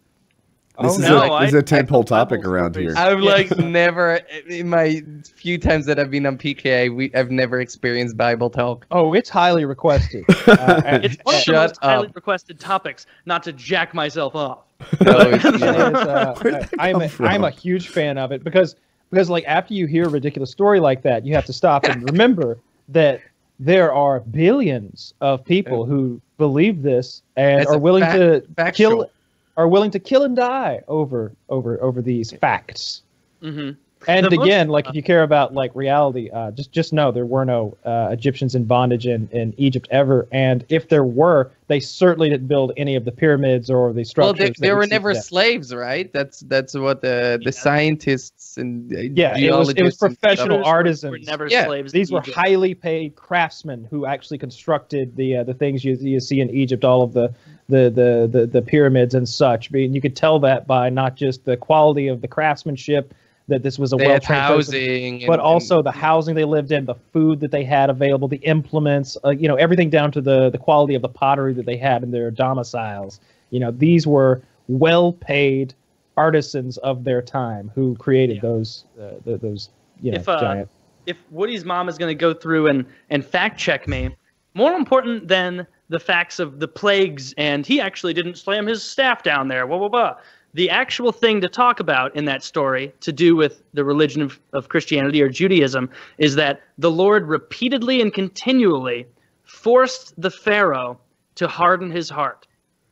This Oh, is no, a, this is I- a tentpole topic around here. I've like never in my few times that I've been on PKA, we I've never experienced Bible talk. Oh, it's highly requested. Uh, It's one of the Shut most highly requested topics, not to jack myself off. No, it's- it is, uh, I, I'm come a, from? I'm a huge fan of it because because like after you hear a ridiculous story like that, you have to stop and remember that there are billions of people who believe this and That's are willing fact- to factual. kill are willing to kill and die over over over these facts. hmm And The most- again, like if you care about like reality, uh, just just know there were no uh, Egyptians in bondage in, in Egypt ever, and if there were, they certainly didn't build any of the pyramids or the well, structures. they, that they were never slaves, right? That's that's what the the scientists and uh, Yeah, it was it was professional stuff- Were artisans. never Yeah, slaves. These were Egypt. highly paid craftsmen who actually constructed the uh, the things you, you see in Egypt, all of the the, the the the pyramids and such. I mean, you could tell that by not just the quality of the craftsmanship, that this was a well had trained housing, but and- also the housing they lived in, the food that they had available, the implements, uh, you know, everything down to the the quality of the pottery that they had in their domiciles. You know, these were well-paid artisans of their time who created Yeah. those uh, th- those you know If, uh, giant. if Woody's mom is going to go through and, and fact check me, more important than the facts of the plagues and he actually didn't slam his staff down there, blah, blah, blah. The actual thing to talk about in that story to do with the religion of, of Christianity or Judaism is that the Lord repeatedly and continually forced the Pharaoh to harden his heart.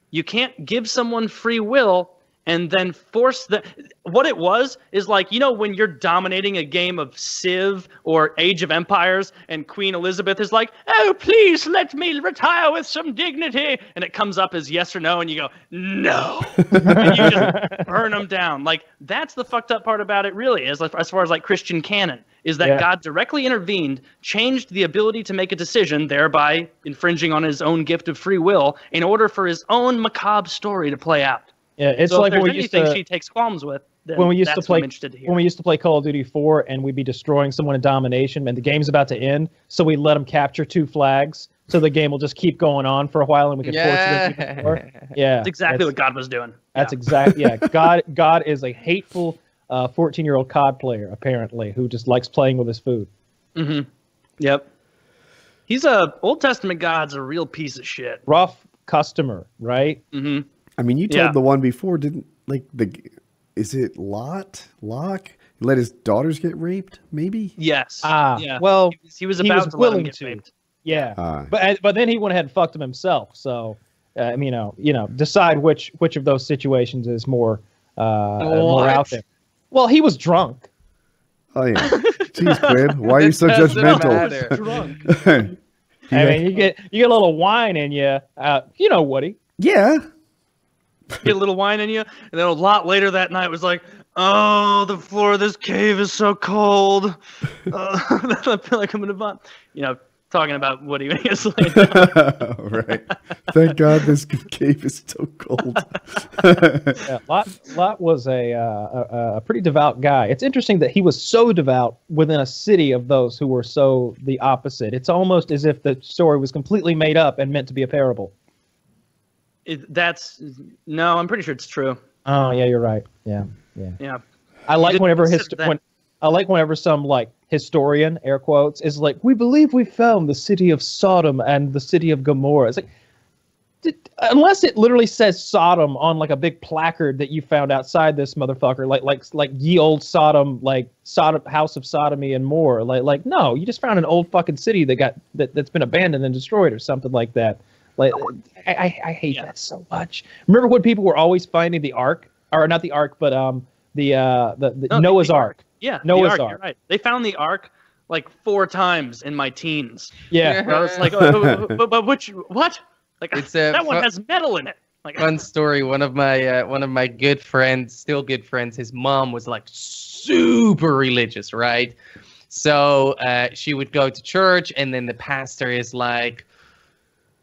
You can't give someone free will and then force the what it was is like you know when you're dominating a game of civ or age of empires and queen elizabeth is like oh please let me retire with some dignity and it comes up as yes or no and you go no. And you just burn them down. Like that's the fucked up part about it really is like, as far as like christian canon is that Yeah. god directly intervened changed the ability to make a decision thereby infringing on his own gift of free will in order for his own macabre story to play out Yeah, it's so like if when there's we used to she takes qualms with, then when we used to play what I'm interested to when we used to play Call of Duty 4 and we'd be destroying someone in domination and the game's about to end, so we let them capture two flags, so the game will just keep going on for a while and we can force it even more. Yeah. Yeah, that's exactly that's, what God was doing. That's Yeah. exactly yeah. God God is a hateful uh, 14 year old COD player apparently who just likes playing with his food. Mm-hmm. Yep. He's a Old Testament God's a real piece of shit. Rough customer, right? Mm-hmm. I mean, you told Yeah. the one before, didn't like the? Is it Lot? Locke? He let his daughters get raped? Maybe. Yes. Ah, yeah. well, he was, he was he about was to let him willing get to. raped. yeah. Uh, But but then he went ahead and fucked him himself. So, uh, you know, you know, decide which which of those situations is more uh, more out there. Well, he was drunk. oh yeah. Jeez, Quinn, why are you so doesn't judgmental? matter. I mean, you get you get a little wine in you. Uh, you know, Woody. yeah. Get a little wine in you, and then a lot later that night was like, "Oh, the floor of this cave is so cold. Uh, I feel like I'm gonna vomit." You know, talking about Woody when he was like, right. Thank God this cave is so cold. Yeah, Lot Lot was a, uh, a a pretty devout guy. It's interesting that he was so devout within a city of those who were so the opposite. It's almost as if the story was completely made up and meant to be a parable. It, "That's no, I'm pretty sure it's true." Oh yeah, you're right. Yeah, yeah. Yeah. I like whenever hist- when I like whenever some like historian air quotes is like, "We believe we found the city of Sodom and the city of Gomorrah." It's like, did, unless it literally says Sodom on like a big placard that you found outside this motherfucker, like like like ye old Sodom, like Sodom house of sodomy and more. Like like no, you just found an old fucking city that got that that's been abandoned and destroyed or something like that. Like I I, I hate Yeah. that so much. Remember when people were always finding the ark, or not the ark, but um the uh the, the No, Noah's the ark. Yeah, Noah's the Ark. You're right. They found the Ark like four times in my teens. Yeah. I was like, oh, but, but which what? Like It's a that one fu- has metal in it. Like Fun story. One of my uh, one of my good friends, still good friends, his mom was like super religious, right? So uh, she would go to church, and then the pastor is like,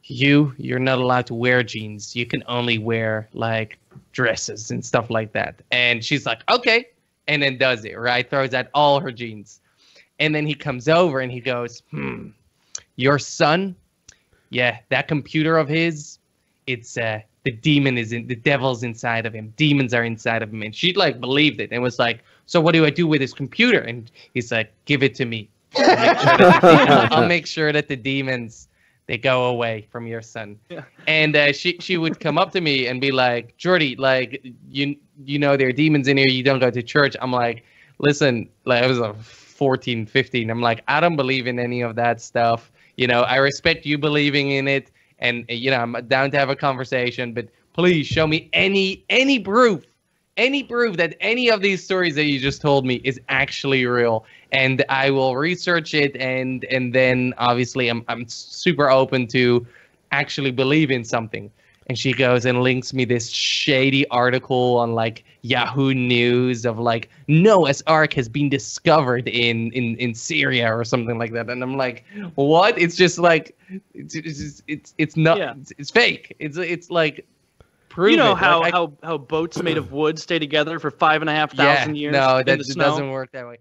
"You, you're not allowed to wear jeans. You can only wear like dresses and stuff like that." And she's like, "Okay," and then does it, right? Throws out all her jeans, and then he comes over and he goes, "Hmm, your son." Yeah, that computer of his, it's uh the demon is in the devil's inside of him. Demons are inside of him. And she like believed it and was like, So what do I do with his computer? And he's like, Give it to me. I'll make sure that I'll make sure that the demons they go away from your son. Yeah. And uh, she she would come up to me and be like, Jordy, like you you know there are demons in here, you don't go to church. I'm like, listen, like I was a 14, 15. I'm like, I don't believe in any of that stuff. You know, I respect you believing in it, and you know, I'm down to have a conversation. But please show me any any proof, any proof that any of these stories that you just told me is actually real, and I will research it. And and then obviously, I'm I'm super open to actually believe in something. And she goes and links me this shady article on like Yahoo News of like Noah's Ark has been discovered in in in Syria or something like that. And I'm like, what? It's just like it's it's it's, it's not Yeah. it's, it's fake. It's it's like prove you know it. how, Like, I- how how boats made of wood stay together for five and a half thousand yeah, years? no, that the it snow? doesn't work that way.